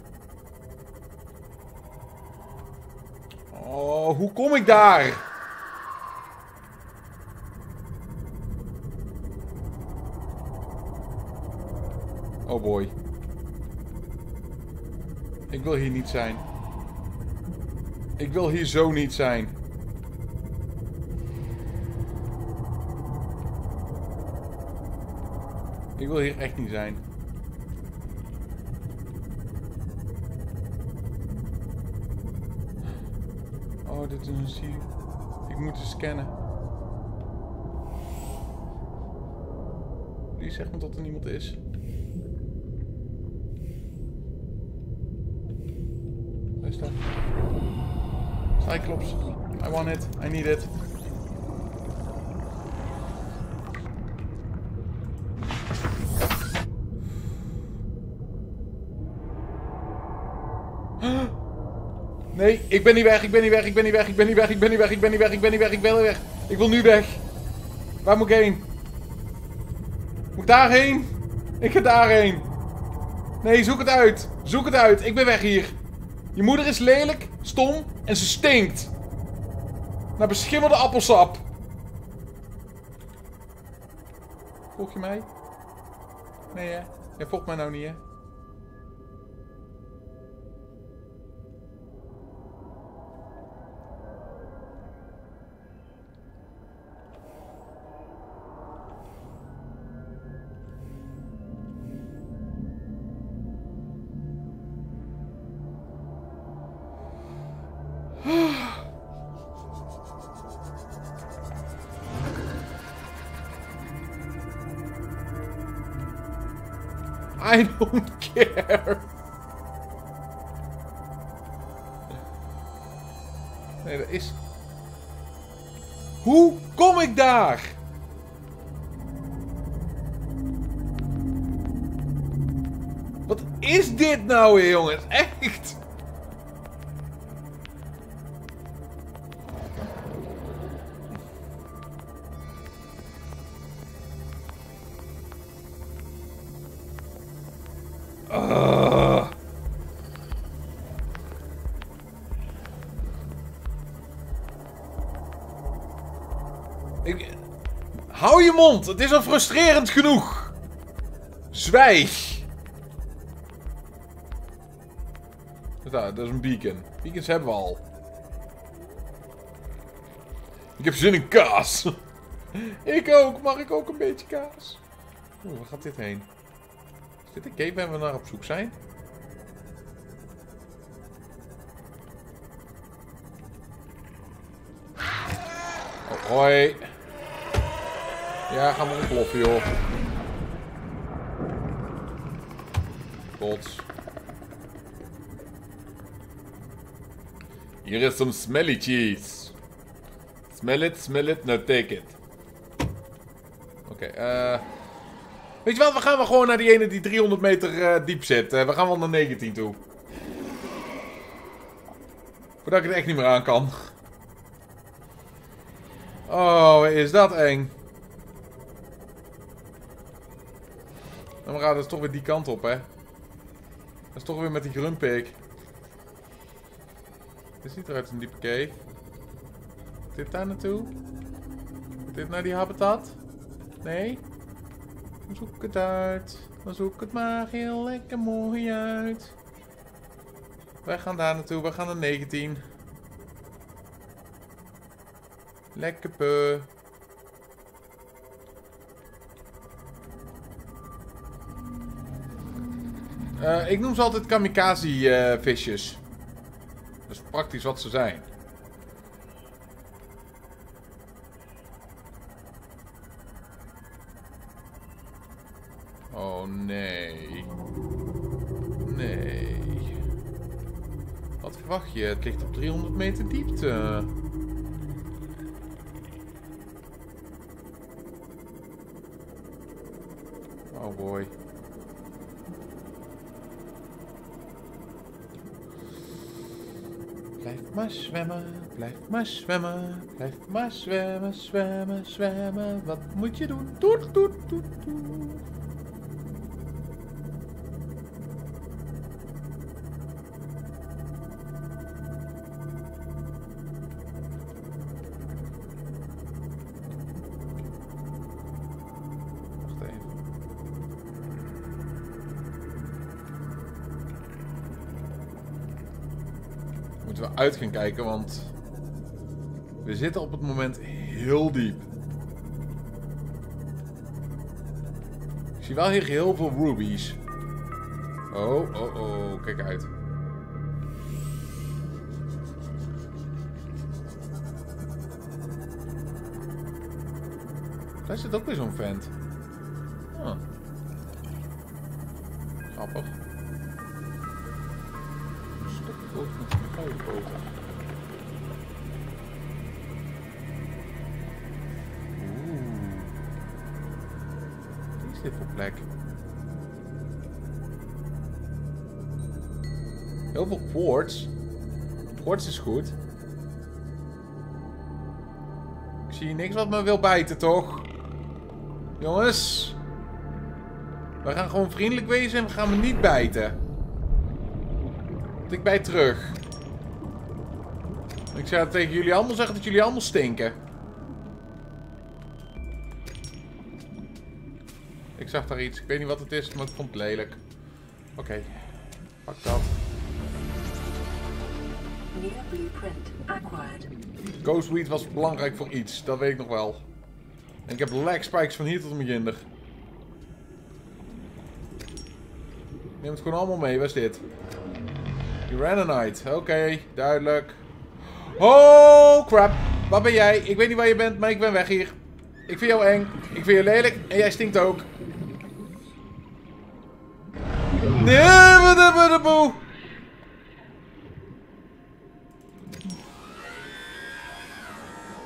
Speaker 1: hoe kom ik daar? Oh boy. Ik wil hier niet zijn. Ik wil hier zo niet zijn. Ik wil hier echt niet zijn. Zie. Ik moet ze scannen. Die zegt me dat er niemand is. Dat? Cyclops. I want it. I need it. Nee, ik ben niet weg, ik ben niet weg, ik ben niet weg, ik ben niet weg, ik ben niet weg, ik ben niet weg, ik ben niet weg, ik ben niet weg. Ik wil nu weg. Waar moet ik heen? Moet ik daarheen? Ik ga daarheen. Nee, zoek het uit. Zoek het uit. Ik ben weg hier. Je moeder is lelijk, stom en ze stinkt. Naar beschimmelde appelsap. Volg je mij? Nee hè? Jij volgt mij nou niet hè? I don't care. Nee, dat is... Hoe kom ik daar? Wat is dit nou weer, jongens? Echt? Je mond, het is al frustrerend genoeg. Zwijg. Dat, dat is een beacon. Beacons hebben we al. Ik heb zin in kaas. ik ook. Mag ik ook een beetje kaas? Oeh, waar gaat dit heen? Is dit een cave waar we naar op zoek zijn? Oh, hoi. Ja, gaan we ontploffen, joh. Gods. Hier is some smelly cheese. Smell it, smell it, now take it. Oké, eh... Weet je wat, we gaan wel gewoon naar die ene die 300 meter eh, diep zit. Eh, we gaan wel naar 19 toe. Voordat ik het echt niet meer aan kan. Oh, is dat eng. Dan gaat het toch weer die kant op, hè. Dat is toch weer met die grumpik. Dit ziet eruit een diepe cave. Dit daar naartoe? Dit naar die habitat? Nee? Dan zoek het uit. Dan zoek het maar heel lekker mooi uit. Wij gaan daar naartoe. We gaan naar 19. Lekker pe. Eh, ik noem ze altijd kamikaze eh. Dat is praktisch wat ze zijn. Oh nee. Nee. Wat verwacht je? Het ligt op 300 meter diepte. Oh boy. Blijf maar zwemmen, blijf maar zwemmen, blijf maar zwemmen, zwemmen, zwemmen. Wat moet je doen? Doet, doet, doet, doet. we uit gaan kijken, want we zitten op het moment heel diep. Ik zie wel hier heel veel rubies. Oh, oh, oh, kijk uit. Daar zit ook weer zo'n vent. Heel veel quartz. Quartz is goed. Ik zie niks wat me wil bijten, toch? Jongens. We gaan gewoon vriendelijk wezen en we gaan me niet bijten. Want ik bijt terug. Ik zou tegen jullie allemaal zeggen dat jullie allemaal stinken. Ik zag daar iets. Ik weet niet wat het is, maar ik vond het lelijk. Oké. Pak dat. Ghostweed was belangrijk voor iets. Dat weet ik nog wel. En ik heb lag spikes van hier tot met ginder. Neem het gewoon allemaal mee. Waar is dit? Uranite. Oké, duidelijk. Oh, crap. Waar ben jij? Ik weet niet waar je bent, maar ik ben weg hier. Ik vind jou eng. Ik vind je lelijk. En jij stinkt ook. Nee, wat de boe.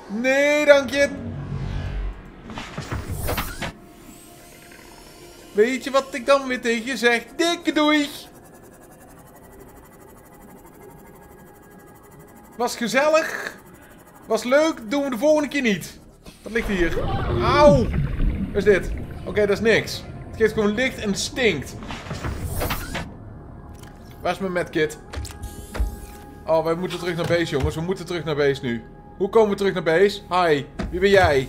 Speaker 1: Nee, dank je. Weet je wat ik dan weer tegen je zeg? Dikke doei. Was gezellig. Was leuk. Doen we de volgende keer niet. Wat ligt hier? Auw. Wat is dit? Oké, dat is niks. Het geeft gewoon licht en stinkt. Waar is mijn medkit? Oh, wij moeten terug naar base, jongens. We moeten terug naar base nu. Hoe komen we terug naar base? Hi, wie ben jij?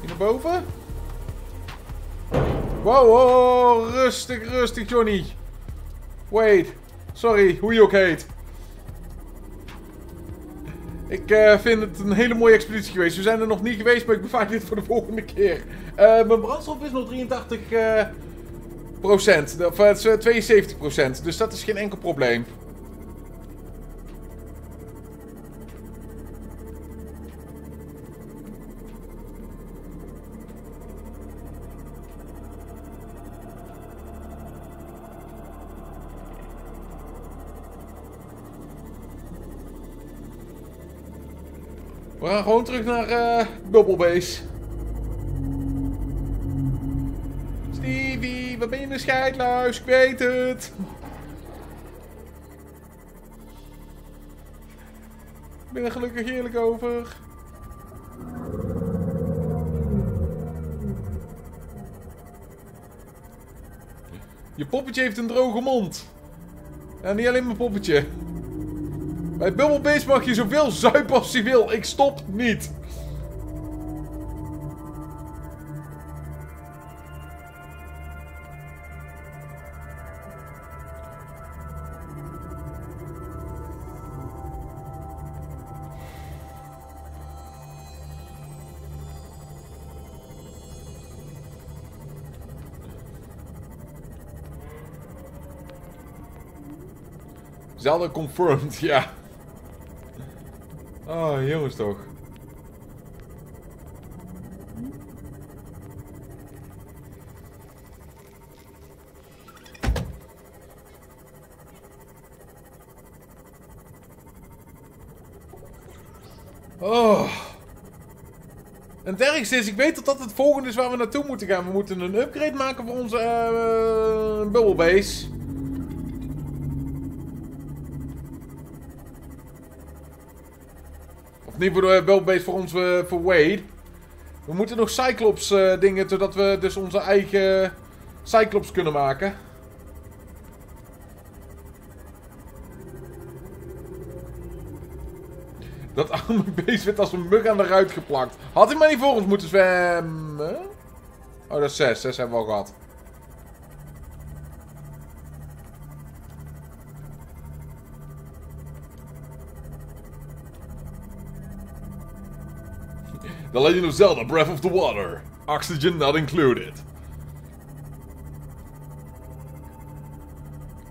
Speaker 1: Hier naar boven? Wow, wow, rustig, rustig, Johnny. Wait, sorry, hoe je ook heet. Ik eh, vind het een hele mooie expeditie geweest. We zijn er nog niet geweest, maar ik bevaar dit voor de volgende keer. Eh, mijn brandstof is nog 83 eh, procent. Of het is, eh, 72 procent. Dus dat is geen enkel probleem. We gaan gewoon terug naar eh Bubble Base. Stevie, waar ben je een scheidluis? Ik weet het. Ik ben er gelukkig heerlijk over. Je poppetje heeft een droge mond. En niet alleen mijn poppetje. Bij Bubble Base mag je zoveel zuipen als je wil. Ik stop niet. Zelda confirmed, ja. Oh, jongens toch. Oh. En het is, ik weet dat dat het volgende is waar we naartoe moeten gaan. We moeten een upgrade maken voor onze uh, bubble niet voor de bubble base, voor onze voor Wade. We moeten nog Cyclops uh, dingen, zodat we dus onze eigen Cyclops kunnen maken. Dat arme beest werd als een mug aan de ruit geplakt. Had hij maar niet voor ons moeten zwemmen? Oh, dat is 6. 6 hebben we al gehad. The Legend of Zelda Breath of the Water. Oxygen not included.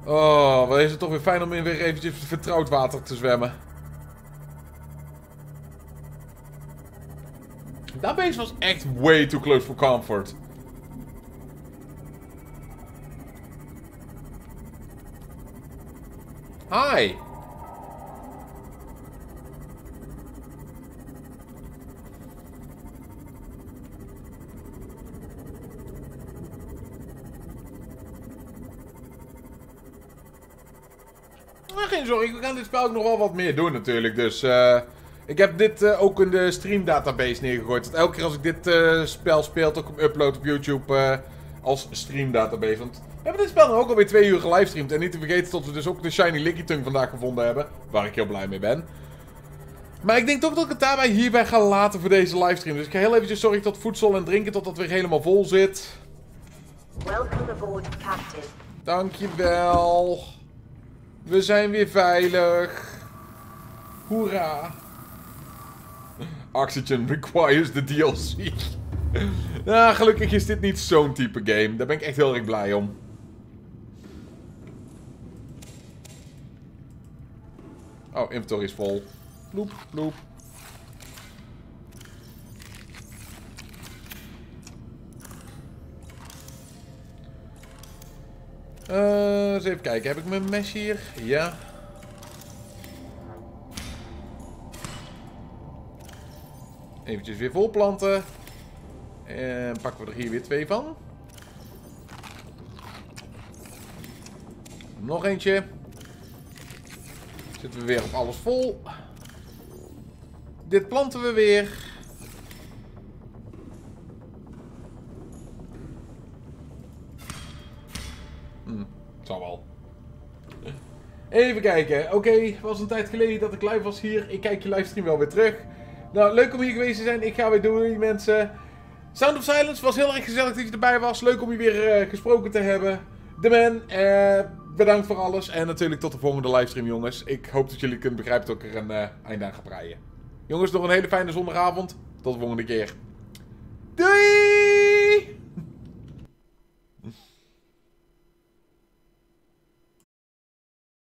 Speaker 1: Oh, wat is het toch weer fijn om in weer eventjes vertrouwd water te zwemmen. Dat beest was echt way too close for comfort. Hi. Geen zorgen, we gaan dit spel ook nog wel wat meer doen natuurlijk. Dus eh, ik heb dit eh, ook in de stream database neergegooid. Want elke keer als ik dit eh, spel speel, ook upload op YouTube als stream database. Want we hebben dit spel nu ook alweer twee uur gelivestreamd. En niet te vergeten dat we dus ook de Shiny Licky Tongue vandaag gevonden hebben. Waar ik heel blij mee ben. Maar ik denk toch dat ik het daarbij hierbij ga laten voor deze livestream. Dus ik ga heel eventjes zorgen dat voedsel en drinken tot dat weer helemaal vol zit.
Speaker 2: Welcome aboard, Captain.
Speaker 1: Dankjewel. We zijn weer veilig. Hoera. Oxygen requires the DLC. nou, gelukkig is dit niet zo'n type game. Daar ben ik echt heel erg blij om. Oh, inventory is vol. Loep, loep. Eh, eens even kijken. Heb ik mijn mes hier? Ja. Eventjes weer volplanten. En pakken we er hier weer twee van. Nog eentje. Zitten we weer op alles vol. Dit planten we weer. Zal. Even kijken. Oké, was een tijd geleden dat ik live was hier. Ik kijk je livestream wel weer terug. Nou, leuk om hier geweest te zijn. Ik ga weer doen, mensen. Sound of Silence was heel erg gezellig dat je erbij was. Leuk om je weer eh, gesproken te hebben. The Man, eh, bedankt voor alles. En natuurlijk tot de volgende livestream, jongens. Ik hoop dat jullie kunnen begrijpen dat ik er een eh, einde aan ga breien. Jongens, nog een hele fijne zondagavond. Tot de volgende keer. Doei!